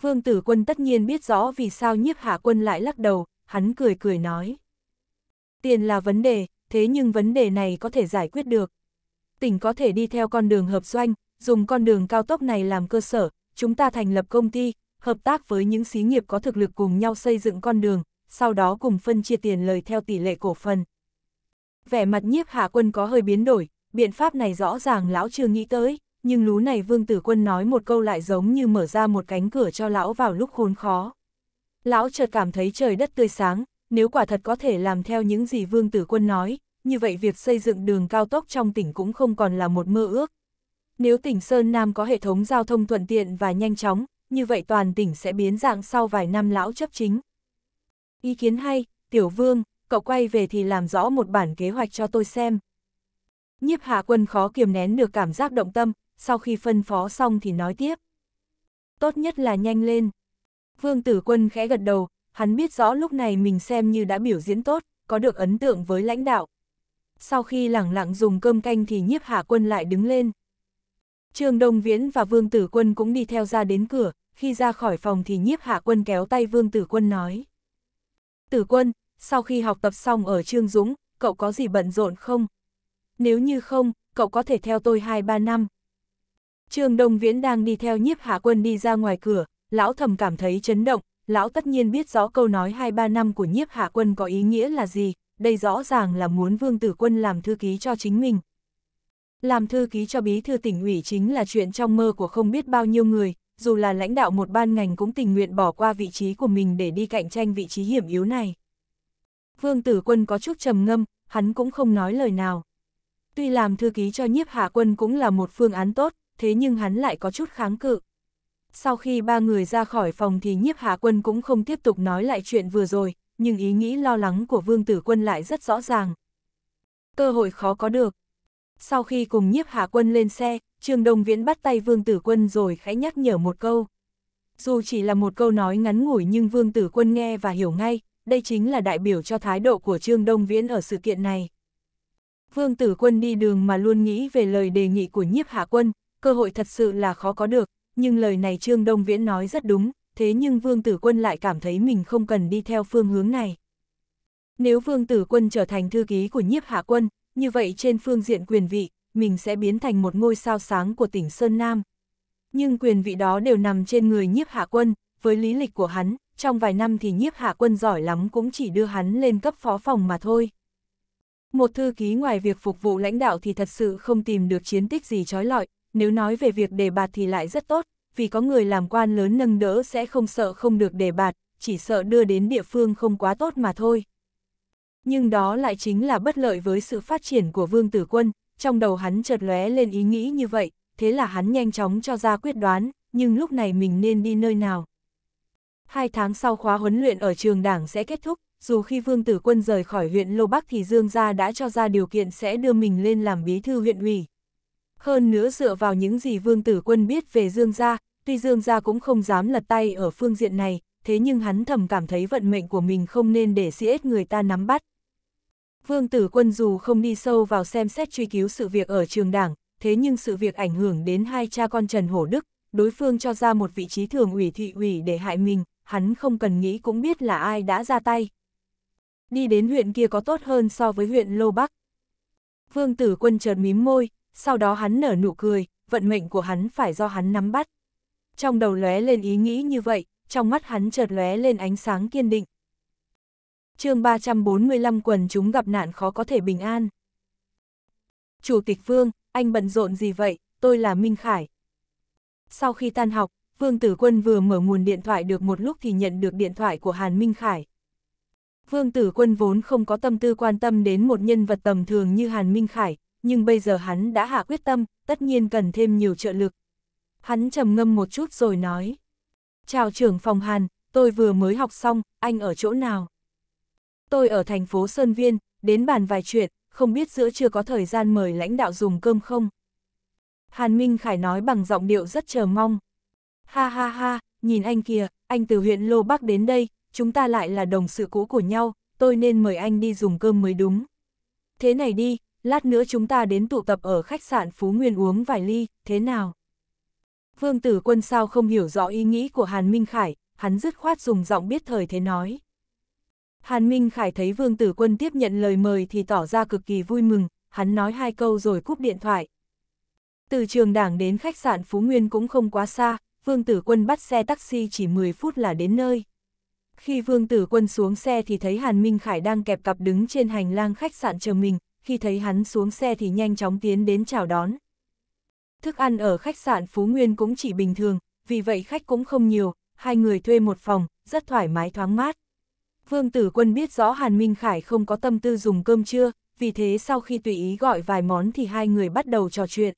Vương tử quân tất nhiên biết rõ vì sao nhiếp hạ quân lại lắc đầu, hắn cười cười nói. Tiền là vấn đề, thế nhưng vấn đề này có thể giải quyết được. Tỉnh có thể đi theo con đường hợp doanh, dùng con đường cao tốc này làm cơ sở, chúng ta thành lập công ty, hợp tác với những xí nghiệp có thực lực cùng nhau xây dựng con đường, sau đó cùng phân chia tiền lời theo tỷ lệ cổ phần. Vẻ mặt nhiếp hạ quân có hơi biến đổi, biện pháp này rõ ràng lão chưa nghĩ tới, nhưng lú này vương tử quân nói một câu lại giống như mở ra một cánh cửa cho lão vào lúc khốn khó. Lão chợt cảm thấy trời đất tươi sáng, nếu quả thật có thể làm theo những gì vương tử quân nói, như vậy việc xây dựng đường cao tốc trong tỉnh cũng không còn là một mơ ước. Nếu tỉnh Sơn Nam có hệ thống giao thông thuận tiện và nhanh chóng, như vậy toàn tỉnh sẽ biến dạng sau vài năm lão chấp chính. Ý kiến hay, Tiểu Vương, cậu quay về thì làm rõ một bản kế hoạch cho tôi xem. Nhiếp hạ quân khó kiềm nén được cảm giác động tâm, sau khi phân phó xong thì nói tiếp. Tốt nhất là nhanh lên. Vương tử quân khẽ gật đầu, hắn biết rõ lúc này mình xem như đã biểu diễn tốt, có được ấn tượng với lãnh đạo. Sau khi lẳng lặng dùng cơm canh thì nhiếp hạ quân lại đứng lên. Trương Đông Viễn và Vương Tử Quân cũng đi theo ra đến cửa, khi ra khỏi phòng thì nhiếp hạ quân kéo tay Vương Tử Quân nói. Tử Quân, sau khi học tập xong ở Trương Dũng, cậu có gì bận rộn không? Nếu như không, cậu có thể theo tôi 2-3 năm. Trương Đông Viễn đang đi theo nhiếp hạ quân đi ra ngoài cửa, lão thầm cảm thấy chấn động, lão tất nhiên biết rõ câu nói 2-3 năm của nhiếp hạ quân có ý nghĩa là gì, đây rõ ràng là muốn vương tử quân làm thư ký cho chính mình. Làm thư ký cho bí thư tỉnh ủy chính là chuyện trong mơ của không biết bao nhiêu người, dù là lãnh đạo một ban ngành cũng tình nguyện bỏ qua vị trí của mình để đi cạnh tranh vị trí hiểm yếu này. Vương tử quân có chút trầm ngâm, hắn cũng không nói lời nào. Tuy làm thư ký cho nhiếp hạ quân cũng là một phương án tốt, thế nhưng hắn lại có chút kháng cự. Sau khi ba người ra khỏi phòng thì nhiếp hạ quân cũng không tiếp tục nói lại chuyện vừa rồi, nhưng ý nghĩ lo lắng của vương tử quân lại rất rõ ràng. Cơ hội khó có được. Sau khi cùng nhiếp hạ quân lên xe, Trương Đông Viễn bắt tay vương tử quân rồi khẽ nhắc nhở một câu. Dù chỉ là một câu nói ngắn ngủi nhưng vương tử quân nghe và hiểu ngay, đây chính là đại biểu cho thái độ của Trương Đông Viễn ở sự kiện này. Vương tử quân đi đường mà luôn nghĩ về lời đề nghị của nhiếp hạ quân, cơ hội thật sự là khó có được, nhưng lời này Trương Đông Viễn nói rất đúng, thế nhưng Vương Tử Quân lại cảm thấy mình không cần đi theo phương hướng này. Nếu Vương Tử Quân trở thành thư ký của nhiếp hạ quân, như vậy trên phương diện quyền vị, mình sẽ biến thành một ngôi sao sáng của tỉnh Sơn Nam. Nhưng quyền vị đó đều nằm trên người nhiếp hạ quân, với lý lịch của hắn, trong vài năm thì nhiếp hạ quân giỏi lắm cũng chỉ đưa hắn lên cấp phó phòng mà thôi. Một thư ký ngoài việc phục vụ lãnh đạo thì thật sự không tìm được chiến tích gì trói lọi, nếu nói về việc đề bạt thì lại rất tốt, vì có người làm quan lớn nâng đỡ sẽ không sợ không được đề bạt, chỉ sợ đưa đến địa phương không quá tốt mà thôi. Nhưng đó lại chính là bất lợi với sự phát triển của Vương Tử Quân, trong đầu hắn chợt lóe lên ý nghĩ như vậy, thế là hắn nhanh chóng cho ra quyết đoán, nhưng lúc này mình nên đi nơi nào. Hai tháng sau khóa huấn luyện ở trường đảng sẽ kết thúc, dù khi Vương Tử Quân rời khỏi huyện Lô Bắc thì Dương Gia đã cho ra điều kiện sẽ đưa mình lên làm bí thư huyện ủy. Hơn nữa dựa vào những gì Vương Tử Quân biết về Dương Gia, tuy Dương Gia cũng không dám lật tay ở phương diện này, thế nhưng hắn thầm cảm thấy vận mệnh của mình không nên để siết người ta nắm bắt. Vương Tử Quân dù không đi sâu vào xem xét truy cứu sự việc ở trường đảng, thế nhưng sự việc ảnh hưởng đến hai cha con Trần Hổ Đức, đối phương cho ra một vị trí thường ủy thị ủy để hại mình, hắn không cần nghĩ cũng biết là ai đã ra tay. Đi đến huyện kia có tốt hơn so với huyện Lô Bắc. Vương Tử Quân chợt mím môi, sau đó hắn nở nụ cười, vận mệnh của hắn phải do hắn nắm bắt. Trong đầu lóe lên ý nghĩ như vậy, trong mắt hắn chợt lóe lên ánh sáng kiên định chương 345 quần chúng gặp nạn khó có thể bình an. Chủ tịch Vương, anh bận rộn gì vậy, tôi là Minh Khải. Sau khi tan học, Vương Tử Quân vừa mở nguồn điện thoại được một lúc thì nhận được điện thoại của Hàn Minh Khải. Vương Tử Quân vốn không có tâm tư quan tâm đến một nhân vật tầm thường như Hàn Minh Khải, nhưng bây giờ hắn đã hạ quyết tâm, tất nhiên cần thêm nhiều trợ lực. Hắn trầm ngâm một chút rồi nói. Chào trưởng phòng Hàn, tôi vừa mới học xong, anh ở chỗ nào? Tôi ở thành phố Sơn Viên, đến bàn vài chuyện, không biết giữa chưa có thời gian mời lãnh đạo dùng cơm không? Hàn Minh Khải nói bằng giọng điệu rất chờ mong. Ha ha ha, nhìn anh kìa, anh từ huyện Lô Bắc đến đây, chúng ta lại là đồng sự cũ của nhau, tôi nên mời anh đi dùng cơm mới đúng. Thế này đi, lát nữa chúng ta đến tụ tập ở khách sạn Phú Nguyên uống vài ly, thế nào? Vương Tử Quân sao không hiểu rõ ý nghĩ của Hàn Minh Khải, hắn dứt khoát dùng giọng biết thời thế nói. Hàn Minh Khải thấy Vương Tử Quân tiếp nhận lời mời thì tỏ ra cực kỳ vui mừng, hắn nói hai câu rồi cúp điện thoại. Từ trường đảng đến khách sạn Phú Nguyên cũng không quá xa, Vương Tử Quân bắt xe taxi chỉ 10 phút là đến nơi. Khi Vương Tử Quân xuống xe thì thấy Hàn Minh Khải đang kẹp cặp đứng trên hành lang khách sạn chờ mình, khi thấy hắn xuống xe thì nhanh chóng tiến đến chào đón. Thức ăn ở khách sạn Phú Nguyên cũng chỉ bình thường, vì vậy khách cũng không nhiều, hai người thuê một phòng, rất thoải mái thoáng mát. Vương Tử Quân biết rõ Hàn Minh Khải không có tâm tư dùng cơm trưa, vì thế sau khi tùy ý gọi vài món thì hai người bắt đầu trò chuyện.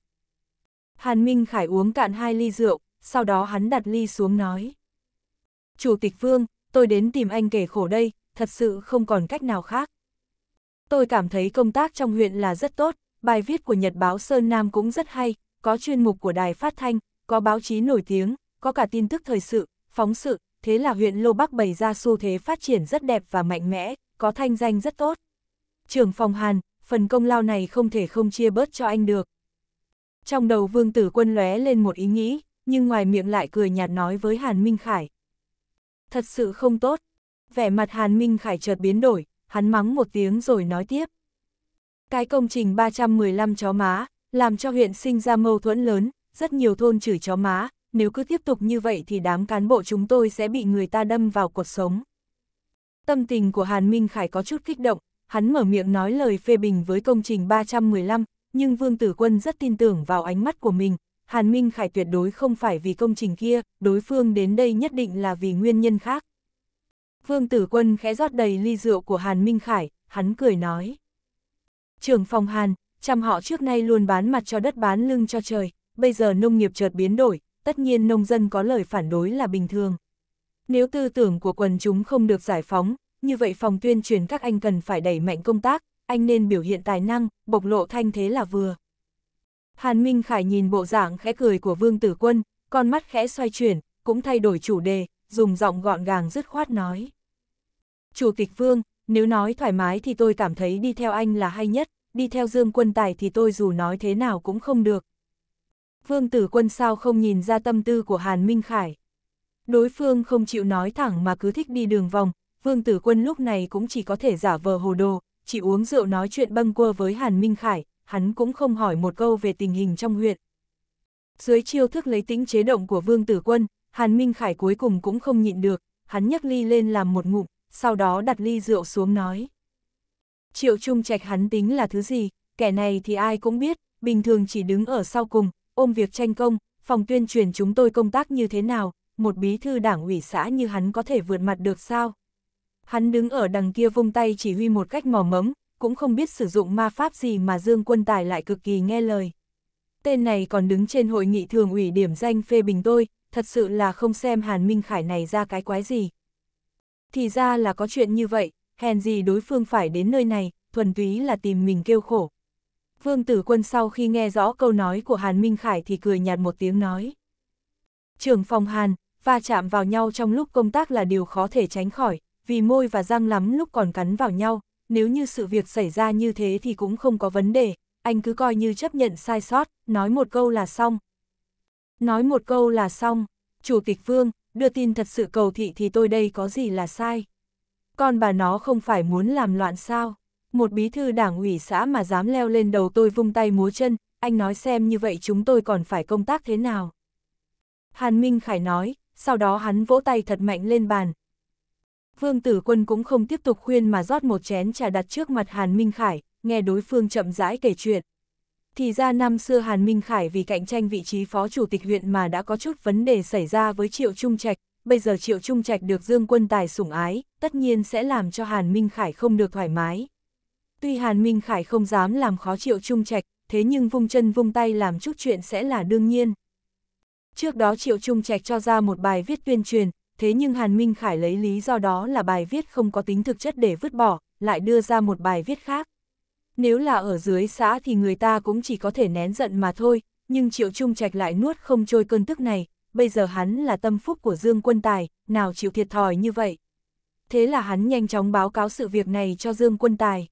Hàn Minh Khải uống cạn hai ly rượu, sau đó hắn đặt ly xuống nói. Chủ tịch Vương, tôi đến tìm anh kể khổ đây, thật sự không còn cách nào khác. Tôi cảm thấy công tác trong huyện là rất tốt, bài viết của Nhật báo Sơn Nam cũng rất hay, có chuyên mục của đài phát thanh, có báo chí nổi tiếng, có cả tin tức thời sự, phóng sự, thế là huyện Lô Bắc bày ra xu thế phát triển rất đẹp và mạnh mẽ, có thanh danh rất tốt. Trưởng phòng Hàn, phần công lao này không thể không chia bớt cho anh được. Trong đầu Vương Tử Quân lóe lên một ý nghĩ, nhưng ngoài miệng lại cười nhạt nói với Hàn Minh Khải. Thật sự không tốt. Vẻ mặt Hàn Minh Khải chợt biến đổi, hắn mắng một tiếng rồi nói tiếp. Cái công trình 315 chó má, làm cho huyện sinh ra mâu thuẫn lớn, rất nhiều thôn chửi chó má, nếu cứ tiếp tục như vậy thì đám cán bộ chúng tôi sẽ bị người ta đâm vào cuộc sống. Tâm tình của Hàn Minh Khải có chút kích động, hắn mở miệng nói lời phê bình với công trình 315, nhưng Vương Tử Quân rất tin tưởng vào ánh mắt của mình, Hàn Minh Khải tuyệt đối không phải vì công trình kia, đối phương đến đây nhất định là vì nguyên nhân khác. Vương Tử Quân khẽ rót đầy ly rượu của Hàn Minh Khải, hắn cười nói. Trưởng phòng Hàn, trăm họ trước nay luôn bán mặt cho đất bán lưng cho trời, bây giờ nông nghiệp chợt biến đổi, tất nhiên nông dân có lời phản đối là bình thường. Nếu tư tưởng của quần chúng không được giải phóng, như vậy phòng tuyên truyền các anh cần phải đẩy mạnh công tác, anh nên biểu hiện tài năng, bộc lộ thanh thế là vừa. Hàn Minh Khải nhìn bộ dạng khẽ cười của Vương Tử Quân, con mắt khẽ xoay chuyển, cũng thay đổi chủ đề, dùng giọng gọn gàng dứt khoát nói. Chủ tịch Vương, nếu nói thoải mái thì tôi cảm thấy đi theo anh là hay nhất, đi theo Dương Quân Tài thì tôi dù nói thế nào cũng không được. Vương Tử Quân sao không nhìn ra tâm tư của Hàn Minh Khải. Đối phương không chịu nói thẳng mà cứ thích đi đường vòng, Vương Tử Quân lúc này cũng chỉ có thể giả vờ hồ đồ, chỉ uống rượu nói chuyện bâng quơ với Hàn Minh Khải, hắn cũng không hỏi một câu về tình hình trong huyện. Dưới chiêu thức lấy tính chế động của Vương Tử Quân, Hàn Minh Khải cuối cùng cũng không nhịn được, hắn nhấc ly lên làm một ngụm, sau đó đặt ly rượu xuống nói. Triệu Trung Trạch hắn tính là thứ gì, kẻ này thì ai cũng biết, bình thường chỉ đứng ở sau cùng, ôm việc tranh công, phòng tuyên truyền chúng tôi công tác như thế nào, một bí thư đảng ủy xã như hắn có thể vượt mặt được sao? Hắn đứng ở đằng kia vung tay chỉ huy một cách mò mẫm, cũng không biết sử dụng ma pháp gì mà Dương Quân Tài lại cực kỳ nghe lời. Tên này còn đứng trên hội nghị thường ủy điểm danh phê bình tôi, thật sự là không xem Hàn Minh Khải này ra cái quái gì. Thì ra là có chuyện như vậy, hèn gì đối phương phải đến nơi này, thuần túy là tìm mình kêu khổ. Vương Tử Quân sau khi nghe rõ câu nói của Hàn Minh Khải thì cười nhạt một tiếng nói. Trưởng phòng Hàn, va chạm vào nhau trong lúc công tác là điều khó thể tránh khỏi, vì môi và răng lắm lúc còn cắn vào nhau, nếu như sự việc xảy ra như thế thì cũng không có vấn đề, anh cứ coi như chấp nhận sai sót, nói một câu là xong. Nói một câu là xong, Chủ tịch Vương, đưa tin thật sự cầu thị thì tôi đây có gì là sai. Con bà nó không phải muốn làm loạn sao. Một bí thư đảng ủy xã mà dám leo lên đầu tôi vung tay múa chân, anh nói xem như vậy chúng tôi còn phải công tác thế nào. Hàn Minh Khải nói, sau đó hắn vỗ tay thật mạnh lên bàn. Vương Tử Quân cũng không tiếp tục khuyên mà rót một chén trà đặt trước mặt Hàn Minh Khải, nghe đối phương chậm rãi kể chuyện. Thì ra năm xưa Hàn Minh Khải vì cạnh tranh vị trí phó chủ tịch huyện mà đã có chút vấn đề xảy ra với Triệu Trung Trạch, bây giờ Triệu Trung Trạch được Dương Quân Tài sủng ái, tất nhiên sẽ làm cho Hàn Minh Khải không được thoải mái. Tuy Hàn Minh Khải không dám làm khó Triệu Trung Trạch, thế nhưng vung chân vung tay làm chút chuyện sẽ là đương nhiên. Trước đó Triệu Trung Trạch cho ra một bài viết tuyên truyền, thế nhưng Hàn Minh Khải lấy lý do đó là bài viết không có tính thực chất để vứt bỏ, lại đưa ra một bài viết khác. Nếu là ở dưới xã thì người ta cũng chỉ có thể nén giận mà thôi, nhưng Triệu Trung Trạch lại nuốt không trôi cơn tức này, bây giờ hắn là tâm phúc của Dương Quân Tài, nào chịu thiệt thòi như vậy. Thế là hắn nhanh chóng báo cáo sự việc này cho Dương Quân Tài.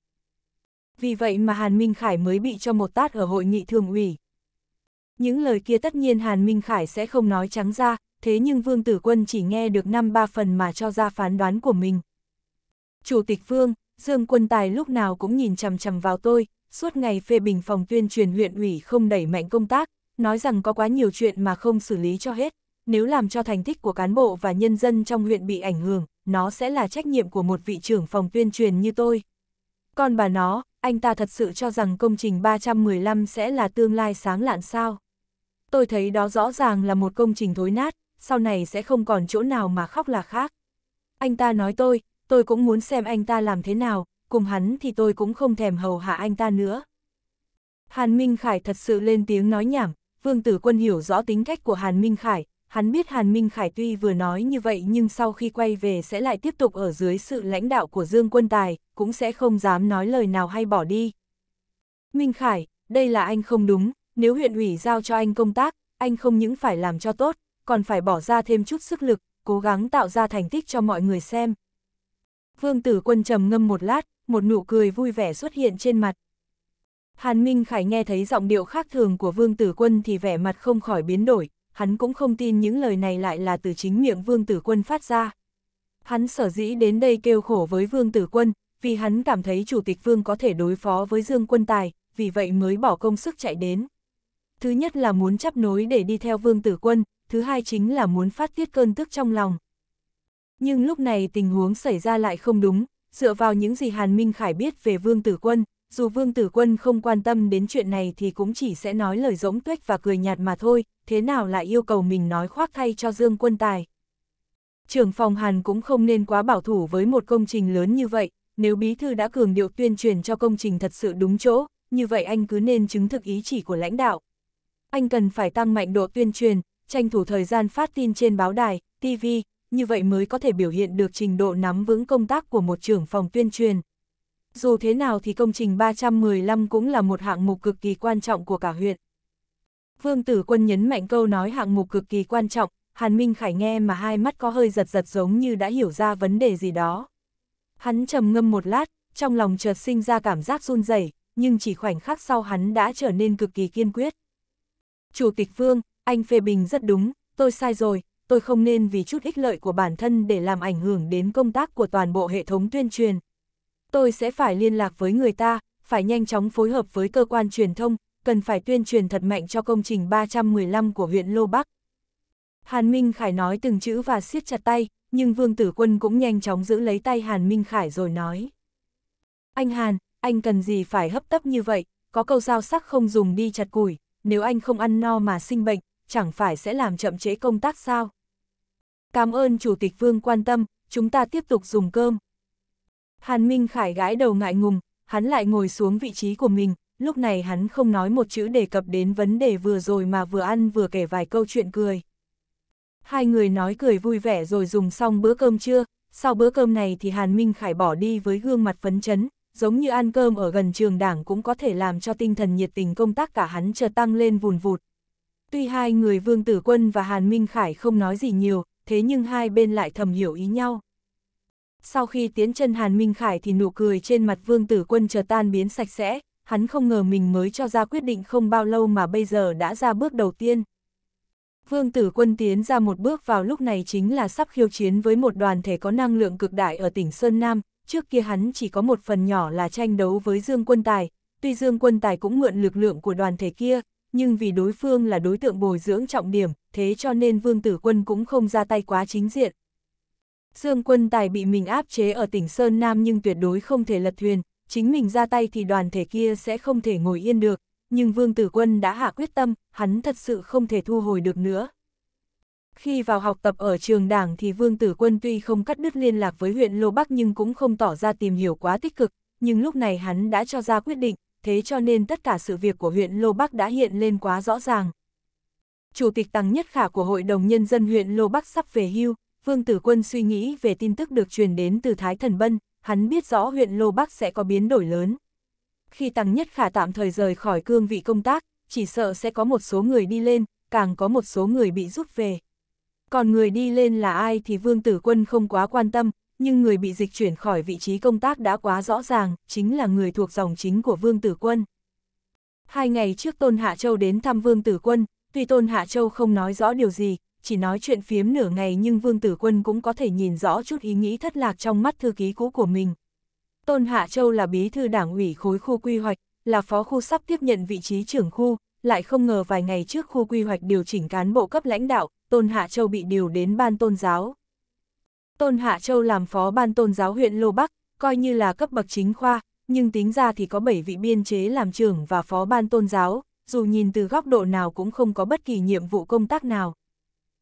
Vì vậy mà Hàn Minh Khải mới bị cho một tát ở hội nghị thường ủy. Những lời kia tất nhiên Hàn Minh Khải sẽ không nói trắng ra, thế nhưng Vương Tử Quân chỉ nghe được năm ba phần mà cho ra phán đoán của mình. Chủ tịch Vương, Dương Quân Tài lúc nào cũng nhìn chằm chằm vào tôi, suốt ngày phê bình phòng tuyên truyền huyện ủy không đẩy mạnh công tác, nói rằng có quá nhiều chuyện mà không xử lý cho hết, nếu làm cho thành tích của cán bộ và nhân dân trong huyện bị ảnh hưởng, nó sẽ là trách nhiệm của một vị trưởng phòng tuyên truyền như tôi. Còn bà nó, anh ta thật sự cho rằng công trình 315 sẽ là tương lai sáng lạn sao? Tôi thấy đó rõ ràng là một công trình thối nát, sau này sẽ không còn chỗ nào mà khóc là khác. Anh ta nói tôi, tôi cũng muốn xem anh ta làm thế nào, cùng hắn thì tôi cũng không thèm hầu hạ anh ta nữa. Hàn Minh Khải thật sự lên tiếng nói nhảm, Vương Tử Quân hiểu rõ tính cách của Hàn Minh Khải, hắn biết Hàn Minh Khải tuy vừa nói như vậy nhưng sau khi quay về sẽ lại tiếp tục ở dưới sự lãnh đạo của Dương Quân Tài, cũng sẽ không dám nói lời nào hay bỏ đi. Minh Khải, đây là anh không đúng, nếu huyện ủy giao cho anh công tác, anh không những phải làm cho tốt, còn phải bỏ ra thêm chút sức lực, cố gắng tạo ra thành tích cho mọi người xem. Vương Tử Quân trầm ngâm một lát, một nụ cười vui vẻ xuất hiện trên mặt. Hàn Minh Khải nghe thấy giọng điệu khác thường của Vương Tử Quân thì vẻ mặt không khỏi biến đổi, hắn cũng không tin những lời này lại là từ chính miệng Vương Tử Quân phát ra. Hắn sở dĩ đến đây kêu khổ với Vương Tử Quân, vì hắn cảm thấy Chủ tịch Vương có thể đối phó với Dương Quân Tài, vì vậy mới bỏ công sức chạy đến. Thứ nhất là muốn chấp nối để đi theo Vương Tử Quân, thứ hai chính là muốn phát tiết cơn tức trong lòng. Nhưng lúc này tình huống xảy ra lại không đúng, dựa vào những gì Hàn Minh Khải biết về Vương Tử Quân, dù Vương Tử Quân không quan tâm đến chuyện này thì cũng chỉ sẽ nói lời rỗng tuếch và cười nhạt mà thôi, thế nào lại yêu cầu mình nói khoác thay cho Dương Quân Tài. Trưởng phòng Hàn cũng không nên quá bảo thủ với một công trình lớn như vậy, nếu bí thư đã cường điệu tuyên truyền cho công trình thật sự đúng chỗ, như vậy anh cứ nên chứng thực ý chỉ của lãnh đạo. Anh cần phải tăng mạnh độ tuyên truyền, tranh thủ thời gian phát tin trên báo đài, TV, như vậy mới có thể biểu hiện được trình độ nắm vững công tác của một trưởng phòng tuyên truyền. Dù thế nào thì công trình 315 cũng là một hạng mục cực kỳ quan trọng của cả huyện. Vương Tử Quân nhấn mạnh câu nói hạng mục cực kỳ quan trọng, Hàn Minh Khải nghe mà hai mắt có hơi giật giật giống như đã hiểu ra vấn đề gì đó. Hắn trầm ngâm một lát, trong lòng chợt sinh ra cảm giác run rẩy, nhưng chỉ khoảnh khắc sau hắn đã trở nên cực kỳ kiên quyết. Chủ tịch Vương, anh phê bình rất đúng, tôi sai rồi, tôi không nên vì chút ích lợi của bản thân để làm ảnh hưởng đến công tác của toàn bộ hệ thống tuyên truyền. Tôi sẽ phải liên lạc với người ta, phải nhanh chóng phối hợp với cơ quan truyền thông, cần phải tuyên truyền thật mạnh cho công trình 315 của huyện Lô Bắc. Hàn Minh Khải nói từng chữ và siết chặt tay, nhưng Vương Tử Quân cũng nhanh chóng giữ lấy tay Hàn Minh Khải rồi nói. Anh Hàn, anh cần gì phải hấp tấp như vậy, có câu dao sắc không dùng đi chặt củi, nếu anh không ăn no mà sinh bệnh, chẳng phải sẽ làm chậm trễ công tác sao? Cảm ơn Chủ tịch Vương quan tâm, chúng ta tiếp tục dùng cơm. Hàn Minh Khải gãi đầu ngại ngùng, hắn lại ngồi xuống vị trí của mình, lúc này hắn không nói một chữ đề cập đến vấn đề vừa rồi mà vừa ăn vừa kể vài câu chuyện cười. Hai người nói cười vui vẻ rồi dùng xong bữa cơm trưa, sau bữa cơm này thì Hàn Minh Khải bỏ đi với gương mặt phấn chấn, giống như ăn cơm ở gần trường đảng cũng có thể làm cho tinh thần nhiệt tình công tác cả hắn chợt tăng lên vùn vụt. Tuy hai người Vương Tử Quân và Hàn Minh Khải không nói gì nhiều, thế nhưng hai bên lại thầm hiểu ý nhau. Sau khi tiến chân Hàn Minh Khải thì nụ cười trên mặt Vương Tử Quân chợt tan biến sạch sẽ, hắn không ngờ mình mới cho ra quyết định không bao lâu mà bây giờ đã ra bước đầu tiên. Vương Tử Quân tiến ra một bước vào lúc này chính là sắp khiêu chiến với một đoàn thể có năng lượng cực đại ở tỉnh Sơn Nam, trước kia hắn chỉ có một phần nhỏ là tranh đấu với Dương Quân Tài, tuy Dương Quân Tài cũng mượn lực lượng của đoàn thể kia, nhưng vì đối phương là đối tượng bồi dưỡng trọng điểm, thế cho nên Vương Tử Quân cũng không ra tay quá chính diện. Dương Quân Tài bị mình áp chế ở tỉnh Sơn Nam nhưng tuyệt đối không thể lật thuyền, chính mình ra tay thì đoàn thể kia sẽ không thể ngồi yên được, nhưng Vương Tử Quân đã hạ quyết tâm, hắn thật sự không thể thu hồi được nữa. Khi vào học tập ở trường đảng thì Vương Tử Quân tuy không cắt đứt liên lạc với huyện Lô Bắc nhưng cũng không tỏ ra tìm hiểu quá tích cực, nhưng lúc này hắn đã cho ra quyết định, thế cho nên tất cả sự việc của huyện Lô Bắc đã hiện lên quá rõ ràng. Chủ tịch Tăng Nhất Khả của Hội đồng Nhân dân huyện Lô Bắc sắp về hưu, Vương Tử Quân suy nghĩ về tin tức được truyền đến từ Thái Thần Bân, hắn biết rõ huyện Lô Bắc sẽ có biến đổi lớn. Khi Tăng Nhất Khả tạm thời rời khỏi cương vị công tác, chỉ sợ sẽ có một số người đi lên, càng có một số người bị rút về. Còn người đi lên là ai thì Vương Tử Quân không quá quan tâm, nhưng người bị dịch chuyển khỏi vị trí công tác đã quá rõ ràng, chính là người thuộc dòng chính của Vương Tử Quân. Hai ngày trước Tôn Hạ Châu đến thăm Vương Tử Quân, tuy Tôn Hạ Châu không nói rõ điều gì, chỉ nói chuyện phiếm nửa ngày nhưng Vương Tử Quân cũng có thể nhìn rõ chút ý nghĩ thất lạc trong mắt thư ký cũ của mình. Tôn Hạ Châu là bí thư đảng ủy khối khu quy hoạch, là phó khu sắp tiếp nhận vị trí trưởng khu, lại không ngờ vài ngày trước khu quy hoạch điều chỉnh cán bộ cấp lãnh đạo, Tôn Hạ Châu bị điều đến ban tôn giáo. Tôn Hạ Châu làm phó ban tôn giáo huyện Lô Bắc, coi như là cấp bậc chính khoa, nhưng tính ra thì có 7 vị biên chế làm trưởng và phó ban tôn giáo, dù nhìn từ góc độ nào cũng không có bất kỳ nhiệm vụ công tác nào.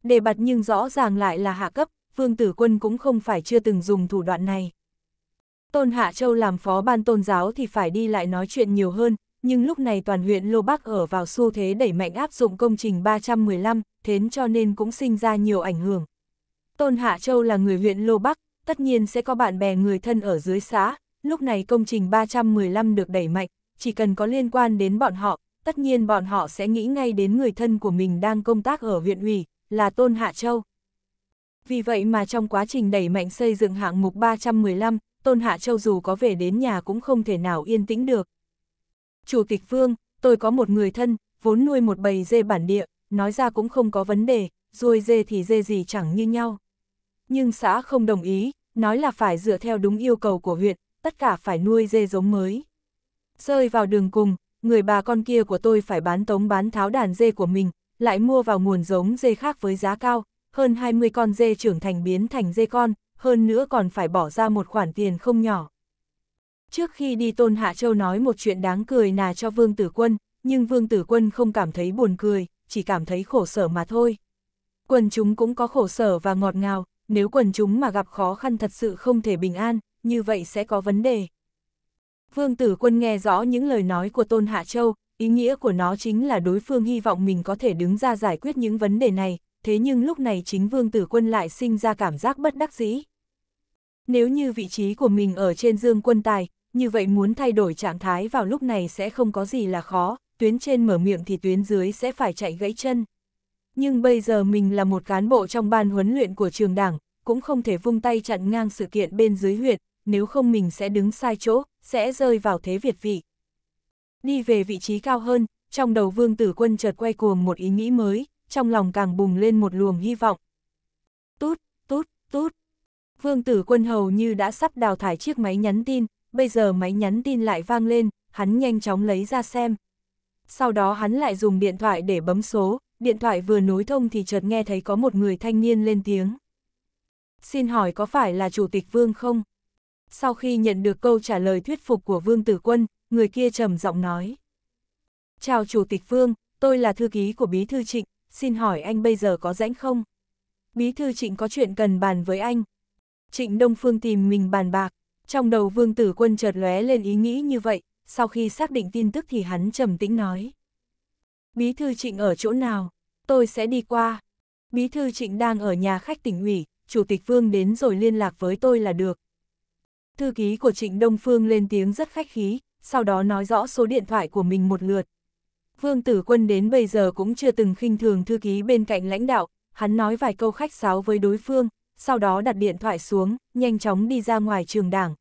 Đề bật nhưng rõ ràng lại là hạ cấp, Vương Tử Quân cũng không phải chưa từng dùng thủ đoạn này. Tôn Hạ Châu làm phó ban tôn giáo thì phải đi lại nói chuyện nhiều hơn, nhưng lúc này toàn huyện Lô Bắc ở vào xu thế đẩy mạnh áp dụng công trình 315, thến cho nên cũng sinh ra nhiều ảnh hưởng. Tôn Hạ Châu là người huyện Lô Bắc, tất nhiên sẽ có bạn bè người thân ở dưới xã, lúc này công trình 315 được đẩy mạnh, chỉ cần có liên quan đến bọn họ, tất nhiên bọn họ sẽ nghĩ ngay đến người thân của mình đang công tác ở huyện ủy, là Tôn Hạ Châu. Vì vậy mà trong quá trình đẩy mạnh xây dựng hạng mục 315, Tôn Hạ Châu dù có về đến nhà cũng không thể nào yên tĩnh được. Chủ tịch Vương, tôi có một người thân, vốn nuôi một bầy dê bản địa, nói ra cũng không có vấn đề, ruồi dê thì dê gì chẳng như nhau. Nhưng xã không đồng ý, nói là phải dựa theo đúng yêu cầu của huyện, tất cả phải nuôi dê giống mới. Rơi vào đường cùng, người bà con kia của tôi phải bán tống bán tháo đàn dê của mình, lại mua vào nguồn giống dê khác với giá cao, hơn 20 con dê trưởng thành biến thành dê con, hơn nữa còn phải bỏ ra một khoản tiền không nhỏ. Trước khi đi Tôn Hạ Châu nói một chuyện đáng cười nà cho Vương Tử Quân, nhưng Vương Tử Quân không cảm thấy buồn cười, chỉ cảm thấy khổ sở mà thôi. Quần chúng cũng có khổ sở và ngọt ngào, nếu quần chúng mà gặp khó khăn thật sự không thể bình an, như vậy sẽ có vấn đề. Vương Tử Quân nghe rõ những lời nói của Tôn Hạ Châu, ý nghĩa của nó chính là đối phương hy vọng mình có thể đứng ra giải quyết những vấn đề này, thế nhưng lúc này chính Vương Tử Quân lại sinh ra cảm giác bất đắc dĩ. Nếu như vị trí của mình ở trên dương quân tài, như vậy muốn thay đổi trạng thái vào lúc này sẽ không có gì là khó, tuyến trên mở miệng thì tuyến dưới sẽ phải chạy gãy chân. Nhưng bây giờ mình là một cán bộ trong ban huấn luyện của trường đảng, cũng không thể vung tay chặn ngang sự kiện bên dưới huyện, nếu không mình sẽ đứng sai chỗ, sẽ rơi vào thế việt vị. Đi về vị trí cao hơn, trong đầu vương tử quân chợt quay cuồng một ý nghĩ mới, trong lòng càng bùng lên một luồng hy vọng. Tút, tút, tút. Vương tử quân hầu như đã sắp đào thải chiếc máy nhắn tin, bây giờ máy nhắn tin lại vang lên, hắn nhanh chóng lấy ra xem. Sau đó hắn lại dùng điện thoại để bấm số, điện thoại vừa nối thông thì chợt nghe thấy có một người thanh niên lên tiếng. Xin hỏi có phải là Chủ tịch Vương không? Sau khi nhận được câu trả lời thuyết phục của Vương Tử Quân, người kia trầm giọng nói. Chào Chủ tịch Vương, tôi là thư ký của Bí Thư Trịnh, xin hỏi anh bây giờ có rãnh không? Bí Thư Trịnh có chuyện cần bàn với anh. Trịnh Đông Phương tìm mình bàn bạc, trong đầu Vương Tử Quân chợt lóe lên ý nghĩ như vậy, sau khi xác định tin tức thì hắn trầm tĩnh nói. Bí thư Trịnh ở chỗ nào? Tôi sẽ đi qua. Bí thư Trịnh đang ở nhà khách tỉnh ủy, Chủ tịch Vương đến rồi liên lạc với tôi là được. Thư ký của Trịnh Đông Phương lên tiếng rất khách khí, sau đó nói rõ số điện thoại của mình một lượt. Vương Tử Quân đến bây giờ cũng chưa từng khinh thường thư ký bên cạnh lãnh đạo, hắn nói vài câu khách sáo với đối phương, sau đó đặt điện thoại xuống, nhanh chóng đi ra ngoài trường đảng.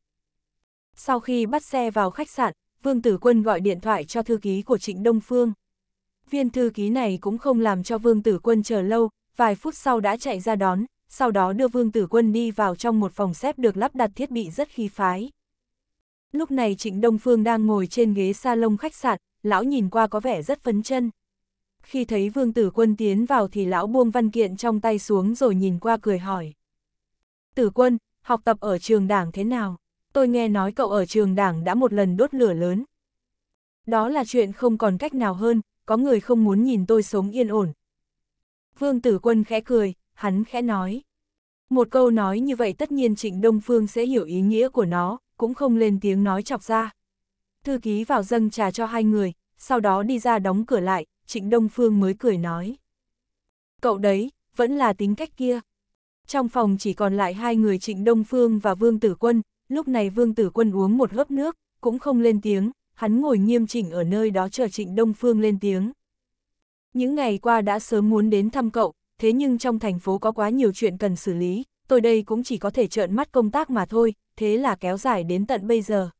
Sau khi bắt xe vào khách sạn, Vương Tử Quân gọi điện thoại cho thư ký của Trịnh Đông Phương. Viên thư ký này cũng không làm cho Vương Tử Quân chờ lâu, vài phút sau đã chạy ra đón, sau đó đưa Vương Tử Quân đi vào trong một phòng xếp được lắp đặt thiết bị rất khí phái. Lúc này Trịnh Đông Phương đang ngồi trên ghế salon khách sạn, lão nhìn qua có vẻ rất phấn chân. Khi thấy Vương Tử Quân tiến vào thì lão buông văn kiện trong tay xuống rồi nhìn qua cười hỏi. Tử Quân, học tập ở trường đảng thế nào? Tôi nghe nói cậu ở trường đảng đã một lần đốt lửa lớn. Đó là chuyện không còn cách nào hơn, có người không muốn nhìn tôi sống yên ổn. Vương Tử Quân khẽ cười, hắn khẽ nói. Một câu nói như vậy tất nhiên Trịnh Đông Phương sẽ hiểu ý nghĩa của nó, cũng không lên tiếng nói chọc ra. Thư ký vào dâng trà cho hai người, sau đó đi ra đóng cửa lại, Trịnh Đông Phương mới cười nói. Cậu đấy, vẫn là tính cách kia. Trong phòng chỉ còn lại hai người Trịnh Đông Phương và Vương Tử Quân, lúc này Vương Tử Quân uống một hớp nước, cũng không lên tiếng, hắn ngồi nghiêm chỉnh ở nơi đó chờ Trịnh Đông Phương lên tiếng. Những ngày qua đã sớm muốn đến thăm cậu, thế nhưng trong thành phố có quá nhiều chuyện cần xử lý, tôi đây cũng chỉ có thể trợn mắt công tác mà thôi, thế là kéo dài đến tận bây giờ.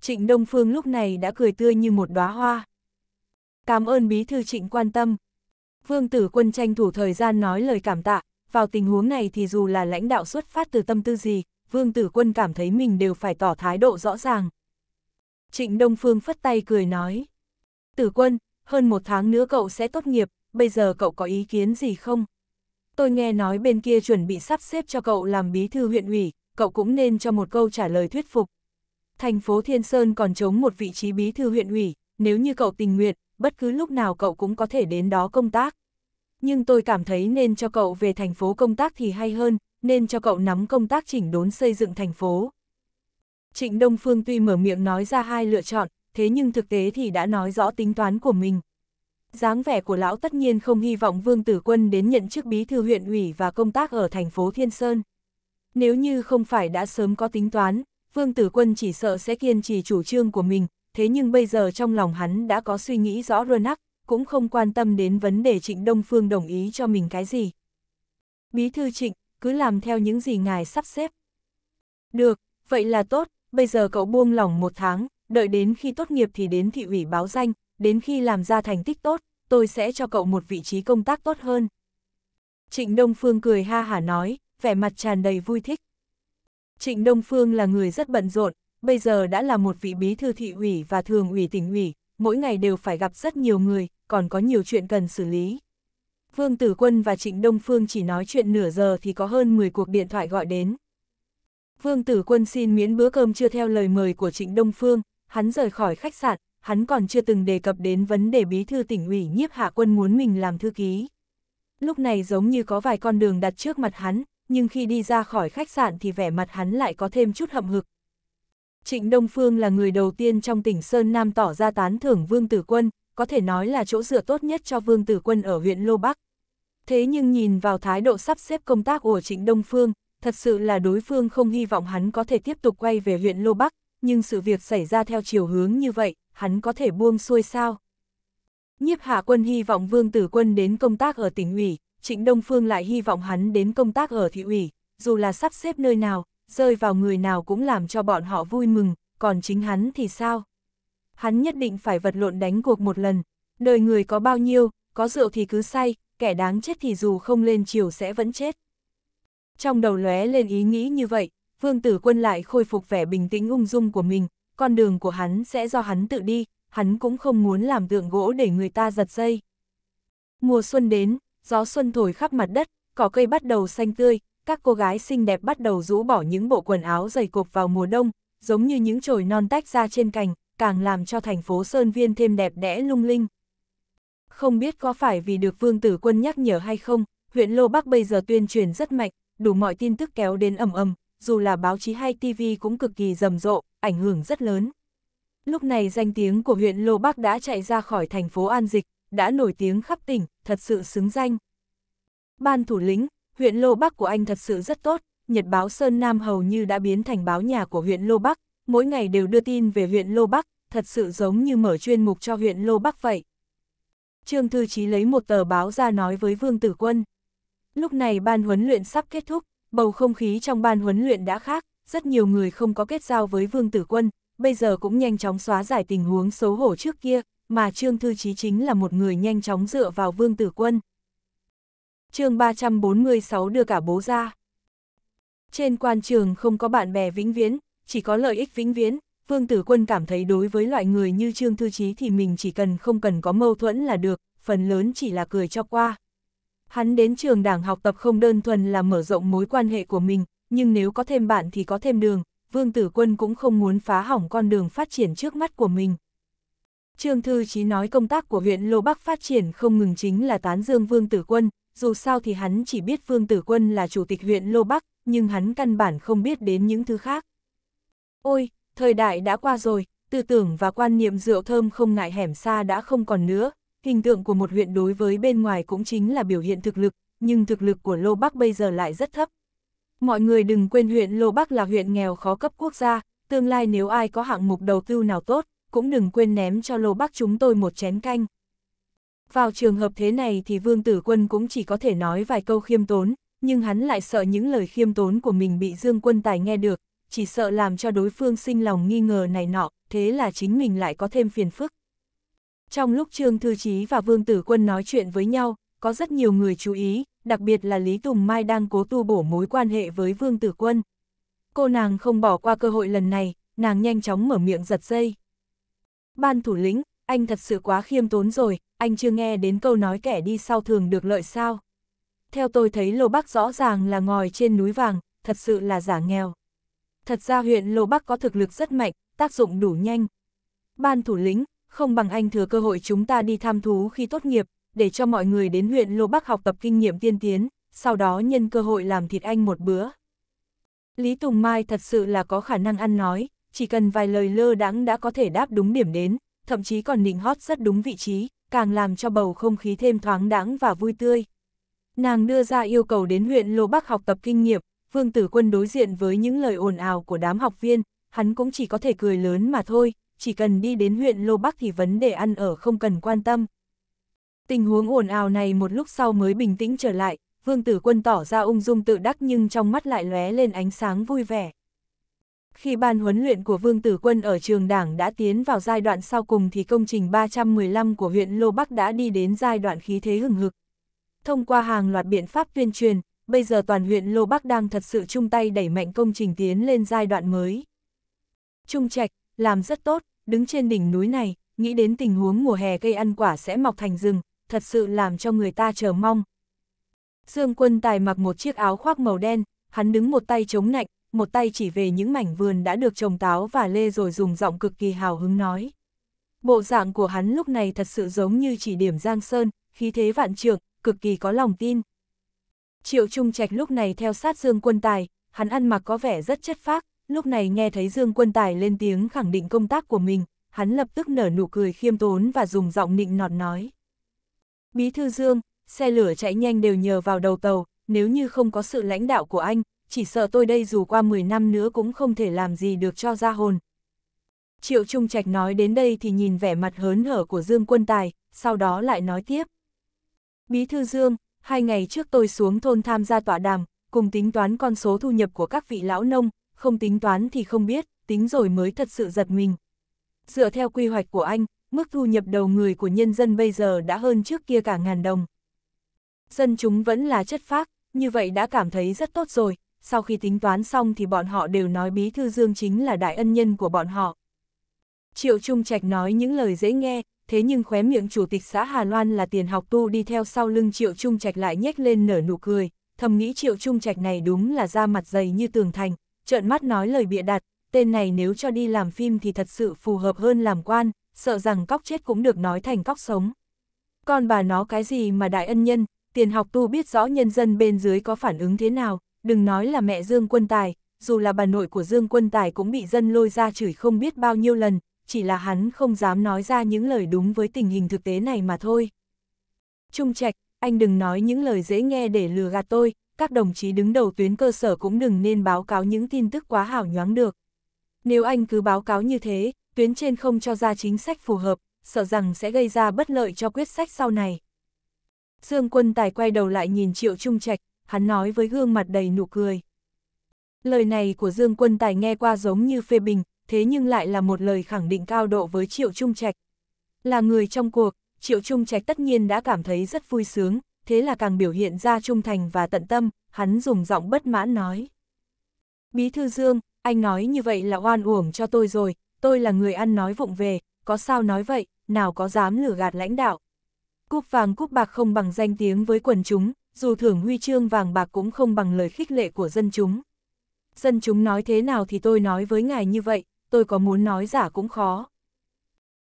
Trịnh Đông Phương lúc này đã cười tươi như một đóa hoa. Cảm ơn bí thư trịnh quan tâm. Vương tử quân tranh thủ thời gian nói lời cảm tạ, vào tình huống này thì dù là lãnh đạo xuất phát từ tâm tư gì, vương tử quân cảm thấy mình đều phải tỏ thái độ rõ ràng. Trịnh Đông Phương phất tay cười nói. Tử quân, hơn một tháng nữa cậu sẽ tốt nghiệp, bây giờ cậu có ý kiến gì không? Tôi nghe nói bên kia chuẩn bị sắp xếp cho cậu làm bí thư huyện ủy, cậu cũng nên cho một câu trả lời thuyết phục. Thành phố Thiên Sơn còn chống một vị trí bí thư huyện ủy, nếu như cậu tình nguyện, bất cứ lúc nào cậu cũng có thể đến đó công tác. Nhưng tôi cảm thấy nên cho cậu về thành phố công tác thì hay hơn, nên cho cậu nắm công tác chỉnh đốn xây dựng thành phố. Trịnh Đông Phương tuy mở miệng nói ra hai lựa chọn, thế nhưng thực tế thì đã nói rõ tính toán của mình. dáng vẻ của lão tất nhiên không hy vọng Vương Tử Quân đến nhận chức bí thư huyện ủy và công tác ở thành phố Thiên Sơn. Nếu như không phải đã sớm có tính toán, Vương Tử Quân chỉ sợ sẽ kiên trì chủ trương của mình, thế nhưng bây giờ trong lòng hắn đã có suy nghĩ rõ rơ nắc, cũng không quan tâm đến vấn đề Trịnh Đông Phương đồng ý cho mình cái gì. Bí thư Trịnh, cứ làm theo những gì ngài sắp xếp. Được, vậy là tốt, bây giờ cậu buông lỏng một tháng, đợi đến khi tốt nghiệp thì đến thị ủy báo danh, đến khi làm ra thành tích tốt, tôi sẽ cho cậu một vị trí công tác tốt hơn. Trịnh Đông Phương cười ha hả nói, vẻ mặt tràn đầy vui thích. Trịnh Đông Phương là người rất bận rộn, bây giờ đã là một vị bí thư thị ủy và thường ủy tỉnh ủy, mỗi ngày đều phải gặp rất nhiều người, còn có nhiều chuyện cần xử lý. Vương Tử Quân và Trịnh Đông Phương chỉ nói chuyện nửa giờ thì có hơn 10 cuộc điện thoại gọi đến. Vương Tử Quân xin miễn bữa cơm chưa theo lời mời của Trịnh Đông Phương, hắn rời khỏi khách sạn, hắn còn chưa từng đề cập đến vấn đề bí thư tỉnh ủy nhiếp hạ quân muốn mình làm thư ký. Lúc này giống như có vài con đường đặt trước mặt hắn, nhưng khi đi ra khỏi khách sạn thì vẻ mặt hắn lại có thêm chút hậm hực. Trịnh Đông Phương là người đầu tiên trong tỉnh Sơn Nam tỏ ra tán thưởng Vương Tử Quân, có thể nói là chỗ dựa tốt nhất cho Vương Tử Quân ở huyện Lô Bắc. Thế nhưng nhìn vào thái độ sắp xếp công tác của Trịnh Đông Phương, thật sự là đối phương không hy vọng hắn có thể tiếp tục quay về huyện Lô Bắc, nhưng sự việc xảy ra theo chiều hướng như vậy, hắn có thể buông xuôi sao? Nhiếp hạ quân hy vọng Vương Tử Quân đến công tác ở tỉnh ủy, Trịnh Đông Phương lại hy vọng hắn đến công tác ở thị ủy, dù là sắp xếp nơi nào, rơi vào người nào cũng làm cho bọn họ vui mừng, còn chính hắn thì sao? Hắn nhất định phải vật lộn đánh cuộc một lần, đời người có bao nhiêu, có rượu thì cứ say, kẻ đáng chết thì dù không lên chiều sẽ vẫn chết. Trong đầu lóe lên ý nghĩ như vậy, Vương Tử Quân lại khôi phục vẻ bình tĩnh ung dung của mình, con đường của hắn sẽ do hắn tự đi, hắn cũng không muốn làm tượng gỗ để người ta giật dây. Mùa xuân đến, gió xuân thổi khắp mặt đất, cỏ cây bắt đầu xanh tươi, các cô gái xinh đẹp bắt đầu rũ bỏ những bộ quần áo dày cộp vào mùa đông, giống như những chồi non tách ra trên cành, càng làm cho thành phố Sơn Viên thêm đẹp đẽ lung linh. Không biết có phải vì được Vương Tử Quân nhắc nhở hay không, huyện Lô Bắc bây giờ tuyên truyền rất mạnh, đủ mọi tin tức kéo đến ầm ầm, dù là báo chí hay TV cũng cực kỳ rầm rộ, ảnh hưởng rất lớn. Lúc này danh tiếng của huyện Lô Bắc đã chạy ra khỏi thành phố An Dịch, đã nổi tiếng khắp tỉnh, thật sự xứng danh. Ban thủ lĩnh, huyện Lô Bắc của anh thật sự rất tốt, Nhật báo Sơn Nam hầu như đã biến thành báo nhà của huyện Lô Bắc, mỗi ngày đều đưa tin về huyện Lô Bắc, thật sự giống như mở chuyên mục cho huyện Lô Bắc vậy. Trương Thư Chí lấy một tờ báo ra nói với Vương Tử Quân. Lúc này ban huấn luyện sắp kết thúc, bầu không khí trong ban huấn luyện đã khác, rất nhiều người không có kết giao với Vương Tử Quân, bây giờ cũng nhanh chóng xóa giải tình huống xấu hổ trước kia, mà Trương Thư Chí chính là một người nhanh chóng dựa vào Vương Tử Quân. chương 346 đưa cả bố ra. Trên quan trường không có bạn bè vĩnh viễn, chỉ có lợi ích vĩnh viễn, Vương Tử Quân cảm thấy đối với loại người như Trương Thư Chí thì mình chỉ cần không cần có mâu thuẫn là được, phần lớn chỉ là cười cho qua. Hắn đến trường đảng học tập không đơn thuần là mở rộng mối quan hệ của mình, nhưng nếu có thêm bạn thì có thêm đường, Vương Tử Quân cũng không muốn phá hỏng con đường phát triển trước mắt của mình. Trương Thư Chí nói công tác của huyện Lô Bắc phát triển không ngừng chính là tán dương Vương Tử Quân, dù sao thì hắn chỉ biết Vương Tử Quân là chủ tịch huyện Lô Bắc, nhưng hắn căn bản không biết đến những thứ khác. Ôi, thời đại đã qua rồi, tư tưởng và quan niệm rượu thơm không ngại hẻm xa đã không còn nữa, hình tượng của một huyện đối với bên ngoài cũng chính là biểu hiện thực lực, nhưng thực lực của Lô Bắc bây giờ lại rất thấp. Mọi người đừng quên huyện Lô Bắc là huyện nghèo khó cấp quốc gia, tương lai nếu ai có hạng mục đầu tư nào tốt, cũng đừng quên ném cho Lô Bắc chúng tôi một chén canh. Vào trường hợp thế này thì Vương Tử Quân cũng chỉ có thể nói vài câu khiêm tốn, nhưng hắn lại sợ những lời khiêm tốn của mình bị Dương Quân Tài nghe được, chỉ sợ làm cho đối phương sinh lòng nghi ngờ này nọ, thế là chính mình lại có thêm phiền phức. Trong lúc Trương Thư Chí và Vương Tử Quân nói chuyện với nhau, có rất nhiều người chú ý, đặc biệt là Lý Tùng Mai đang cố tu bổ mối quan hệ với Vương Tử Quân. Cô nàng không bỏ qua cơ hội lần này, nàng nhanh chóng mở miệng giật dây. Ban thủ lĩnh, anh thật sự quá khiêm tốn rồi, anh chưa nghe đến câu nói kẻ đi sau thường được lợi sao. Theo tôi thấy Lô Bắc rõ ràng là ngòi trên núi vàng, thật sự là giả nghèo. Thật ra huyện Lô Bắc có thực lực rất mạnh, tác dụng đủ nhanh. Ban thủ lĩnh, không bằng anh thừa cơ hội chúng ta đi tham thú khi tốt nghiệp, để cho mọi người đến huyện Lô Bắc học tập kinh nghiệm tiên tiến, sau đó nhân cơ hội làm thịt anh một bữa. Lý Tùng Mai thật sự là có khả năng ăn nói, chỉ cần vài lời lơ đãng đã có thể đáp đúng điểm đến, thậm chí còn nịnh hót rất đúng vị trí, càng làm cho bầu không khí thêm thoáng đãng và vui tươi. Nàng đưa ra yêu cầu đến huyện Lô Bắc học tập kinh nghiệm, Vương Tử Quân đối diện với những lời ồn ào của đám học viên, hắn cũng chỉ có thể cười lớn mà thôi, chỉ cần đi đến huyện Lô Bắc thì vấn đề ăn ở không cần quan tâm. Tình huống ồn ào này một lúc sau mới bình tĩnh trở lại, Vương Tử Quân tỏ ra ung dung tự đắc nhưng trong mắt lại lóe lên ánh sáng vui vẻ. Khi ban huấn luyện của Vương Tử Quân ở trường đảng đã tiến vào giai đoạn sau cùng thì công trình 315 của huyện Lô Bắc đã đi đến giai đoạn khí thế hừng hực. Thông qua hàng loạt biện pháp tuyên truyền, bây giờ toàn huyện Lô Bắc đang thật sự chung tay đẩy mạnh công trình tiến lên giai đoạn mới. Trung Trạch, làm rất tốt, đứng trên đỉnh núi này, nghĩ đến tình huống mùa hè cây ăn quả sẽ mọc thành rừng, thật sự làm cho người ta chờ mong. Dương quân tài mặc một chiếc áo khoác màu đen, hắn đứng một tay chống nạnh, một tay chỉ về những mảnh vườn đã được trồng táo và lê rồi dùng giọng cực kỳ hào hứng nói. Bộ dạng của hắn lúc này thật sự giống như chỉ điểm Giang Sơn, khí thế vạn trượng, cực kỳ có lòng tin. Triệu Trung Trạch lúc này theo sát Dương Quân Tài, hắn ăn mặc có vẻ rất chất phác, lúc này nghe thấy Dương Quân Tài lên tiếng khẳng định công tác của mình, hắn lập tức nở nụ cười khiêm tốn và dùng giọng nịnh nọt nói. Bí thư Dương, xe lửa chạy nhanh đều nhờ vào đầu tàu, nếu như không có sự lãnh đạo của anh, chỉ sợ tôi đây dù qua 10 năm nữa cũng không thể làm gì được cho ra hồn. Triệu Trung Trạch nói đến đây thì nhìn vẻ mặt hớn hở của Dương Quân Tài, sau đó lại nói tiếp. Bí thư Dương, hai ngày trước tôi xuống thôn tham gia tọa đàm, cùng tính toán con số thu nhập của các vị lão nông, không tính toán thì không biết, tính rồi mới thật sự giật mình. Dựa theo quy hoạch của anh, mức thu nhập đầu người của nhân dân bây giờ đã hơn trước kia cả ngàn đồng. Dân chúng vẫn là chất phác, như vậy đã cảm thấy rất tốt rồi, sau khi tính toán xong thì bọn họ đều nói Bí Thư Dương chính là đại ân nhân của bọn họ. Triệu Trung Trạch nói những lời dễ nghe, thế nhưng khóe miệng chủ tịch xã Hà Loan là tiền học tu đi theo sau lưng Triệu Trung Trạch lại nhếch lên nở nụ cười, thầm nghĩ Triệu Trung Trạch này đúng là da mặt dày như tường thành, trợn mắt nói lời bịa đặt, tên này nếu cho đi làm phim thì thật sự phù hợp hơn làm quan, sợ rằng cóc chết cũng được nói thành cóc sống. Còn bà nó cái gì mà đại ân nhân, tiền học tu biết rõ nhân dân bên dưới có phản ứng thế nào, đừng nói là mẹ Dương Quân Tài, dù là bà nội của Dương Quân Tài cũng bị dân lôi ra chửi không biết bao nhiêu lần, chỉ là hắn không dám nói ra những lời đúng với tình hình thực tế này mà thôi. Trung Trạch, anh đừng nói những lời dễ nghe để lừa gạt tôi, các đồng chí đứng đầu tuyến cơ sở cũng đừng nên báo cáo những tin tức quá hảo nhoáng được. Nếu anh cứ báo cáo như thế, tuyến trên không cho ra chính sách phù hợp, sợ rằng sẽ gây ra bất lợi cho quyết sách sau này. Dương quân tài quay đầu lại nhìn Triệu Trung Trạch, hắn nói với gương mặt đầy nụ cười. Lời này của Dương quân tài nghe qua giống như phê bình, thế nhưng lại là một lời khẳng định cao độ với Triệu Trung Trạch. Là người trong cuộc, Triệu Trung Trạch tất nhiên đã cảm thấy rất vui sướng, thế là càng biểu hiện ra trung thành và tận tâm, hắn dùng giọng bất mãn nói. Bí thư Dương, anh nói như vậy là oan uổng cho tôi rồi, tôi là người ăn nói vụng về, có sao nói vậy, nào có dám lừa gạt lãnh đạo. Cúp vàng cúp bạc không bằng danh tiếng với quần chúng, dù thưởng huy chương vàng bạc cũng không bằng lời khích lệ của dân chúng. Dân chúng nói thế nào thì tôi nói với ngài như vậy, tôi có muốn nói giả cũng khó.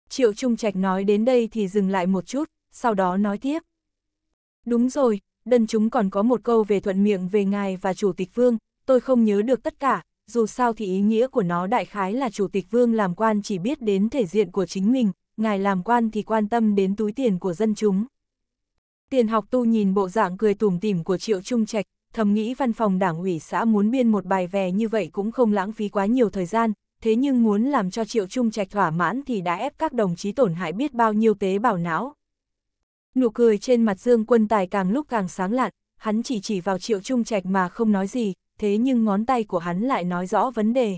Triệu Trung Trạch nói đến đây thì dừng lại một chút, sau đó nói tiếp. Đúng rồi, đần chúng còn có một câu về thuận miệng về ngài và Chủ tịch Vương, tôi không nhớ được tất cả, dù sao thì ý nghĩa của nó đại khái là Chủ tịch Vương làm quan chỉ biết đến thể diện của chính mình, ngài làm quan thì quan tâm đến túi tiền của dân chúng. Tiền học tu nhìn bộ dạng cười tủm tỉm của Triệu Trung Trạch, thầm nghĩ văn phòng đảng ủy xã muốn biên một bài về như vậy cũng không lãng phí quá nhiều thời gian, thế nhưng muốn làm cho Triệu Trung Trạch thỏa mãn thì đã ép các đồng chí tổn hại biết bao nhiêu tế bào não. Nụ cười trên mặt Dương Quân Tài càng lúc càng sáng lạn, hắn chỉ chỉ vào Triệu Trung Trạch mà không nói gì, thế nhưng ngón tay của hắn lại nói rõ vấn đề.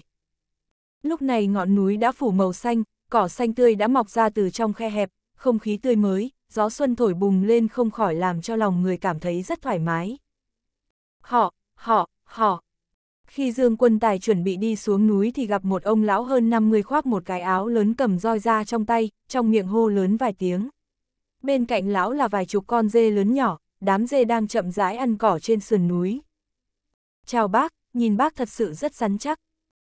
Lúc này ngọn núi đã phủ màu xanh, cỏ xanh tươi đã mọc ra từ trong khe hẹp, không khí tươi mới, gió xuân thổi bùng lên không khỏi làm cho lòng người cảm thấy rất thoải mái. Họ, họ, họ. Khi Dương Quân Tài chuẩn bị đi xuống núi thì gặp một ông lão hơn 50 khoác một cái áo lớn cầm roi ra trong tay, trong miệng hô lớn vài tiếng. Bên cạnh lão là vài chục con dê lớn nhỏ, đám dê đang chậm rãi ăn cỏ trên sườn núi. Chào bác, nhìn bác thật sự rất rắn chắc.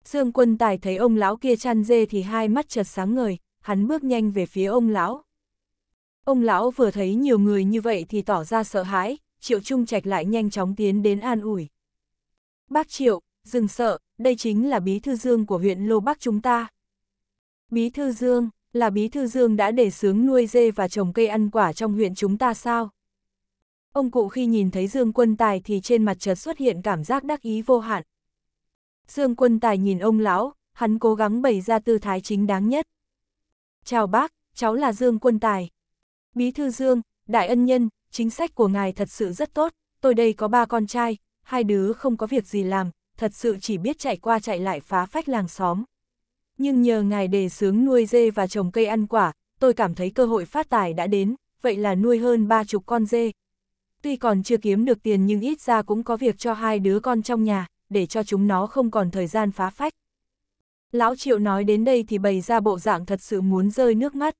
Dương Quân Tài thấy ông lão kia chăn dê thì hai mắt chợt sáng ngời, hắn bước nhanh về phía ông lão. Ông lão vừa thấy nhiều người như vậy thì tỏ ra sợ hãi, Triệu Trung Trạch lại nhanh chóng tiến đến an ủi. Bác Triệu, dừng sợ, đây chính là bí thư dương của huyện Lô Bắc chúng ta. Bí thư dương, là bí thư dương đã để sướng nuôi dê và trồng cây ăn quả trong huyện chúng ta sao? Ông cụ khi nhìn thấy Dương Quân Tài thì trên mặt chợt xuất hiện cảm giác đắc ý vô hạn. Dương Quân Tài nhìn ông lão, hắn cố gắng bày ra tư thái chính đáng nhất. Chào bác, cháu là Dương Quân Tài. Bí thư Dương, đại ân nhân, chính sách của ngài thật sự rất tốt, tôi đây có ba con trai, hai đứa không có việc gì làm, thật sự chỉ biết chạy qua chạy lại phá phách làng xóm. Nhưng nhờ ngài đề sướng nuôi dê và trồng cây ăn quả, tôi cảm thấy cơ hội phát tài đã đến, vậy là nuôi hơn ba chục con dê. Tuy còn chưa kiếm được tiền nhưng ít ra cũng có việc cho hai đứa con trong nhà, để cho chúng nó không còn thời gian phá phách. Lão Triệu nói đến đây thì bày ra bộ dạng thật sự muốn rơi nước mắt.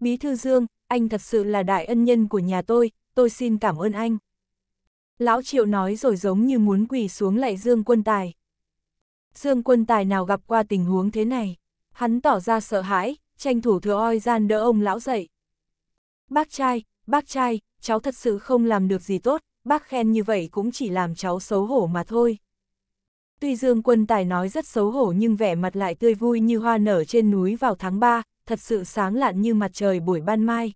Bí thư Dương, anh thật sự là đại ân nhân của nhà tôi, tôi xin cảm ơn anh. Lão Triệu nói rồi giống như muốn quỳ xuống lại Dương Quân Tài. Dương Quân Tài nào gặp qua tình huống thế này, hắn tỏ ra sợ hãi, tranh thủ thừa oi gian đỡ ông lão dậy. Bác trai, bác trai, cháu thật sự không làm được gì tốt, bác khen như vậy cũng chỉ làm cháu xấu hổ mà thôi. Tuy Dương Quân Tài nói rất xấu hổ nhưng vẻ mặt lại tươi vui như hoa nở trên núi vào tháng 3, thật sự sáng lạn như mặt trời buổi ban mai.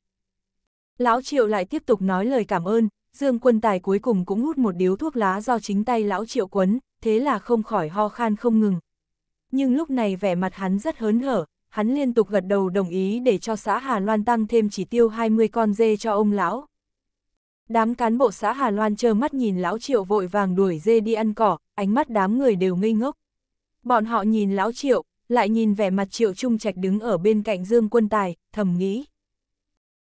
Lão Triệu lại tiếp tục nói lời cảm ơn, Dương Quân Tài cuối cùng cũng hút một điếu thuốc lá do chính tay Lão Triệu quấn, thế là không khỏi ho khan không ngừng. Nhưng lúc này vẻ mặt hắn rất hớn hở, hắn liên tục gật đầu đồng ý để cho xã Hà Loan tăng thêm chỉ tiêu 20 con dê cho ông lão. Đám cán bộ xã Hà Loan trơ mắt nhìn lão Triệu vội vàng đuổi dê đi ăn cỏ, ánh mắt đám người đều ngây ngốc. Bọn họ nhìn lão Triệu, lại nhìn vẻ mặt Triệu Trung Trạch đứng ở bên cạnh Dương Quân Tài, thầm nghĩ.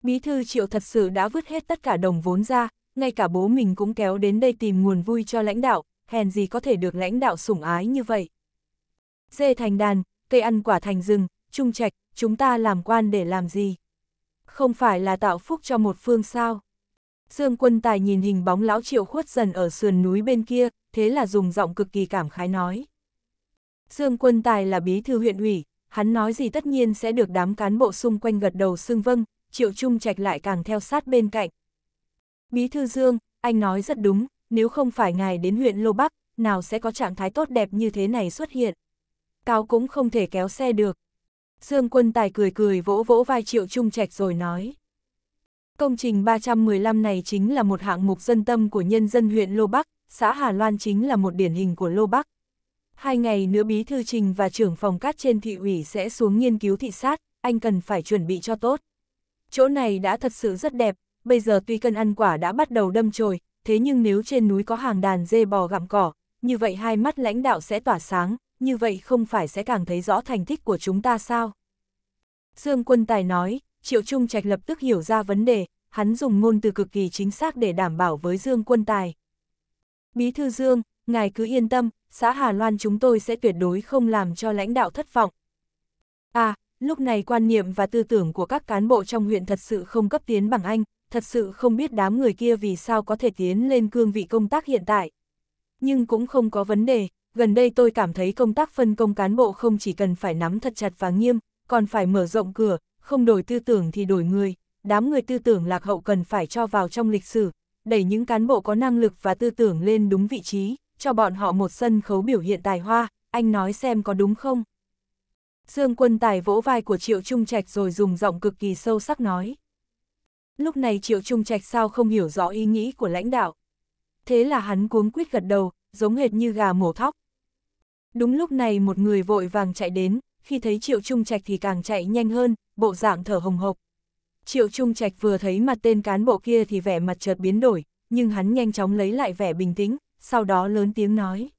Bí thư Triệu thật sự đã vứt hết tất cả đồng vốn ra, ngay cả bố mình cũng kéo đến đây tìm nguồn vui cho lãnh đạo, hèn gì có thể được lãnh đạo sủng ái như vậy. Dê thành đàn, cây ăn quả thành rừng, Trung Trạch, chúng ta làm quan để làm gì? Không phải là tạo phúc cho một phương sao? Dương quân tài nhìn hình bóng lão triệu khuất dần ở sườn núi bên kia, thế là dùng giọng cực kỳ cảm khái nói. Dương quân tài là bí thư huyện ủy, hắn nói gì tất nhiên sẽ được đám cán bộ xung quanh gật đầu xưng vâng, triệu trung trạch lại càng theo sát bên cạnh. Bí thư Dương, anh nói rất đúng, nếu không phải ngài đến huyện Lô Bắc, nào sẽ có trạng thái tốt đẹp như thế này xuất hiện. Cao cũng không thể kéo xe được. Dương quân tài cười cười vỗ vỗ vai triệu trung trạch rồi nói. Công trình 315 này chính là một hạng mục dân tâm của nhân dân huyện Lô Bắc, xã Hà Loan chính là một điển hình của Lô Bắc. Hai ngày nữa Bí Thư Trình và trưởng phòng cát trên thị ủy sẽ xuống nghiên cứu thị sát, anh cần phải chuẩn bị cho tốt. Chỗ này đã thật sự rất đẹp, bây giờ tuy cân ăn quả đã bắt đầu đâm chồi, thế nhưng nếu trên núi có hàng đàn dê bò gặm cỏ, như vậy hai mắt lãnh đạo sẽ tỏa sáng, như vậy không phải sẽ càng thấy rõ thành tích của chúng ta sao? Dương Quân Tài nói, Triệu Trung Trạch lập tức hiểu ra vấn đề, hắn dùng ngôn từ cực kỳ chính xác để đảm bảo với Dương Quân Tài. Bí thư Dương, ngài cứ yên tâm, xã Hà Loan chúng tôi sẽ tuyệt đối không làm cho lãnh đạo thất vọng. À, lúc này quan niệm và tư tưởng của các cán bộ trong huyện thật sự không cấp tiến bằng anh, thật sự không biết đám người kia vì sao có thể tiến lên cương vị công tác hiện tại. Nhưng cũng không có vấn đề, gần đây tôi cảm thấy công tác phân công cán bộ không chỉ cần phải nắm thật chặt và nghiêm, còn phải mở rộng cửa, không đổi tư tưởng thì đổi người, đám người tư tưởng lạc hậu cần phải cho vào trong lịch sử, đẩy những cán bộ có năng lực và tư tưởng lên đúng vị trí, cho bọn họ một sân khấu biểu hiện tài hoa, anh nói xem có đúng không? Dương quân tài vỗ vai của Triệu Trung Trạch rồi dùng giọng cực kỳ sâu sắc nói. Lúc này Triệu Trung Trạch sao không hiểu rõ ý nghĩ của lãnh đạo. Thế là hắn cuống quýt gật đầu, giống hệt như gà mổ thóc. Đúng lúc này một người vội vàng chạy đến, khi thấy Triệu Trung Trạch thì càng chạy nhanh hơn, bộ dạng thở hồng hộc. Triệu Trung Trạch vừa thấy mặt tên cán bộ kia thì vẻ mặt chợt biến đổi, nhưng hắn nhanh chóng lấy lại vẻ bình tĩnh, sau đó lớn tiếng nói.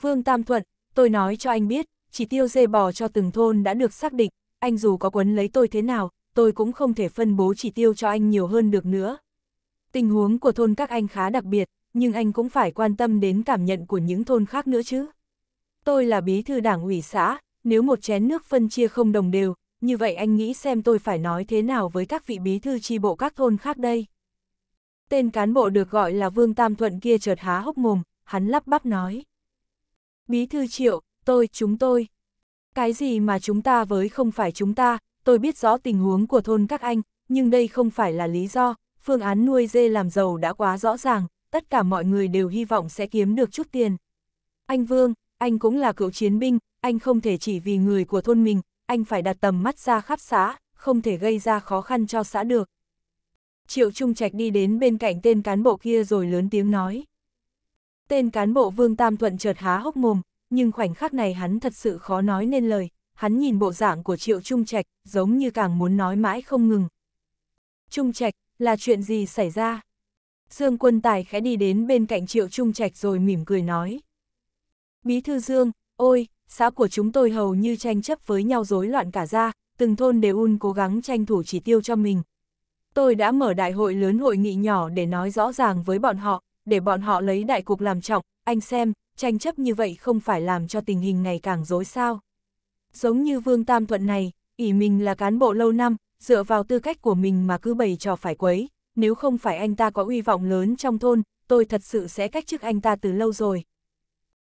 Vương Tam Thuận, tôi nói cho anh biết, chỉ tiêu dê bò cho từng thôn đã được xác định, anh dù có quấn lấy tôi thế nào, tôi cũng không thể phân bố chỉ tiêu cho anh nhiều hơn được nữa. Tình huống của thôn các anh khá đặc biệt, nhưng anh cũng phải quan tâm đến cảm nhận của những thôn khác nữa chứ. Tôi là bí thư đảng ủy xã, nếu một chén nước phân chia không đồng đều, như vậy anh nghĩ xem tôi phải nói thế nào với các vị bí thư chi bộ các thôn khác đây. Tên cán bộ được gọi là Vương Tam Thuận kia chợt há hốc mồm, hắn lắp bắp nói. Bí thư triệu, tôi, chúng tôi. Cái gì mà chúng ta với không phải chúng ta, tôi biết rõ tình huống của thôn các anh, nhưng đây không phải là lý do, phương án nuôi dê làm giàu đã quá rõ ràng, tất cả mọi người đều hy vọng sẽ kiếm được chút tiền. Anh Vương, anh cũng là cựu chiến binh, anh không thể chỉ vì người của thôn mình, anh phải đặt tầm mắt ra khắp xã, không thể gây ra khó khăn cho xã được. Triệu Trung Trạch đi đến bên cạnh tên cán bộ kia rồi lớn tiếng nói. Tên cán bộ Vương Tam Thuận chợt há hốc mồm, nhưng khoảnh khắc này hắn thật sự khó nói nên lời, hắn nhìn bộ dạng của Triệu Trung Trạch, giống như càng muốn nói mãi không ngừng. Trung Trạch, là chuyện gì xảy ra? Dương Quân Tài khẽ đi đến bên cạnh Triệu Trung Trạch rồi mỉm cười nói. Bí thư Dương, ôi, xã của chúng tôi hầu như tranh chấp với nhau rối loạn cả ra, từng thôn đều un cố gắng tranh thủ chỉ tiêu cho mình. Tôi đã mở đại hội lớn hội nghị nhỏ để nói rõ ràng với bọn họ, để bọn họ lấy đại cục làm trọng, anh xem, tranh chấp như vậy không phải làm cho tình hình ngày càng rối sao. Giống như Vương Tam Thuận này, ỷ mình là cán bộ lâu năm, dựa vào tư cách của mình mà cứ bày trò phải quấy, nếu không phải anh ta có uy vọng lớn trong thôn, tôi thật sự sẽ cách chức anh ta từ lâu rồi.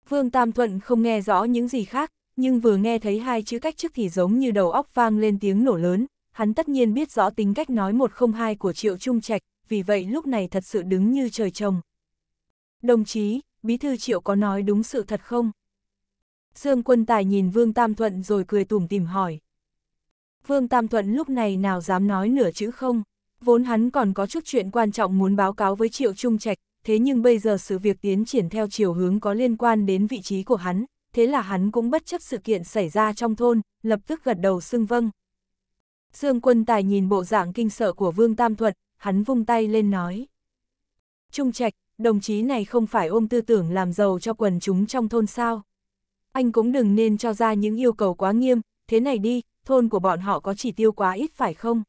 Vương Tam Thuận không nghe rõ những gì khác, nhưng vừa nghe thấy hai chữ cách chức thì giống như đầu óc vang lên tiếng nổ lớn, hắn tất nhiên biết rõ tính cách nói một không hai của Triệu Trung Trạch, vì vậy lúc này thật sự đứng như trời trồng. Đồng chí, Bí thư Triệu có nói đúng sự thật không? Dương Quân Tài nhìn Vương Tam Thuận rồi cười tủm tìm hỏi. Vương Tam Thuận lúc này nào dám nói nửa chữ không? Vốn hắn còn có chút chuyện quan trọng muốn báo cáo với Triệu Trung Trạch, thế nhưng bây giờ sự việc tiến triển theo chiều hướng có liên quan đến vị trí của hắn, thế là hắn cũng bất chấp sự kiện xảy ra trong thôn, lập tức gật đầu xưng vâng. Dương Quân Tài nhìn bộ dạng kinh sợ của Vương Tam Thuận, hắn vung tay lên nói. Trung Trạch, đồng chí này không phải ôm tư tưởng làm giàu cho quần chúng trong thôn sao. Anh cũng đừng nên cho ra những yêu cầu quá nghiêm, thế này đi, thôn của bọn họ có chỉ tiêu quá ít phải không?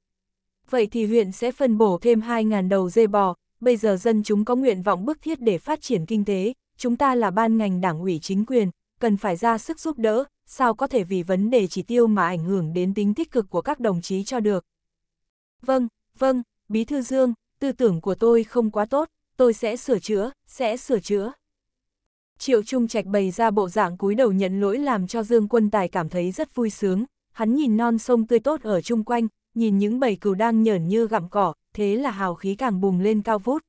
Vậy thì huyện sẽ phân bổ thêm 2.000 đầu dê bò, bây giờ dân chúng có nguyện vọng bức thiết để phát triển kinh tế, chúng ta là ban ngành đảng ủy chính quyền, cần phải ra sức giúp đỡ, sao có thể vì vấn đề chỉ tiêu mà ảnh hưởng đến tính tích cực của các đồng chí cho được. Vâng, vâng, Bí Thư Dương, tư tưởng của tôi không quá tốt, tôi sẽ sửa chữa, sẽ sửa chữa. Triệu Trung Trạch bày ra bộ dạng cúi đầu nhận lỗi làm cho Dương Quân Tài cảm thấy rất vui sướng, hắn nhìn non sông tươi tốt ở chung quanh, nhìn những bầy cừu đang nhởn như gặm cỏ, thế là hào khí càng bùng lên cao vút.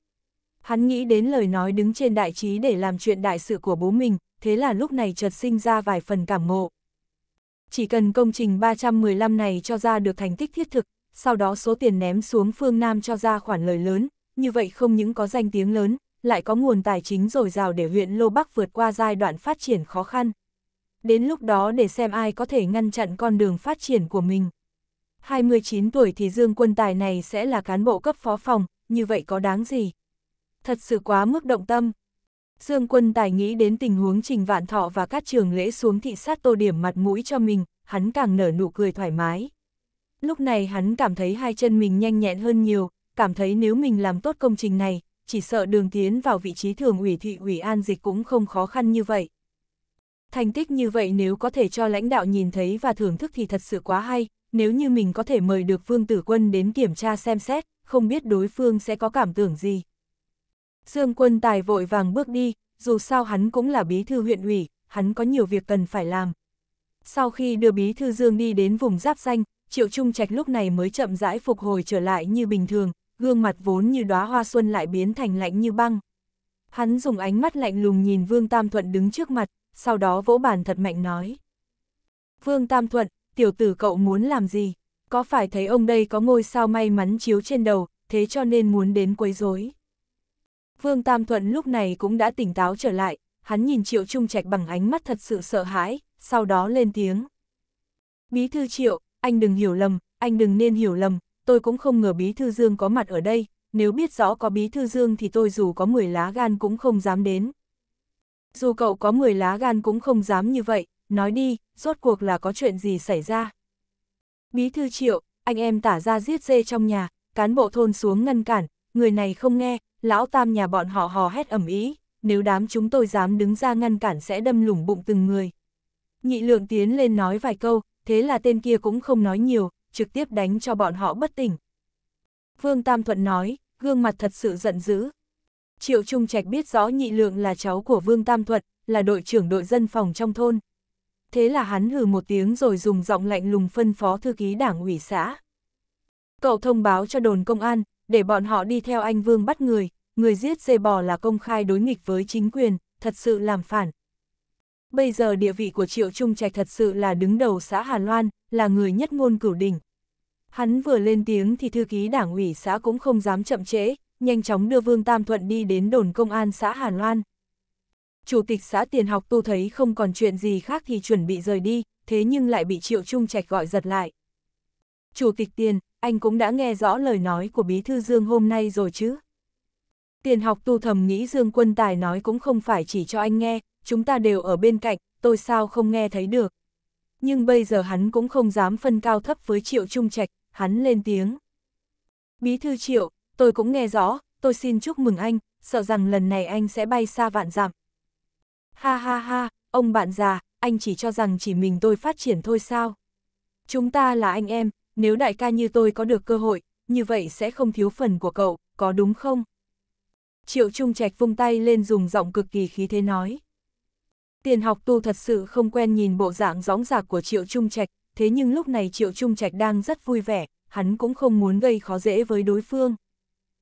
Hắn nghĩ đến lời nói đứng trên đại trí để làm chuyện đại sự của bố mình, thế là lúc này chợt sinh ra vài phần cảm ngộ. Chỉ cần công trình 315 này cho ra được thành tích thiết thực, sau đó số tiền ném xuống phương Nam cho ra khoản lời lớn, như vậy không những có danh tiếng lớn, lại có nguồn tài chính dồi dào để huyện Lô Bắc vượt qua giai đoạn phát triển khó khăn. Đến lúc đó để xem ai có thể ngăn chặn con đường phát triển của mình. 29 tuổi thì Dương Quân Tài này sẽ là cán bộ cấp phó phòng, như vậy có đáng gì? Thật sự quá mức động tâm. Dương Quân Tài nghĩ đến tình huống Trình Vạn Thọ và các trường lễ xuống thị sát tô điểm mặt mũi cho mình, hắn càng nở nụ cười thoải mái. Lúc này hắn cảm thấy hai chân mình nhanh nhẹn hơn nhiều, cảm thấy nếu mình làm tốt công trình này, chỉ sợ đường tiến vào vị trí thường ủy thị ủy an dịch cũng không khó khăn như vậy. Thành tích như vậy nếu có thể cho lãnh đạo nhìn thấy và thưởng thức thì thật sự quá hay, nếu như mình có thể mời được Vương Tử Quân đến kiểm tra xem xét, không biết đối phương sẽ có cảm tưởng gì. Dương Quân Tài vội vàng bước đi, dù sao hắn cũng là bí thư huyện ủy, hắn có nhiều việc cần phải làm. Sau khi đưa bí thư Dương đi đến vùng giáp danh, Triệu Trung Trạch lúc này mới chậm rãi phục hồi trở lại như bình thường, gương mặt vốn như đóa hoa xuân lại biến thành lạnh như băng. Hắn dùng ánh mắt lạnh lùng nhìn Vương Tam Thuận đứng trước mặt, sau đó vỗ bàn thật mạnh nói. Vương Tam Thuận, tiểu tử cậu muốn làm gì? Có phải thấy ông đây có ngôi sao may mắn chiếu trên đầu, thế cho nên muốn đến quấy rối? Vương Tam Thuận lúc này cũng đã tỉnh táo trở lại, hắn nhìn Triệu Trung Trạch bằng ánh mắt thật sự sợ hãi, sau đó lên tiếng. Bí thư Triệu, anh đừng hiểu lầm, anh đừng nên hiểu lầm, tôi cũng không ngờ Bí thư Dương có mặt ở đây, nếu biết rõ có Bí thư Dương thì tôi dù có 10 lá gan cũng không dám đến. Dù cậu có 10 lá gan cũng không dám như vậy, nói đi, rốt cuộc là có chuyện gì xảy ra. Bí thư Triệu, anh em tả ra giết dê trong nhà, cán bộ thôn xuống ngăn cản, người này không nghe, lão tam nhà bọn họ hò hét ẩm ý, nếu đám chúng tôi dám đứng ra ngăn cản sẽ đâm lủng bụng từng người. Nhị lượng tiến lên nói vài câu, thế là tên kia cũng không nói nhiều, trực tiếp đánh cho bọn họ bất tỉnh. Vương Tam Thuận nói, gương mặt thật sự giận dữ. Triệu Trung Trạch biết rõ nhị lượng là cháu của Vương Tam Thuận, là đội trưởng đội dân phòng trong thôn. Thế là hắn hừ một tiếng rồi dùng giọng lạnh lùng phân phó thư ký đảng ủy xã. Cậu thông báo cho đồn công an, để bọn họ đi theo anh Vương bắt người, người giết dê bò là công khai đối nghịch với chính quyền, thật sự làm phản. Bây giờ địa vị của Triệu Trung Trạch thật sự là đứng đầu xã Hà Loan, là người nhất ngôn cửu đỉnh. Hắn vừa lên tiếng thì thư ký đảng ủy xã cũng không dám chậm trễ, nhanh chóng đưa Vương Tam Thuận đi đến đồn công an xã Hà Loan. Chủ tịch xã tiền học tu thấy không còn chuyện gì khác thì chuẩn bị rời đi, thế nhưng lại bị Triệu Trung Trạch gọi giật lại. Chủ tịch tiền, anh cũng đã nghe rõ lời nói của Bí Thư Dương hôm nay rồi chứ? Tiền học tu thầm nghĩ Dương Quân Tài nói cũng không phải chỉ cho anh nghe, chúng ta đều ở bên cạnh, tôi sao không nghe thấy được. Nhưng bây giờ hắn cũng không dám phân cao thấp với Triệu Trung Trạch, hắn lên tiếng. Bí thư Triệu, tôi cũng nghe rõ, tôi xin chúc mừng anh, sợ rằng lần này anh sẽ bay xa vạn dặm. Ha ha ha, ông bạn già, anh chỉ cho rằng chỉ mình tôi phát triển thôi sao? Chúng ta là anh em, nếu đại ca như tôi có được cơ hội, như vậy sẽ không thiếu phần của cậu, có đúng không? Triệu Trung Trạch vung tay lên dùng giọng cực kỳ khí thế nói. Tiền học tu thật sự không quen nhìn bộ dạng gióng giạc của Triệu Trung Trạch, thế nhưng lúc này Triệu Trung Trạch đang rất vui vẻ, hắn cũng không muốn gây khó dễ với đối phương.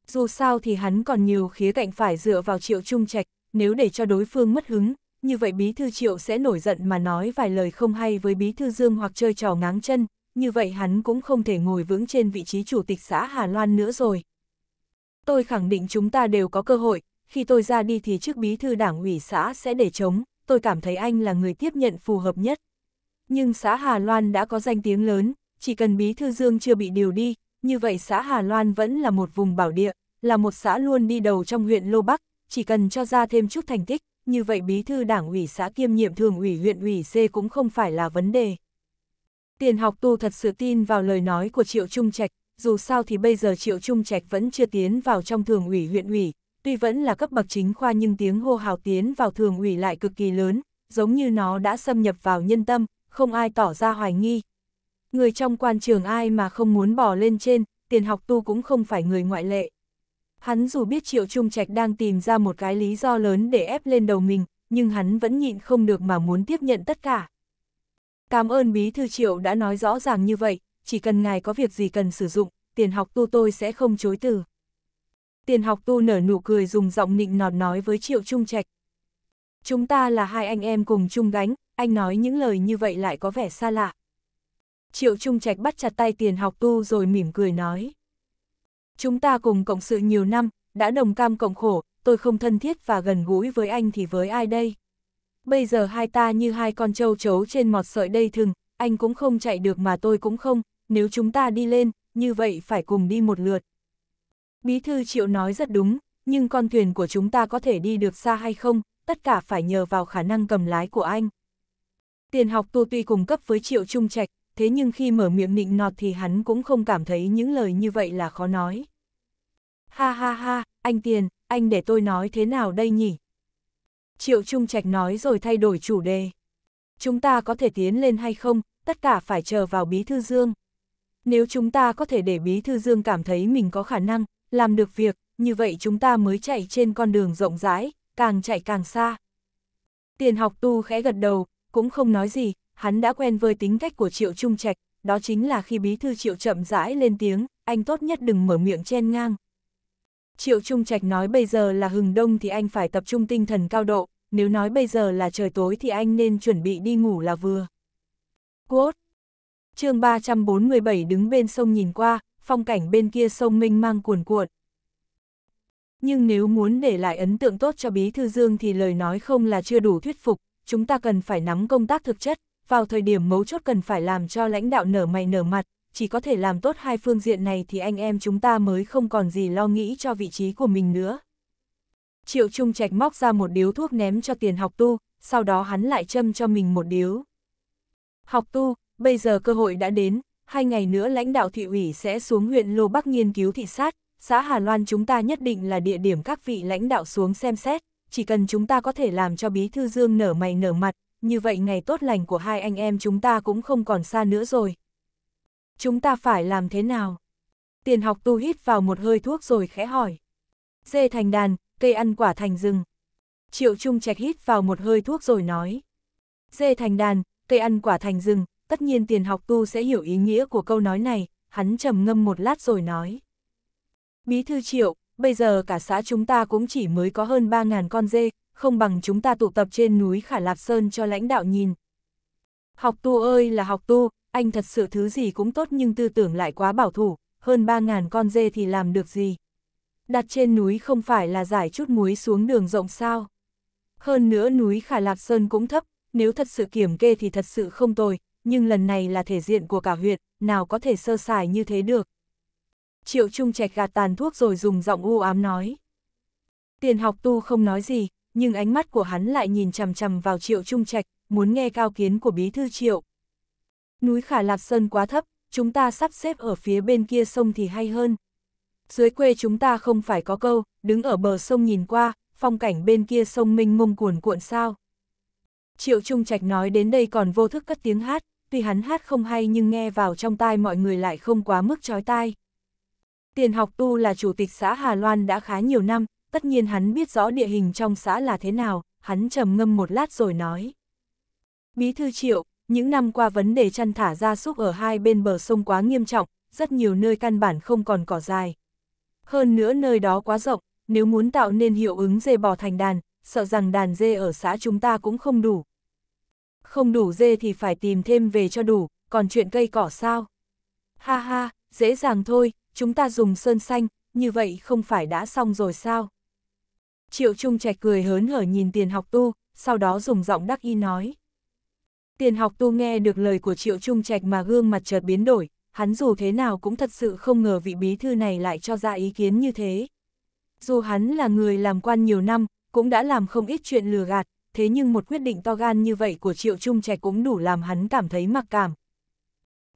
Dù sao thì hắn còn nhiều khía cạnh phải dựa vào Triệu Trung Trạch, nếu để cho đối phương mất hứng, như vậy Bí Thư Triệu sẽ nổi giận mà nói vài lời không hay với Bí Thư Dương hoặc chơi trò ngáng chân, như vậy hắn cũng không thể ngồi vững trên vị trí chủ tịch xã Hà Loan nữa rồi. Tôi khẳng định chúng ta đều có cơ hội, khi tôi ra đi thì chức bí thư đảng ủy xã sẽ để chống, tôi cảm thấy anh là người tiếp nhận phù hợp nhất. Nhưng xã Hà Loan đã có danh tiếng lớn, chỉ cần bí thư Dương chưa bị điều đi, như vậy xã Hà Loan vẫn là một vùng bảo địa, là một xã luôn đi đầu trong huyện Lô Bắc, chỉ cần cho ra thêm chút thành tích, như vậy bí thư đảng ủy xã kiêm nhiệm thường ủy huyện ủy C cũng không phải là vấn đề. Tiền học tu thật sự tin vào lời nói của Triệu Trung Trạch, dù sao thì bây giờ Triệu Trung Trạch vẫn chưa tiến vào trong thường ủy huyện ủy, tuy vẫn là cấp bậc chính khoa nhưng tiếng hô hào tiến vào thường ủy lại cực kỳ lớn, giống như nó đã xâm nhập vào nhân tâm, không ai tỏ ra hoài nghi. Người trong quan trường ai mà không muốn bỏ lên trên, tiền học tu cũng không phải người ngoại lệ. Hắn dù biết Triệu Trung Trạch đang tìm ra một cái lý do lớn để ép lên đầu mình, nhưng hắn vẫn nhịn không được mà muốn tiếp nhận tất cả. Cảm ơn Bí Thư Triệu đã nói rõ ràng như vậy, chỉ cần ngài có việc gì cần sử dụng, tiền học tu tôi sẽ không chối từ. Tiền học tu nở nụ cười dùng giọng nịnh nọt nói với Triệu Trung Trạch. Chúng ta là hai anh em cùng chung gánh, anh nói những lời như vậy lại có vẻ xa lạ. Triệu Trung Trạch bắt chặt tay tiền học tu rồi mỉm cười nói. Chúng ta cùng cộng sự nhiều năm, đã đồng cam cộng khổ, tôi không thân thiết và gần gũi với anh thì với ai đây? Bây giờ hai ta như hai con trâu chấu trên mọt sợi đây thừng, anh cũng không chạy được mà tôi cũng không, nếu chúng ta đi lên, như vậy phải cùng đi một lượt. Bí thư Triệu nói rất đúng, nhưng con thuyền của chúng ta có thể đi được xa hay không, tất cả phải nhờ vào khả năng cầm lái của anh. Tiền học tu tuy cùng cấp với Triệu Trung Trạch, thế nhưng khi mở miệng nịnh nọt thì hắn cũng không cảm thấy những lời như vậy là khó nói. Ha ha ha, anh Tiền, anh để tôi nói thế nào đây nhỉ? Triệu Trung Trạch nói rồi thay đổi chủ đề. Chúng ta có thể tiến lên hay không, tất cả phải chờ vào Bí Thư Dương. Nếu chúng ta có thể để Bí Thư Dương cảm thấy mình có khả năng, làm được việc, như vậy chúng ta mới chạy trên con đường rộng rãi, càng chạy càng xa. Tiền học tu khẽ gật đầu, cũng không nói gì, hắn đã quen với tính cách của Triệu Trung Trạch, đó chính là khi bí thư Triệu chậm rãi lên tiếng, anh tốt nhất đừng mở miệng chen ngang. Triệu Trung Trạch nói bây giờ là hừng đông thì anh phải tập trung tinh thần cao độ, nếu nói bây giờ là trời tối thì anh nên chuẩn bị đi ngủ là vừa. Quote chương 347 đứng bên sông nhìn qua, phong cảnh bên kia sông mênh mang cuồn cuộn. Nhưng nếu muốn để lại ấn tượng tốt cho Bí Thư Dương thì lời nói không là chưa đủ thuyết phục, chúng ta cần phải nắm công tác thực chất, vào thời điểm mấu chốt cần phải làm cho lãnh đạo nở mày nở mặt, chỉ có thể làm tốt hai phương diện này thì anh em chúng ta mới không còn gì lo nghĩ cho vị trí của mình nữa. Triệu Trung Trạch móc ra một điếu thuốc ném cho tiền học tu, sau đó hắn lại châm cho mình một điếu. Học tu, bây giờ cơ hội đã đến, hai ngày nữa lãnh đạo thị ủy sẽ xuống huyện Lô Bắc nghiên cứu thị sát, xã Hà Loan chúng ta nhất định là địa điểm các vị lãnh đạo xuống xem xét, chỉ cần chúng ta có thể làm cho Bí Thư Dương nở mày nở mặt, như vậy ngày tốt lành của hai anh em chúng ta cũng không còn xa nữa rồi. Chúng ta phải làm thế nào? Tiền học tu hít vào một hơi thuốc rồi khẽ hỏi. Dê thành đàn, cây ăn quả thành rừng. Triệu Trung Trạch hít vào một hơi thuốc rồi nói. Dê thành đàn, cây ăn quả thành rừng, tất nhiên tiền học tu sẽ hiểu ý nghĩa của câu nói này, hắn trầm ngâm một lát rồi nói. Bí thư Triệu, bây giờ cả xã chúng ta cũng chỉ mới có hơn 3.000 con dê, không bằng chúng ta tụ tập trên núi Khả Lạp Sơn cho lãnh đạo nhìn. Học tu ơi là học tu, anh thật sự thứ gì cũng tốt nhưng tư tưởng lại quá bảo thủ, hơn 3.000 con dê thì làm được gì. Đặt trên núi không phải là giải chút muối xuống đường rộng sao. Hơn nữa núi Khả Lạp Sơn cũng thấp, nếu thật sự kiểm kê thì thật sự không tồi, nhưng lần này là thể diện của cả huyện, nào có thể sơ sài như thế được. Triệu Trung Trạch gạt tàn thuốc rồi dùng giọng u ám nói. Tiền học tu không nói gì, nhưng ánh mắt của hắn lại nhìn chằm chằm vào Triệu Trung Trạch, muốn nghe cao kiến của bí thư Triệu. Núi Khả Lạp Sơn quá thấp, chúng ta sắp xếp ở phía bên kia sông thì hay hơn. Dưới quê chúng ta không phải có câu, đứng ở bờ sông nhìn qua, phong cảnh bên kia sông minh mông cuồn cuộn sao. Triệu Trung Trạch nói đến đây còn vô thức cất tiếng hát, tuy hắn hát không hay nhưng nghe vào trong tai mọi người lại không quá mức chói tai. Tiền học tu là chủ tịch xã Hà Loan đã khá nhiều năm, tất nhiên hắn biết rõ địa hình trong xã là thế nào, hắn trầm ngâm một lát rồi nói. Bí thư triệu, những năm qua vấn đề chăn thả gia súc ở hai bên bờ sông quá nghiêm trọng, rất nhiều nơi căn bản không còn cỏ dài. Hơn nữa nơi đó quá rộng, nếu muốn tạo nên hiệu ứng dê bò thành đàn, sợ rằng đàn dê ở xã chúng ta cũng không đủ. Không đủ dê thì phải tìm thêm về cho đủ, còn chuyện cây cỏ sao? Ha ha, dễ dàng thôi, chúng ta dùng sơn xanh, như vậy không phải đã xong rồi sao? Triệu Trung Trạch cười hớn hở nhìn tiền học tu, sau đó dùng giọng đắc y nói. Tiền học tu nghe được lời của Triệu Trung Trạch mà gương mặt chợt biến đổi, hắn dù thế nào cũng thật sự không ngờ vị bí thư này lại cho ra ý kiến như thế. Dù hắn là người làm quan nhiều năm, cũng đã làm không ít chuyện lừa gạt, thế nhưng một quyết định to gan như vậy của Triệu Trung Trạch cũng đủ làm hắn cảm thấy mặc cảm.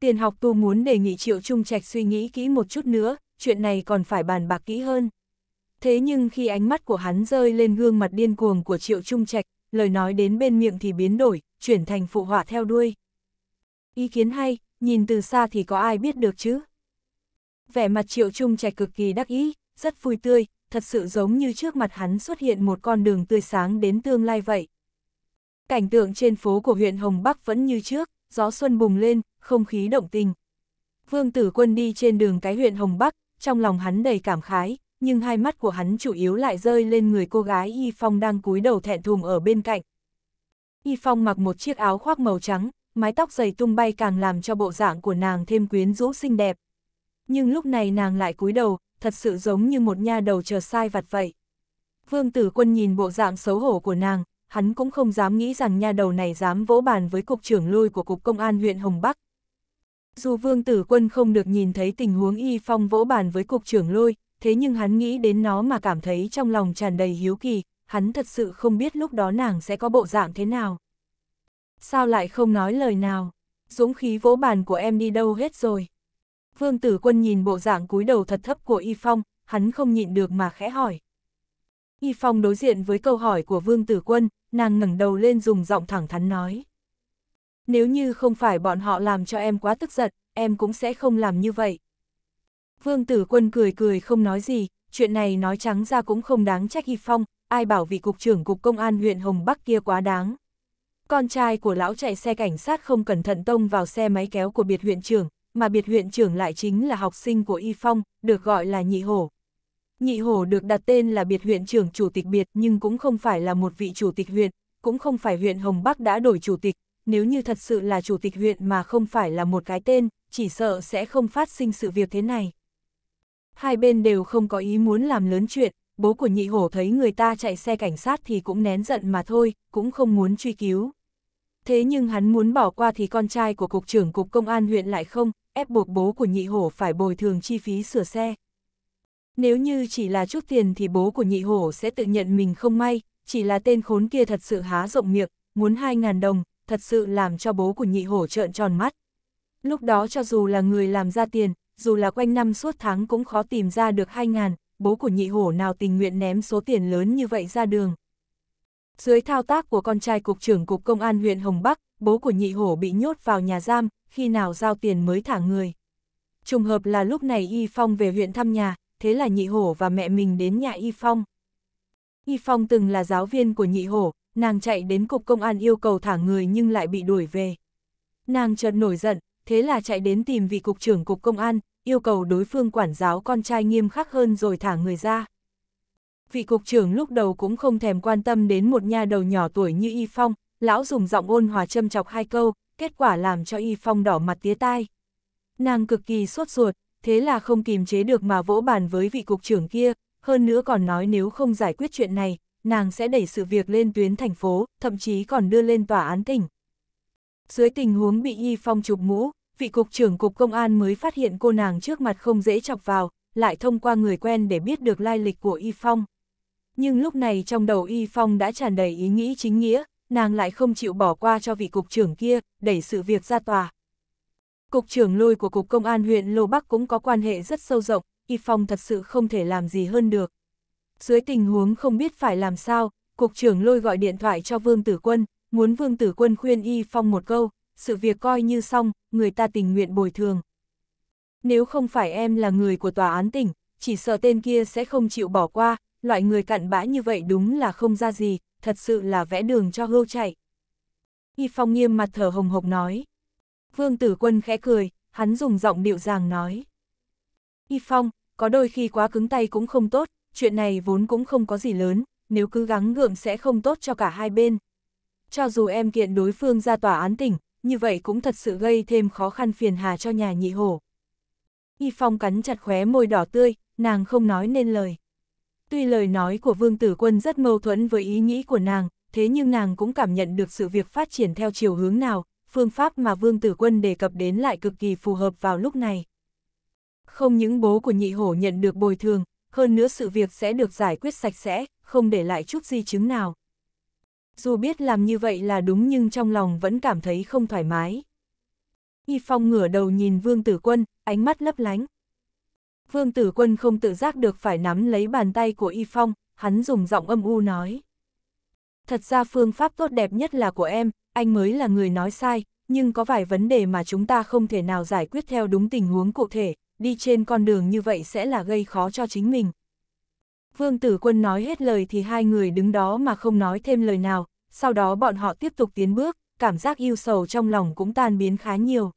Tiền học tu muốn đề nghị Triệu Trung Trạch suy nghĩ kỹ một chút nữa, chuyện này còn phải bàn bạc kỹ hơn. Thế nhưng khi ánh mắt của hắn rơi lên gương mặt điên cuồng của Triệu Trung Trạch, lời nói đến bên miệng thì biến đổi, chuyển thành phụ họa theo đuôi. Ý kiến hay, nhìn từ xa thì có ai biết được chứ? Vẻ mặt Triệu Trung Trạch cực kỳ đắc ý, rất vui tươi, thật sự giống như trước mặt hắn xuất hiện một con đường tươi sáng đến tương lai vậy. Cảnh tượng trên phố của huyện Hồng Bắc vẫn như trước, gió xuân bùng lên, không khí động tình. Vương Tử Quân đi trên đường cái huyện Hồng Bắc, trong lòng hắn đầy cảm khái, nhưng hai mắt của hắn chủ yếu lại rơi lên người cô gái Y Phong đang cúi đầu thẹn thùng ở bên cạnh. Y Phong mặc một chiếc áo khoác màu trắng, mái tóc dày tung bay càng làm cho bộ dạng của nàng thêm quyến rũ xinh đẹp. Nhưng lúc này nàng lại cúi đầu, thật sự giống như một nha đầu chờ sai vặt vậy. Vương Tử Quân nhìn bộ dạng xấu hổ của nàng, hắn cũng không dám nghĩ rằng nha đầu này dám vỗ bàn với cục trưởng lôi của cục công an huyện Hồng Bắc. Dù Vương Tử Quân không được nhìn thấy tình huống Y Phong vỗ bàn với cục trưởng lôi, thế nhưng hắn nghĩ đến nó mà cảm thấy trong lòng tràn đầy hiếu kỳ, hắn thật sự không biết lúc đó nàng sẽ có bộ dạng thế nào. Sao lại không nói lời nào? Dũng khí vỗ bàn của em đi đâu hết rồi? Vương Tử Quân nhìn bộ dạng cúi đầu thật thấp của Y Phong, hắn không nhịn được mà khẽ hỏi. Y Phong đối diện với câu hỏi của Vương Tử Quân, nàng ngẩng đầu lên dùng giọng thẳng thắn nói. Nếu như không phải bọn họ làm cho em quá tức giận, em cũng sẽ không làm như vậy. Vương Tử Quân cười cười không nói gì, chuyện này nói trắng ra cũng không đáng trách Y Phong, ai bảo vị cục trưởng cục công an huyện Hồng Bắc kia quá đáng. Con trai của lão chạy xe cảnh sát không cẩn thận tông vào xe máy kéo của biệt huyện trưởng, mà biệt huyện trưởng lại chính là học sinh của Y Phong, được gọi là Nhị Hổ. Nhị Hổ được đặt tên là biệt huyện trưởng chủ tịch biệt nhưng cũng không phải là một vị chủ tịch huyện, cũng không phải huyện Hồng Bắc đã đổi chủ tịch, nếu như thật sự là chủ tịch huyện mà không phải là một cái tên, chỉ sợ sẽ không phát sinh sự việc thế này. Hai bên đều không có ý muốn làm lớn chuyện, bố của nhị hổ thấy người ta chạy xe cảnh sát thì cũng nén giận mà thôi, cũng không muốn truy cứu. Thế nhưng hắn muốn bỏ qua thì con trai của cục trưởng cục công an huyện lại không, ép buộc bố của nhị hổ phải bồi thường chi phí sửa xe. Nếu như chỉ là chút tiền thì bố của nhị hổ sẽ tự nhận mình không may, chỉ là tên khốn kia thật sự há rộng miệng, muốn 2.000 đồng, thật sự làm cho bố của nhị hổ trợn tròn mắt. Lúc đó cho dù là người làm ra tiền, dù là quanh năm suốt tháng cũng khó tìm ra được 2.000, bố của nhị hổ nào tình nguyện ném số tiền lớn như vậy ra đường. Dưới thao tác của con trai cục trưởng cục công an huyện Hồng Bắc, bố của nhị hổ bị nhốt vào nhà giam, khi nào giao tiền mới thả người. Trùng hợp là lúc này Y Phong về huyện thăm nhà, thế là nhị hổ và mẹ mình đến nhà Y Phong. Y Phong từng là giáo viên của nhị hổ, nàng chạy đến cục công an yêu cầu thả người nhưng lại bị đuổi về. Nàng chợt nổi giận, thế là chạy đến tìm vị cục trưởng cục công an, yêu cầu đối phương quản giáo con trai nghiêm khắc hơn rồi thả người ra. Vị cục trưởng lúc đầu cũng không thèm quan tâm đến một nha đầu nhỏ tuổi như Y Phong, lão dùng giọng ôn hòa châm chọc hai câu, kết quả làm cho Y Phong đỏ mặt tía tai. Nàng cực kỳ sốt ruột, thế là không kìm chế được mà vỗ bàn với vị cục trưởng kia, hơn nữa còn nói nếu không giải quyết chuyện này, nàng sẽ đẩy sự việc lên tuyến thành phố, thậm chí còn đưa lên tòa án tỉnh. Dưới tình huống bị Y Phong chụp mũ, vị cục trưởng cục công an mới phát hiện cô nàng trước mặt không dễ chọc vào, lại thông qua người quen để biết được lai lịch của Y Phong. Nhưng lúc này trong đầu Y Phong đã tràn đầy ý nghĩ chính nghĩa, nàng lại không chịu bỏ qua cho vị cục trưởng kia, đẩy sự việc ra tòa. Cục trưởng lôi của Cục Công an huyện Lô Bắc cũng có quan hệ rất sâu rộng, Y Phong thật sự không thể làm gì hơn được. Dưới tình huống không biết phải làm sao, Cục trưởng lôi gọi điện thoại cho Vương Tử Quân, muốn Vương Tử Quân khuyên Y Phong một câu, sự việc coi như xong, người ta tình nguyện bồi thường. Nếu không phải em là người của tòa án tỉnh, chỉ sợ tên kia sẽ không chịu bỏ qua, loại người cặn bã như vậy đúng là không ra gì, thật sự là vẽ đường cho hưu chạy. Y Phong nghiêm mặt thở hồng hộc nói. Vương Tử Quân khẽ cười, hắn dùng giọng điệu dàng nói. Y Phong, có đôi khi quá cứng tay cũng không tốt, chuyện này vốn cũng không có gì lớn, nếu cứ gắng gượng sẽ không tốt cho cả hai bên. Cho dù em kiện đối phương ra tòa án tỉnh, như vậy cũng thật sự gây thêm khó khăn phiền hà cho nhà nhị hổ. Y Phong cắn chặt khóe môi đỏ tươi, nàng không nói nên lời. Tuy lời nói của Vương Tử Quân rất mâu thuẫn với ý nghĩ của nàng, thế nhưng nàng cũng cảm nhận được sự việc phát triển theo chiều hướng nào, phương pháp mà Vương Tử Quân đề cập đến lại cực kỳ phù hợp vào lúc này. Không những bố của nhị hổ nhận được bồi thường, hơn nữa sự việc sẽ được giải quyết sạch sẽ, không để lại chút di chứng nào. Dù biết làm như vậy là đúng nhưng trong lòng vẫn cảm thấy không thoải mái. Y Phong ngửa đầu nhìn Vương Tử Quân, ánh mắt lấp lánh. Vương Tử Quân không tự giác được phải nắm lấy bàn tay của Y Phong, hắn dùng giọng âm u nói. Thật ra phương pháp tốt đẹp nhất là của em, anh mới là người nói sai, nhưng có vài vấn đề mà chúng ta không thể nào giải quyết theo đúng tình huống cụ thể, đi trên con đường như vậy sẽ là gây khó cho chính mình. Vương Tử Quân nói hết lời thì hai người đứng đó mà không nói thêm lời nào, sau đó bọn họ tiếp tục tiến bước, cảm giác yêu sầu trong lòng cũng tan biến khá nhiều.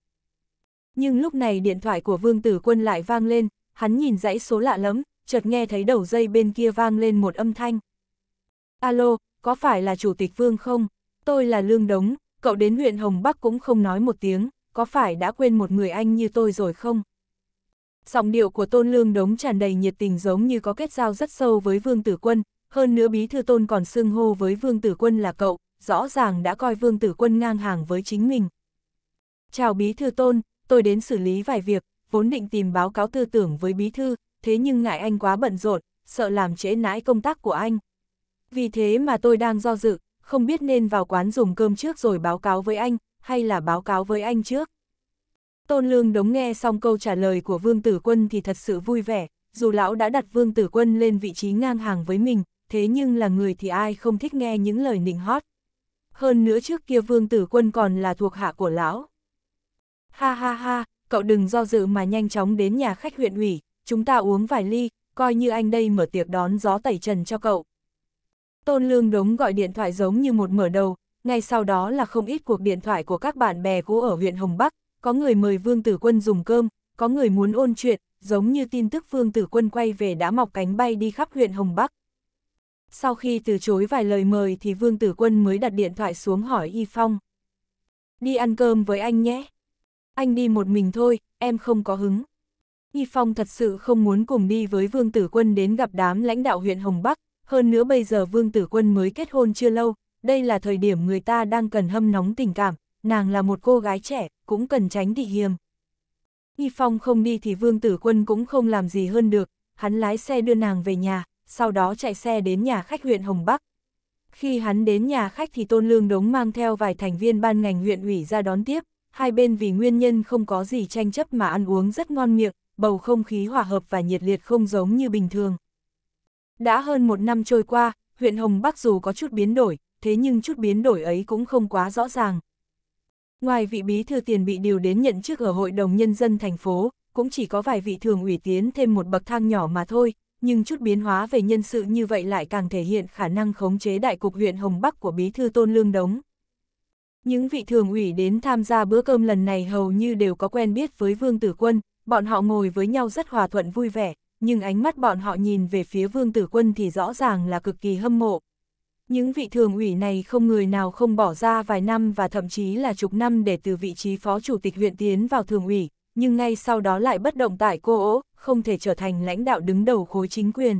Nhưng lúc này điện thoại của Vương Tử Quân lại vang lên, hắn nhìn dãy số lạ lắm, chợt nghe thấy đầu dây bên kia vang lên một âm thanh. Alo, có phải là Chủ tịch Vương không? Tôi là Lương Đống, cậu đến huyện Hồng Bắc cũng không nói một tiếng, có phải đã quên một người anh như tôi rồi không? Giọng điệu của Tôn Lương Đống tràn đầy nhiệt tình giống như có kết giao rất sâu với Vương Tử Quân, hơn nữa bí thư tôn còn xưng hô với Vương Tử Quân là cậu, rõ ràng đã coi Vương Tử Quân ngang hàng với chính mình. Chào bí thư tôn, tôi đến xử lý vài việc, vốn định tìm báo cáo tư tưởng với bí thư, thế nhưng ngại anh quá bận rộn, sợ làm trễ nãi công tác của anh. Vì thế mà tôi đang do dự, không biết nên vào quán dùng cơm trước rồi báo cáo với anh, hay là báo cáo với anh trước. Tôn Lương đống nghe xong câu trả lời của Vương Tử Quân thì thật sự vui vẻ, dù lão đã đặt Vương Tử Quân lên vị trí ngang hàng với mình, thế nhưng là người thì ai không thích nghe những lời nịnh hót. Hơn nữa trước kia Vương Tử Quân còn là thuộc hạ của lão. Ha ha ha, cậu đừng do dự mà nhanh chóng đến nhà khách huyện ủy, chúng ta uống vài ly, coi như anh đây mở tiệc đón gió tẩy trần cho cậu. Tôn Lương Đống gọi điện thoại giống như một mở đầu, ngay sau đó là không ít cuộc điện thoại của các bạn bè cũ ở huyện Hồng Bắc, có người mời Vương Tử Quân dùng cơm, có người muốn ôn chuyện, giống như tin tức Vương Tử Quân quay về đã mọc cánh bay đi khắp huyện Hồng Bắc. Sau khi từ chối vài lời mời thì Vương Tử Quân mới đặt điện thoại xuống hỏi Y Phong. Đi ăn cơm với anh nhé. Anh đi một mình thôi, em không có hứng. Y Phong thật sự không muốn cùng đi với Vương Tử Quân đến gặp đám lãnh đạo huyện Hồng Bắc, hơn nữa bây giờ Vương Tử Quân mới kết hôn chưa lâu, đây là thời điểm người ta đang cần hâm nóng tình cảm, nàng là một cô gái trẻ, cũng cần tránh thị hiềm. Y Phong không đi thì Vương Tử Quân cũng không làm gì hơn được, hắn lái xe đưa nàng về nhà, sau đó chạy xe đến nhà khách huyện Hồng Bắc. Khi hắn đến nhà khách thì Tôn Lương Đống mang theo vài thành viên ban ngành huyện ủy ra đón tiếp, hai bên vì nguyên nhân không có gì tranh chấp mà ăn uống rất ngon miệng, bầu không khí hòa hợp và nhiệt liệt không giống như bình thường. Đã hơn một năm trôi qua, huyện Hồng Bắc dù có chút biến đổi, thế nhưng chút biến đổi ấy cũng không quá rõ ràng. Ngoài vị bí thư tiền bị điều đến nhận chức ở Hội đồng Nhân dân thành phố, cũng chỉ có vài vị thường ủy tiến thêm một bậc thang nhỏ mà thôi, nhưng chút biến hóa về nhân sự như vậy lại càng thể hiện khả năng khống chế đại cục huyện Hồng Bắc của bí thư Tôn Lương Đống. Những vị thường ủy đến tham gia bữa cơm lần này hầu như đều có quen biết với Vương Tử Quân, bọn họ ngồi với nhau rất hòa thuận vui vẻ, nhưng ánh mắt bọn họ nhìn về phía Vương Tử Quân thì rõ ràng là cực kỳ hâm mộ. Những vị thường ủy này không người nào không bỏ ra vài năm và thậm chí là chục năm để từ vị trí phó chủ tịch huyện tiến vào thường ủy, nhưng ngay sau đó lại bất động tại cô ố, không thể trở thành lãnh đạo đứng đầu khối chính quyền.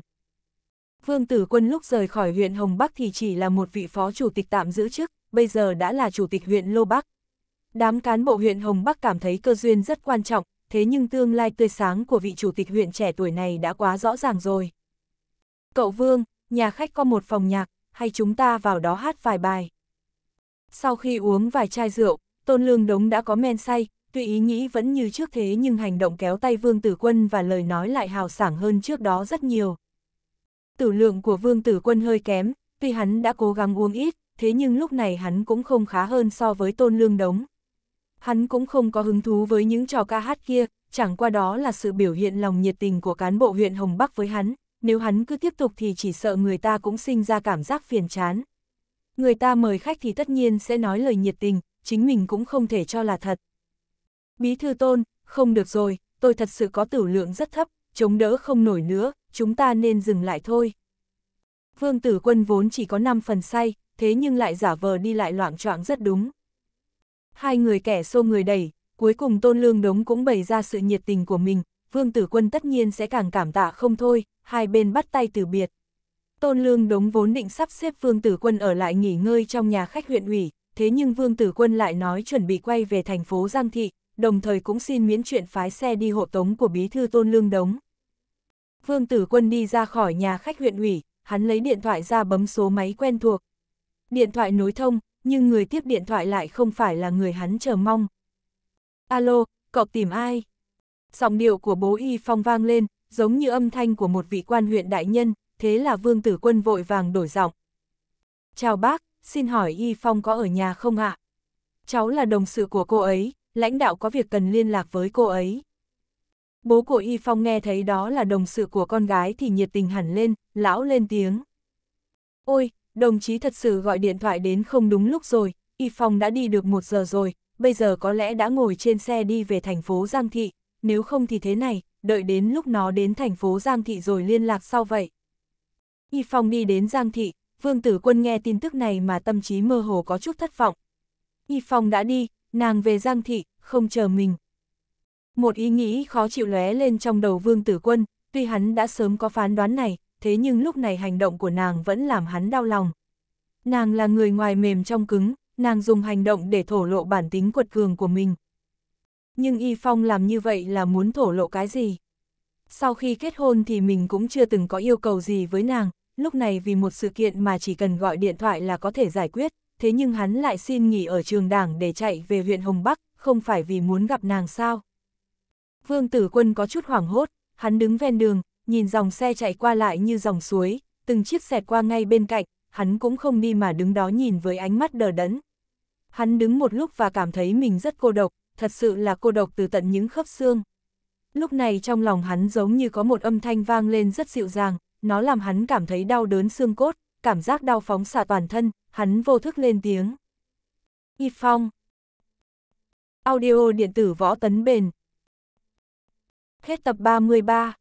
Vương Tử Quân lúc rời khỏi huyện Hồng Bắc thì chỉ là một vị phó chủ tịch tạm giữ chức, bây giờ đã là chủ tịch huyện Lô Bắc. Đám cán bộ huyện Hồng Bắc cảm thấy cơ duyên rất quan trọng, thế nhưng tương lai tươi sáng của vị chủ tịch huyện trẻ tuổi này đã quá rõ ràng rồi. Cậu Vương, nhà khách có một phòng nhạc, hay chúng ta vào đó hát vài bài. Sau khi uống vài chai rượu, Tôn Lương Đống đã có men say, tuy ý nghĩ vẫn như trước thế nhưng hành động kéo tay Vương Tử Quân và lời nói lại hào sảng hơn trước đó rất nhiều. Tử lượng của Vương Tử Quân hơi kém, tuy hắn đã cố gắng uống ít, thế nhưng lúc này hắn cũng không khá hơn so với Tôn Lương Đống. Hắn cũng không có hứng thú với những trò ca hát kia, chẳng qua đó là sự biểu hiện lòng nhiệt tình của cán bộ huyện Hồng Bắc với hắn, nếu hắn cứ tiếp tục thì chỉ sợ người ta cũng sinh ra cảm giác phiền chán. Người ta mời khách thì tất nhiên sẽ nói lời nhiệt tình, chính mình cũng không thể cho là thật. Bí thư tôn, không được rồi, tôi thật sự có tử lượng rất thấp, chống đỡ không nổi nữa, chúng ta nên dừng lại thôi. Vương tử quân vốn chỉ có 5 phần say, thế nhưng lại giả vờ đi lại loạn trọng rất đúng. Hai người kẻ xô người đẩy, cuối cùng tôn lương đống cũng bày ra sự nhiệt tình của mình, vương tử quân tất nhiên sẽ càng cảm tạ không thôi, hai bên bắt tay từ biệt. Tôn lương đống vốn định sắp xếp vương tử quân ở lại nghỉ ngơi trong nhà khách huyện ủy, thế nhưng vương tử quân lại nói chuẩn bị quay về thành phố Giang Thị, đồng thời cũng xin miễn chuyện phái xe đi hộ tống của bí thư tôn lương đống. Vương tử quân đi ra khỏi nhà khách huyện ủy, hắn lấy điện thoại ra bấm số máy quen thuộc. Điện thoại nối thông, nhưng người tiếp điện thoại lại không phải là người hắn chờ mong. Alo, cậu tìm ai? Giọng điệu của bố Y Phong vang lên, giống như âm thanh của một vị quan huyện đại nhân, thế là Vương Tử Quân vội vàng đổi giọng. Chào bác, xin hỏi Y Phong có ở nhà không ạ? Cháu là đồng sự của cô ấy, lãnh đạo có việc cần liên lạc với cô ấy. Bố của Y Phong nghe thấy đó là đồng sự của con gái thì nhiệt tình hẳn lên, lão lên tiếng. Ôi, đồng chí thật sự gọi điện thoại đến không đúng lúc rồi, Y Phong đã đi được một giờ rồi, bây giờ có lẽ đã ngồi trên xe đi về thành phố Giang Thị, nếu không thì thế này, đợi đến lúc nó đến thành phố Giang Thị rồi liên lạc sau vậy. Y Phong đi đến Giang Thị, Vương Tử Quân nghe tin tức này mà tâm trí mơ hồ có chút thất vọng. Y Phong đã đi, nàng về Giang Thị, không chờ mình. Một ý nghĩ khó chịu lóe lên trong đầu Vương Tử Quân, tuy hắn đã sớm có phán đoán này, thế nhưng lúc này hành động của nàng vẫn làm hắn đau lòng. Nàng là người ngoài mềm trong cứng, nàng dùng hành động để thổ lộ bản tính quật cường của mình. Nhưng Y Phong làm như vậy là muốn thổ lộ cái gì? Sau khi kết hôn thì mình cũng chưa từng có yêu cầu gì với nàng, lúc này vì một sự kiện mà chỉ cần gọi điện thoại là có thể giải quyết, thế nhưng hắn lại xin nghỉ ở trường đảng để chạy về huyện Hồng Bắc, không phải vì muốn gặp nàng sao. Vương Tử Quân có chút hoảng hốt, hắn đứng ven đường, nhìn dòng xe chạy qua lại như dòng suối, từng chiếc xẹt qua ngay bên cạnh, hắn cũng không đi mà đứng đó nhìn với ánh mắt đờ đẫn. Hắn đứng một lúc và cảm thấy mình rất cô độc, thật sự là cô độc từ tận những khớp xương. Lúc này trong lòng hắn giống như có một âm thanh vang lên rất dịu dàng, nó làm hắn cảm thấy đau đớn xương cốt, cảm giác đau phóng xạ toàn thân, hắn vô thức lên tiếng. Y Phong. Audio điện tử võ tấn bền. Hết tập 33